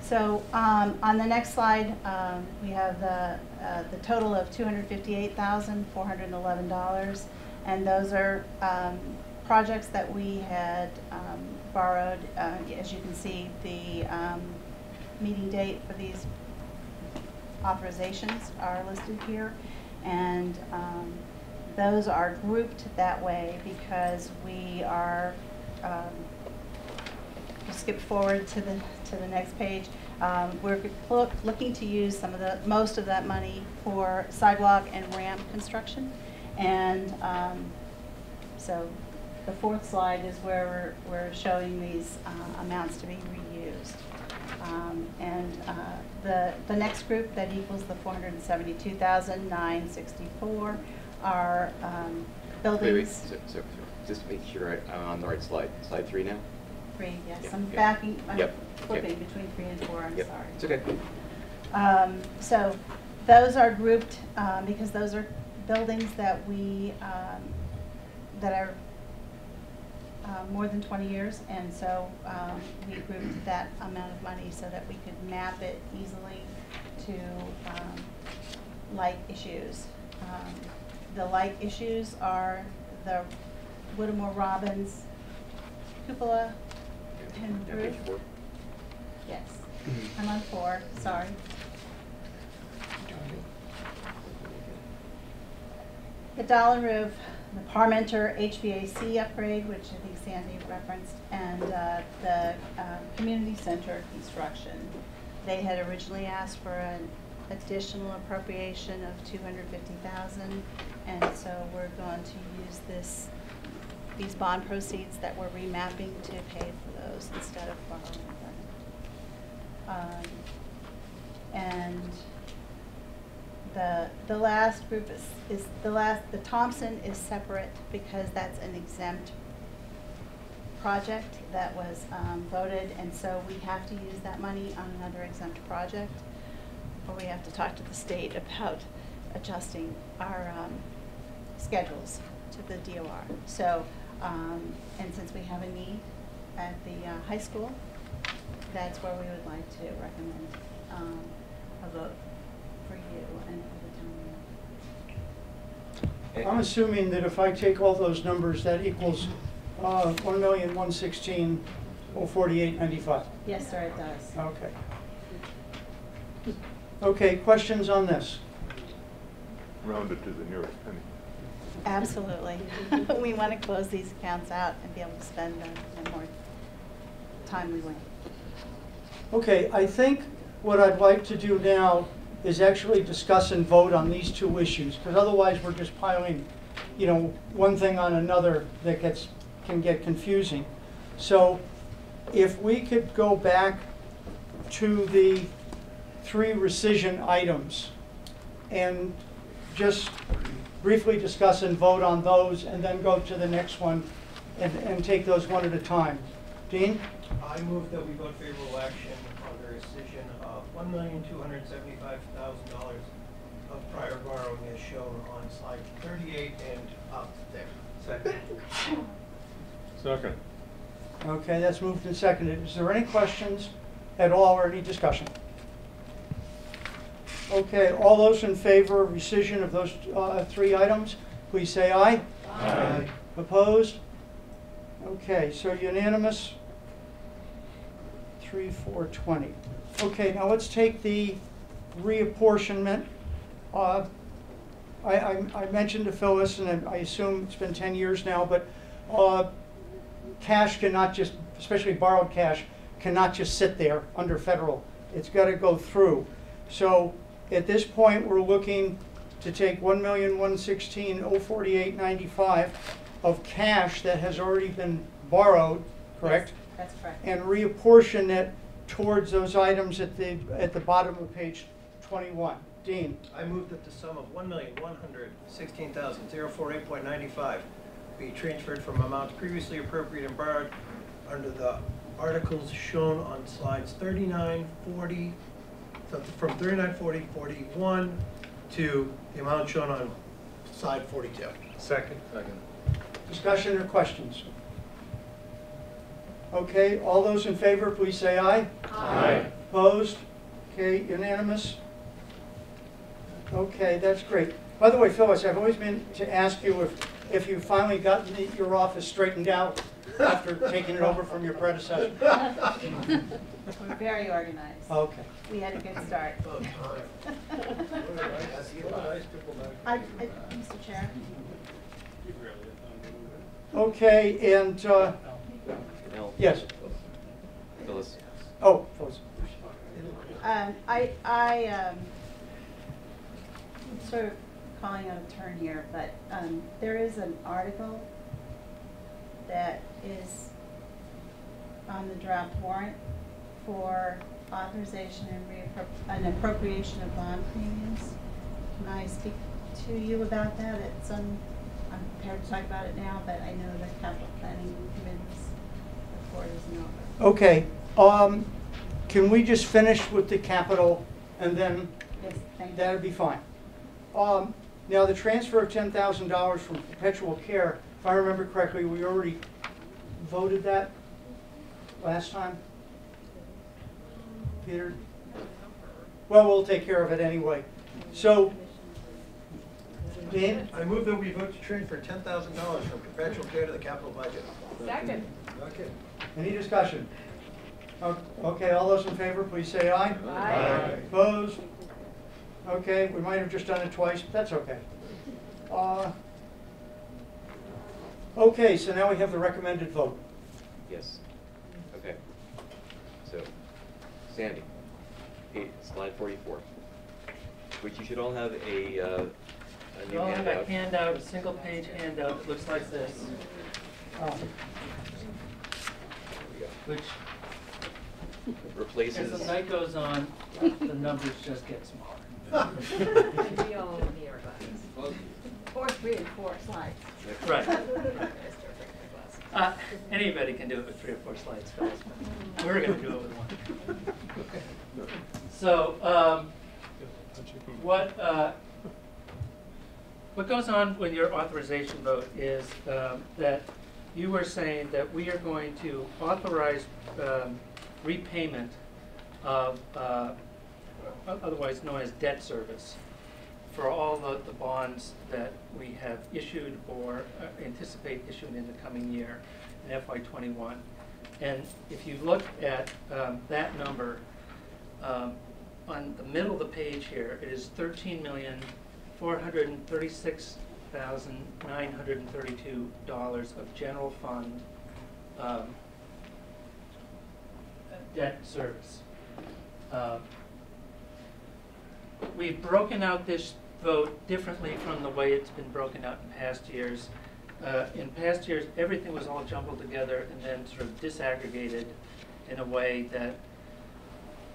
So um, on the next slide, um, we have the, uh, the total of $258,411. And those are um, projects that we had um, borrowed. Uh, As you can see, the um, meeting date for these authorizations are listed here. And um, those are grouped that way because we are, um, skip forward to the, to the next page. Um, We're look- looking to use some of the, most of that money for sidewalk and ramp construction. And um, so the fourth slide is where we're, we're showing these uh, amounts to be reused. Um, And uh, the, the next group that equals the 472,964 are um, Wait, wait, buildings. so, so, just make sure I'm on the right slide. Slide three now? Three, yes, Yeah, I'm yeah. backing, I'm Yep, flipping okay. between three and four, I'm Yep, sorry. It's okay. Um, So those are grouped um, because those are buildings that we, um, that are uh, more than 20 years. And so um, we grouped that amount of money so that we could map it easily to um, like issues. Um, The light issues are the Whittemore Robbins cupola and Yeah, roof. page four. Yes, I'm on four, sorry. The Dollar Roof, the Parmenter HVAC upgrade, which I think Sandy referenced, and uh, the uh, community center construction. They had originally asked for an additional appropriation of two hundred fifty thousand, and so we're going to use this, these bond proceeds that we're remapping to pay for those instead of borrowing them. Um, And the, the last group is, is, the last, the Thompson is separate because that's an exempt project that was um, voted, and so we have to use that money on another exempt project, or we have to talk to the state about adjusting our um, schedules to the DOR. So, um, and since we have a need at the uh, high school, that's where we would like to recommend um, a vote for you and for the town. I'm assuming that if I take all those numbers, that equals uh, one million, one sixteen, oh forty-eight, ninety-five. Yes, sir, it does. Okay. Okay, questions on this? Rounded to the nearest penny. Absolutely. We want to close these accounts out and be able to spend them in a more timely way. Okay, I think what I'd like to do now is actually discuss and vote on these two issues, because otherwise we're just piling, you know, one thing on another that gets, can get confusing. So if we could go back to the three rescission items and just briefly discuss and vote on those, and then go to the next one and, and take those one at a time. Dean? I move that we vote favorable action on the rescission of one million, two hundred seventy-five thousand dollars of prior borrowing as shown on slide thirty-eight and up there. Second. Second. Okay, that's moved and seconded. Is there any questions at all or any discussion? Okay, all those in favor of rescission of those uh, three items, please say aye. Aye. Opposed? Okay, so unanimous, three, four, twenty. Okay, now let's take the reapportionment. Uh, I, I I mentioned to Phyllis, and I assume it's been ten years now, but uh, cash cannot just, especially borrowed cash, cannot just sit there under federal. It's got to go through. So at this point, we're looking to take 1,116,048.95 of cash that has already been borrowed, correct? That's correct. And reapportion it towards those items at the at the bottom of page 21. Dean. I move that the sum of 1,116,048.95 be transferred from amounts previously appropriated and borrowed under the articles shown on slides thirty-nine, forty, so from thirty-nine, forty, forty-one to the amount shown on slide forty-two. Second. Second. Discussion or questions? Okay, all those in favor, please say aye. Aye. Opposed? Okay, unanimous? Okay, that's great. By the way, Phyllis, I've always meant to ask you if, if you finally gotten the- your office straightened out after taking it over from your predecessor. We're very organized. Okay. We had a good start. I, I, Mr. Chair? Okay, and, uh, Now- yes. Phyllis. Oh, Phyllis. Um, I, I, um, I'm sort of calling out a turn here, but, um, there is an article that is on the draft warrant for authorization and an appropriation of bond premiums. Can I speak to you about that? It's, um, I'm prepared to talk about it now, but I know the capital planning committee's report is not. Okay, um, can we just finish with the capital and then Yes, that'd be fine. Um, now, the transfer of ten thousand dollars from perpetual care, if I remember correctly, we already voted that last time? Peter? Well, we'll take care of it anyway. So, Dan? I move that we vote to transfer ten thousand dollars from perpetual care to the capital budget. Second. Okay. Any discussion? Okay, all those in favor, please say aye. Aye. Opposed? Okay, we might have just done it twice, but that's okay. Uh, Okay, so now we have the recommended vote. Yes. Okay. So, Sandy, pa- slide forty-four, which you should all have a, uh, a new You all have a handout. handout, a single page handout that looks like this, Uh, which, Replaces. as the night goes on, the numbers just get smaller. We all need our. Or three and four slides. Right. Uh, anybody can do it with three or four slides, fellas, we're gonna do it with one. So, um, what, uh, what goes on with your authorization vote is, um, that you were saying that we are going to authorize, um, repayment of, uh, otherwise known as debt service for all the, the bonds that we have issued or uh, anticipate issuing in the coming year in FY twenty-one. And if you look at um, that number, um, on the middle of the page here, it is thirteen million, four hundred and thirty-six thousand, nine hundred and thirty-two dollars of general fund um, debt service. Um, We've broken out this vote differently from the way it's been broken out in past years. Uh, In past years, everything was all jumbled together and then sort of disaggregated in a way that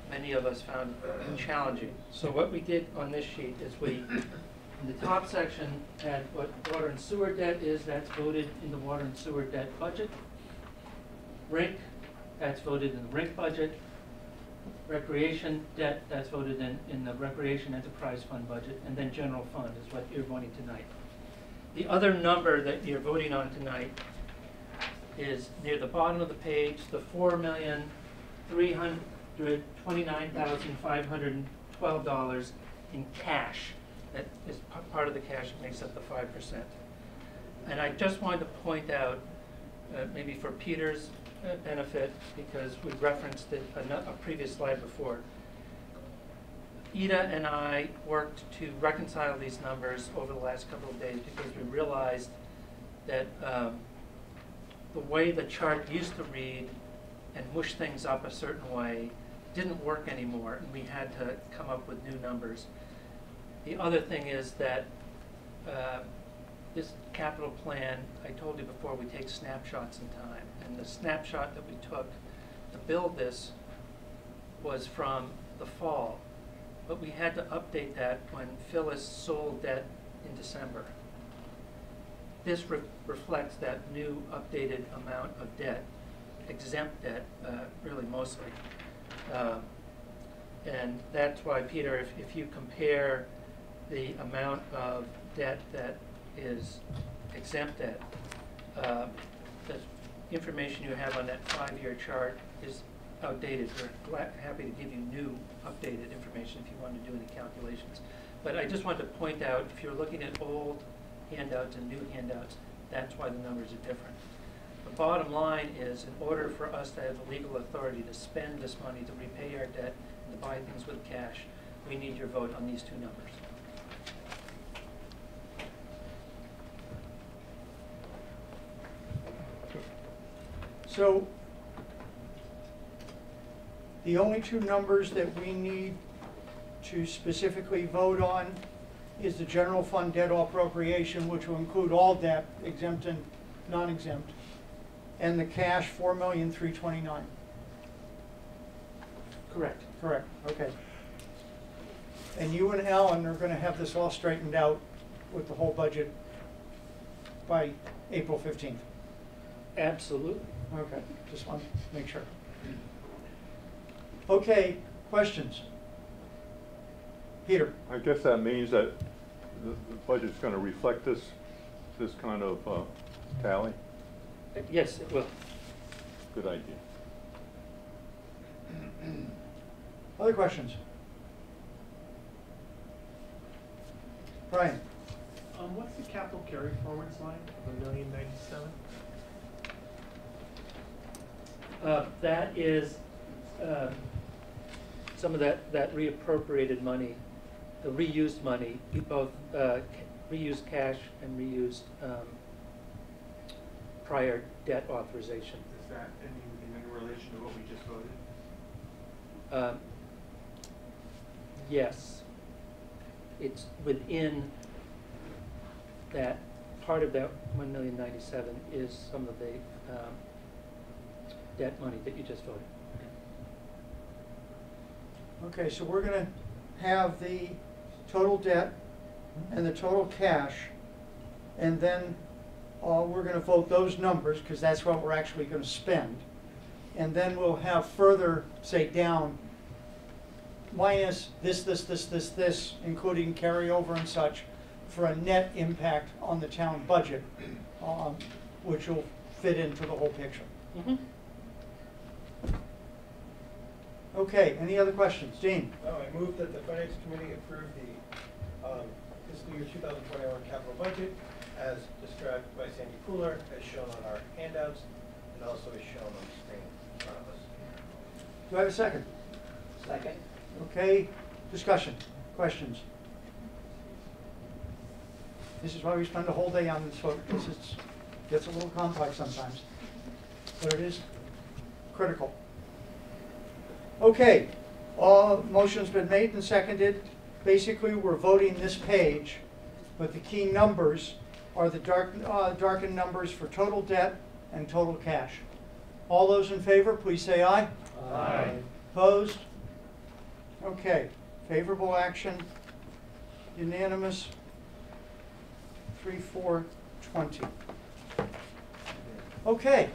many of us found challenging. So what we did on this sheet is we, in the top section, had what water and sewer debt is, that's voted in the water and sewer debt budget. Rink, that's voted in the rink budget. Recreation debt, that's voted in, in the recreation enterprise fund budget, and then general fund is what you're voting tonight. The other number that you're voting on tonight is near the bottom of the page, the four million, three hundred twenty-nine thousand, five hundred and twelve dollars in cash. That is part of the cash that makes up the five percent. And I just wanted to point out, uh, maybe for Peter's benefit, because we referenced it a, a previous slide before. Ida and I worked to reconcile these numbers over the last couple of days because we realized that um, the way the chart used to read and mush things up a certain way didn't work anymore, and we had to come up with new numbers. The other thing is that uh, this capital plan, I told you before, we take snapshots in time. And the snapshot that we took to build this was from the fall. But we had to update that when Phyllis sold debt in December. This re- reflects that new updated amount of debt, exempt debt, uh, really mostly. Uh, And that's why, Peter, if, if you compare the amount of debt that is exempt debt, uh, information you have on that five-year chart is outdated. We're happy to give you new, updated information if you want to do any calculations. But I just wanted to point out, if you're looking at old handouts and new handouts, that's why the numbers are different. The bottom line is, in order for us to have the legal authority to spend this money to repay our debt and to buy things with cash, we need your vote on these two numbers. So the only two numbers that we need to specifically vote on is the general fund debt appropriation, which will include all debt, exempt and non-exempt, and the cash, four million, three twenty-nine. Correct. Correct, okay. And you and Alan are gonna have this all straightened out with the whole budget by April fifteenth. Absolutely. Okay, just want to make sure. Okay, questions? Peter? I guess that means that the, the budget's gonna reflect this, this kind of, uh, tally? Yes, it will. Good idea. Other questions? Brian? Um, what's the capital carry forwards line of a million ninety-seven? Uh, That is uh, some of that, that reappropriated money, the reused money, both uh, reused cash and reused um, prior debt authorization. Is that in, in relation to what we just voted? Um, Yes. It's within that, part of that one million ninety-seven is some of the um, debt money that you just voted. Okay, so we're gonna have the total debt and the total cash, and then, uh, we're gonna vote those numbers, because that's what we're actually gonna spend. And then we'll have further, say, down, minus this, this, this, this, this, including carryover and such, for a net impact on the town budget, um, which will fit into the whole picture. Mhm. Okay, any other questions? Dean? No, I move that the finance committee approve the um, fiscal year 2021 capital budget as described by Sandy Pooler, as shown on our handouts, and also as shown on the screen in front of us. Do I have a second? Second. Okay, discussion, questions? This is why we spend a whole day on this, vote, because it's, gets a little complex sometimes, but it is critical. Okay, all motions been made and seconded. Basically, we're voting this page, but the key numbers are the dark, uh, darkened numbers for total debt and total cash. All those in favor, please say aye. Aye. Opposed? Okay, favorable action, unanimous, three, four, twenty. Okay,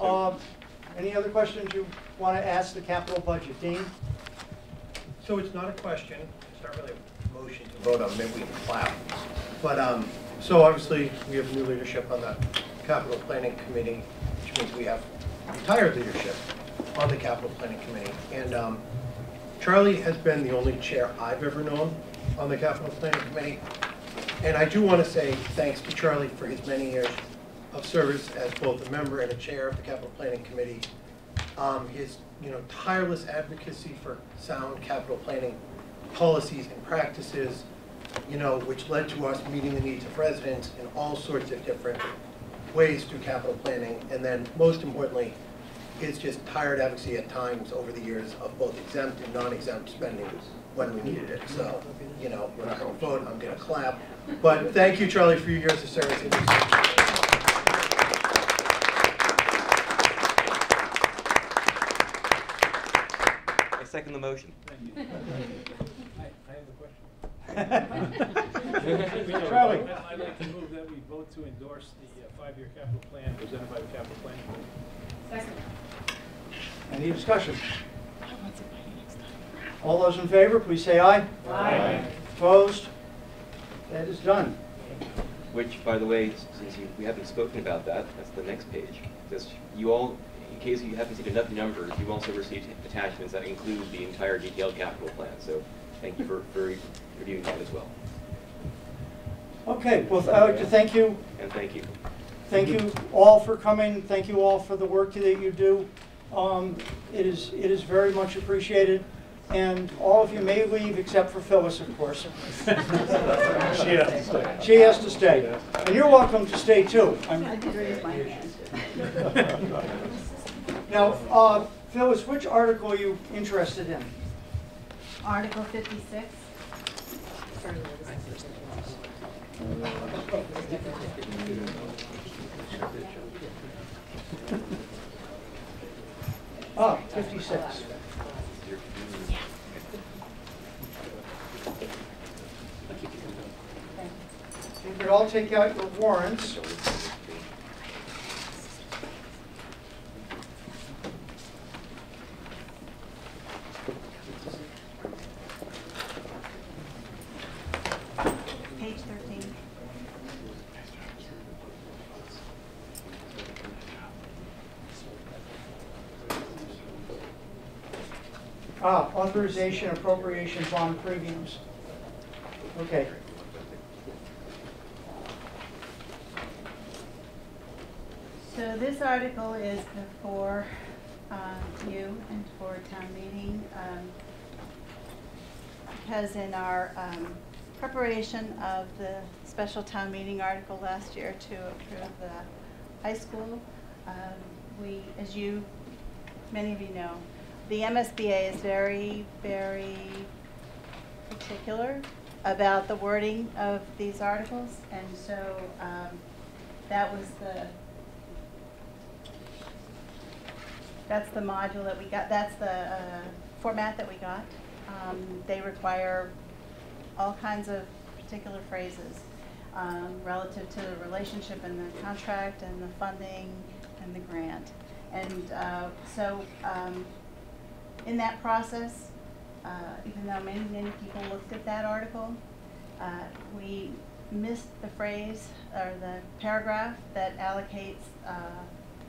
um, any other questions you want to ask the capital budget? Dean? So it's not a question, it's not really a motion to vote on, maybe we can clap. But, um, so obviously, we have new leadership on the capital planning committee, which means we have retired leadership on the capital planning committee. And, um, Charlie has been the only chair I've ever known on the capital planning committee. And I do want to say thanks to Charlie for his many years of service as both a member and a chair of the capital planning committee. Um, his, you know, tireless advocacy for sound capital planning policies and practices, you know, which led to us meeting the needs of residents in all sorts of different ways through capital planning. And then, most importantly, his just tired advocacy at times over the years of both exempt and non-exempt spending when we needed it. So, you know, we're not going to vote, I'm going to clap. But thank you, Charlie, for your years of service. in this. I second the motion. I, I have a question. Charlie. I'd like to move that we vote to endorse the uh, five-year capital plan presented by the capital planning board. Second. Any discussion? All those in favor, please say aye. Aye. Opposed? That is done. Which, by the way, since you, we haven't spoken about that, that's the next page. Just, you all, in case you haven't seen enough numbers, you also received attachments that include the entire detailed capital plan. So thank you for, for reviewing that as well. Okay, well, I'd like to thank you And thank you. Thank you all for coming. Thank you all for the work that you do. Um, It is, it is very much appreciated. And all of you may leave except for Phyllis, of course. She has to stay. She has to stay. And you're welcome to stay too. I'm- Now, uh, Phyllis, which article are you interested in? Article fifty-six. Ah, 56. You could all take out your warrants. Page thirteen. Ah, authorization appropriation bond premiums. Okay. So this article is for um, you and for town meeting. um, Because in our um, preparation of the special town meeting article last year to approve the high school, um, we, as you, many of you know, the MSBA is very, very particular about the wording of these articles. And so um, that was the, that's the module that we got, that's the uh, format that we got. Um, They require all kinds of particular phrases um, relative to the relationship and the contract and the funding and the grant. And uh, so um, in that process, uh, even though many, many people looked at that article, uh, we missed the phrase or the paragraph that allocates uh,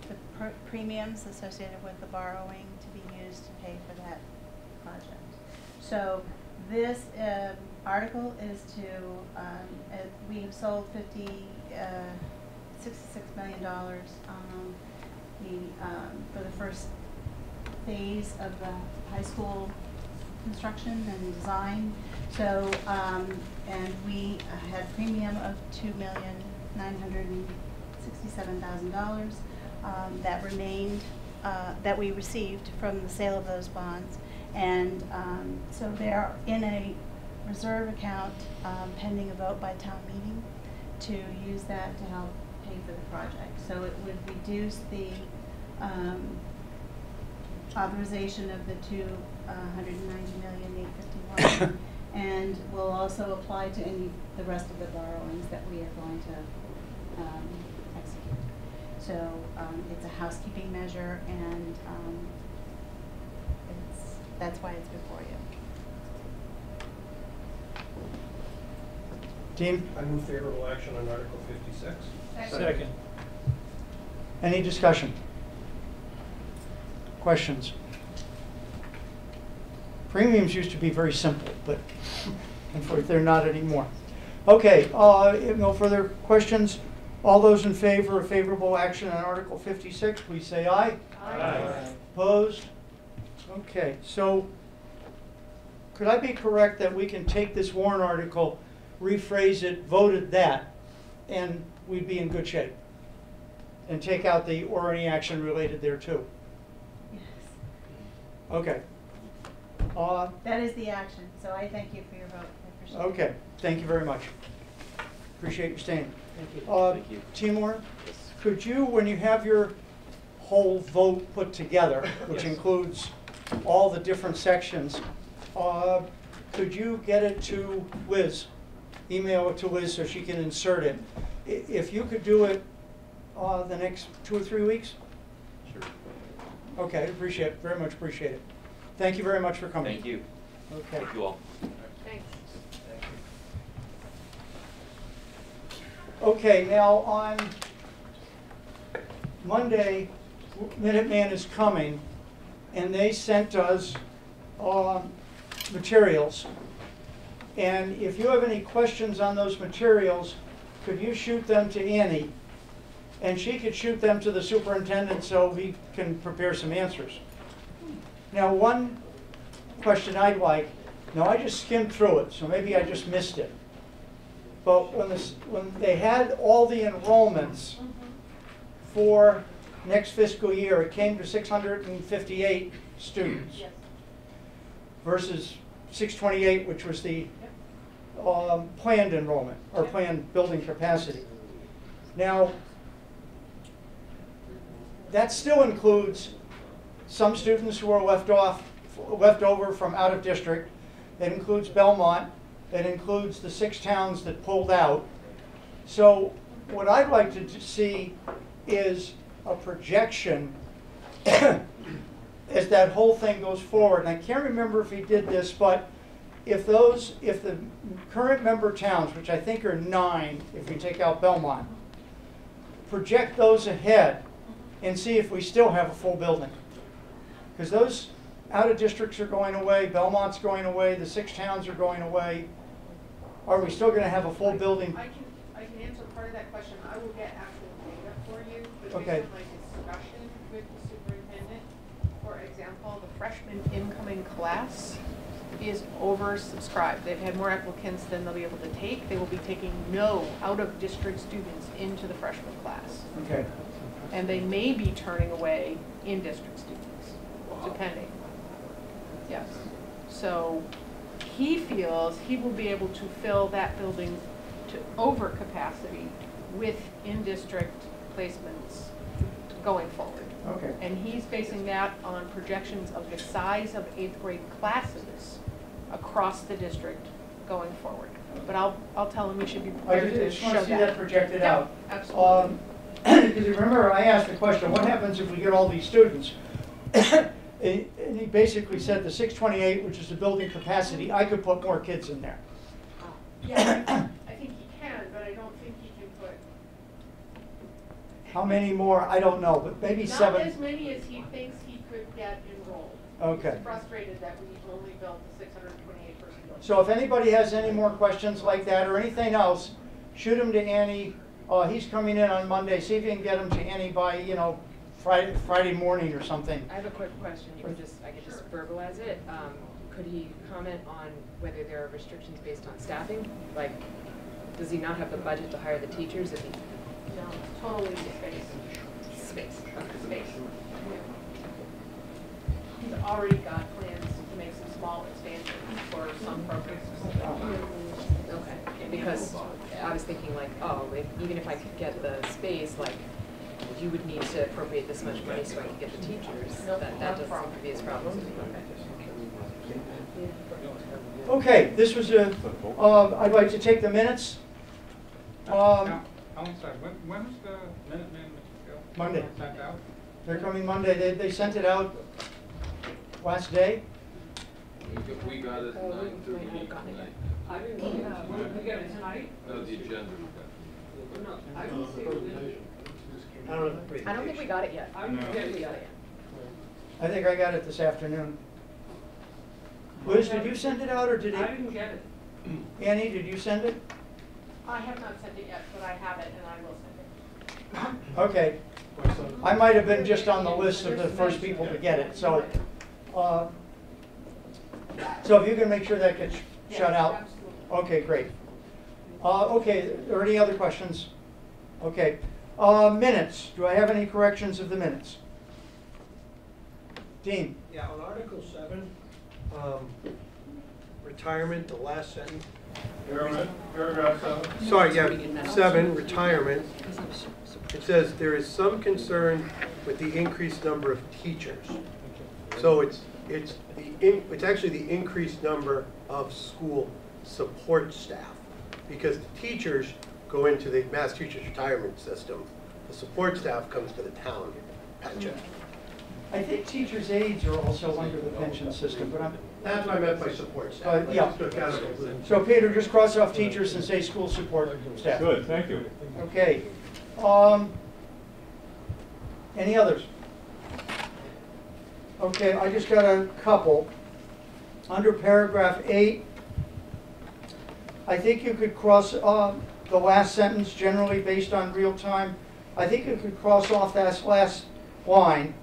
the pr- premiums associated with the borrowing to be used to pay for that project. So this um, article is to, um, we have sold 50, uh, $66 million um, the, um, for the first phase of the high school construction and design. So, um, and we had premium of two million nine hundred and sixty-seven thousand dollars um, that remained, uh, that we received from the sale of those bonds. And um, so they're in a reserve account um, pending a vote by town meeting to use that to help pay for the project. So it would reduce the um, authorization of the two uh, hundred and ninety million eight fifty-one, and will also apply to any, the rest of the borrowings that we are going to um, execute. So um, it's a housekeeping measure, and um, it's, that's why it's before you. Dean, I move favorable action on Article 56. Second. any discussion? Questions? Premiums used to be very simple, but unfortunately, they're not anymore. Okay, uh, no further questions. All those in favor of favorable action on Article 56, please say aye. Aye. Opposed? Okay, so could I be correct that we can take this warrant article, rephrase it, voted that, and we'd be in good shape? And take out the or any action related there too? Yes. Okay. Uh, That is the action, so I thank you for your vote. I appreciate it. Okay, thank you very much. Appreciate you staying. Thank you. Uh, Thank you. Timur, could you, when you have your whole vote put together, which Yes. includes all the different sections, uh, could you get it to Liz? Email it to Liz so she can insert it. I- If you could do it uh, the next two or three weeks? Sure. Okay, appreciate it, very much appreciate it. Thank you very much for coming. Thank you. Okay. Thank you all. Thanks. Okay, now on Monday, Minuteman is coming, and they sent us um, materials. And if you have any questions on those materials, could you shoot them to Annie? And she could shoot them to the superintendent so he can prepare some answers. Now, one question I'd like, now I just skimmed through it, so maybe I just missed it. But when this, when they had all the enrollments for next fiscal year, it came to six hundred and fifty-eight students Yes. versus six twenty-eight, which was the um, planned enrollment, or planned building capacity. Now, that still includes some students who are left off, left over from out of district. That includes Belmont, that includes the six towns that pulled out. So what I'd like to see is a projection as that whole thing goes forward. And I can't remember if he did this, but if those, if the current member towns, which I think are nine, if we take out Belmont, project those ahead and see if we still have a full building. Because those out of districts are going away, Belmont's going away, the six towns are going away. Are we still gonna have a full building? I can, I can answer part of that question. I will get actual data for you, but Okay. based on my discussion with the superintendent, for example, the freshman incoming class is oversubscribed. They've had more applicants than they'll be able to take. They will be taking no out-of-district students into the freshman class. Okay. And they may be turning away in-district students, depending. Yes. So he feels he will be able to fill that building to over capacity with in-district placements going forward. Okay. And he's basing that on projections of the size of eighth grade classes across the district going forward. But I'll, I'll tell him we should be prepared I prepared just to just show want that. to see that projected Yeah, out. Absolutely. Um, Because you remember, I asked the question, what happens if we get all these students? And he basically said the six twenty-eight, which is the building capacity, I could put more kids in there. Oh, yeah, I think he can, but I don't think he can put. How many more, I don't know, but maybe Not seven. as many as he thinks he could get enrolled. Okay. He's frustrated that we only built the six hundred and twenty-eight person building. So if anybody has any more questions like that or anything else, shoot them to Annie. Uh, he's coming in on Monday, see if you can get him to Annie by, you know, Friday, Friday morning or something. I have a quick question, you can just, I could just verbalize it. Um, could he comment on whether there are restrictions based on staffing? Like, does he not have the budget to hire the teachers if he? No, totally space. Space. Space. He's already got plans to make some small expansions for some programs. Okay, because I was thinking like, oh, if, even if I could get the space, like, you would need to appropriate this much money so I could get the teachers. No, That, that doesn't seem problem. to be as problem. Okay, this was a, uh, I'd like to take the minutes. Um, Now, I'm sorry, when, when was the Minuteman material? Monday. Sent out? They're coming Monday. They, they sent it out last day. We got it at nine thirty-eight tonight. I didn't, uh, when did we get it tonight? No, the agenda. No, I didn't see it. I don't know. I don't think we got it yet. I don't No. think we got it yet. I think I got it this afternoon. Liz, did you send it out or did it? I didn't get it. Annie, did you send it? I have not sent it yet, but I have it and I will send it. Okay. I might have been just on the list of the first people to get it, so. uh, So if you can make sure that gets shut Yes, out. Absolutely. Okay, great. Uh, Okay, are there any other questions? Okay. Uh, Minutes, do I have any corrections of the minutes? Dean? Yeah, on Article seven, Um, Retirement, the last sentence. Paragraph seven. Sorry, yeah, seven, retirement. It says, there is some concern with the increased number of teachers. So it's, it's the, in- it's actually the increased number of school support staff. Because the teachers go into the Mass Teachers Retirement System. The support staff comes to the town pension. I think teachers' aides are also under the pension system, but I'm, That's what I meant by support uh, staff. like, yeah. just took out of it. So Peter, just cross off teachers and say school support staff. Good, thank you. Okay. Um, any others? Okay, I just got a couple. Under paragraph eight, I think you could cross, uh, the last sentence, generally based on real time. I think you could cross off that last line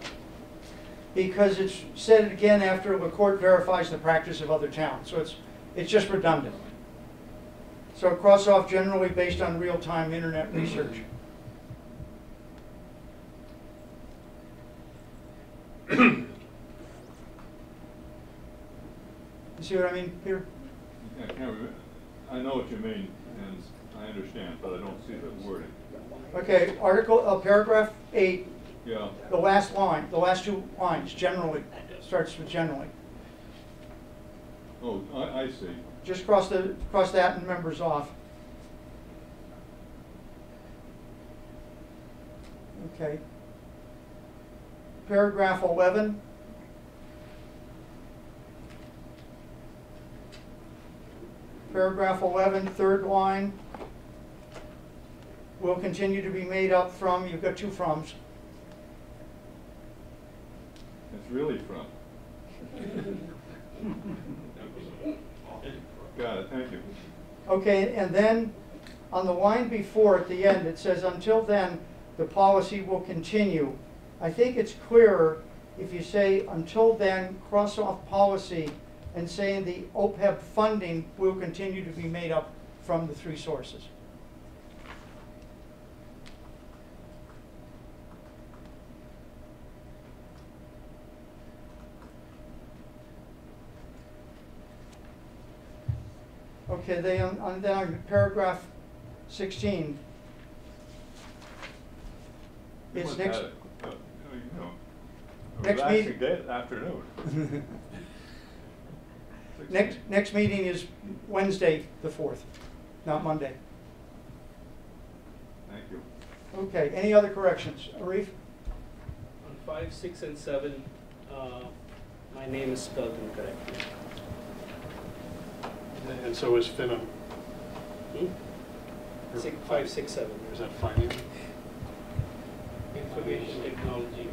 because it's said it again after the court verifies the practice of other towns. So it's, it's just redundant. So cross off generally based on real-time internet research. You see what I mean, Peter? Remember, I know what you mean, and I understand, but I don't see the wording. Okay, article, uh, paragraph eight, Yeah, the last line, the last two lines, generally, starts with generally. oh, I, I see. Just cross the, cross that and members off. Okay. Paragraph eleven. Paragraph 11, third line. Will continue to be made up from, you've got two froms. It's really from. Got it, thank you. Okay, and then on the line before at the end, it says, until then, the policy will continue. I think it's clearer if you say, until then, cross off policy and saying the OPEB funding will continue to be made up from the three sources. Okay, then on, on then on paragraph sixteen. It's What's next, that? Uh, you know, Next meeting- afternoon. next, next meeting is Wednesday, the fourth, not Monday. Thank you. Okay, any other corrections? Arif? On five, six, and seven, uh, my name is spelled incorrectly. And so is Finham. Hmm? Six, five, six, seven. Or is that finance? Information technology.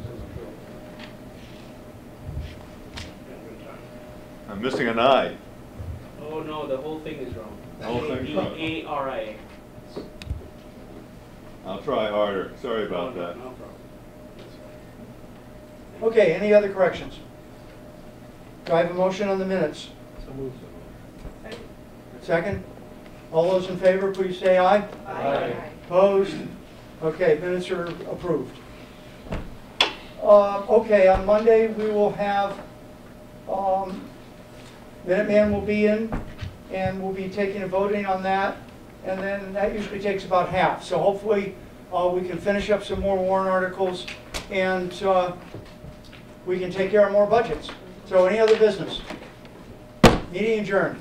I'm missing an I. Oh, no, the whole thing is wrong. The whole thing's wrong. A R I A. I'll try harder, sorry about No, no, that. No problem. Okay, any other corrections? Do I have a motion on the minutes? So moved. Second? All those in favor, please say aye. Aye. Opposed? Okay, minutes are approved. Uh, okay, on Monday, we will have, um, Minuteman will be in, and we'll be taking a voting on that, and then that usually takes about half. So hopefully, uh, we can finish up some more warrant articles, and, uh, we can take care of more budgets. So any other business? Meeting adjourned.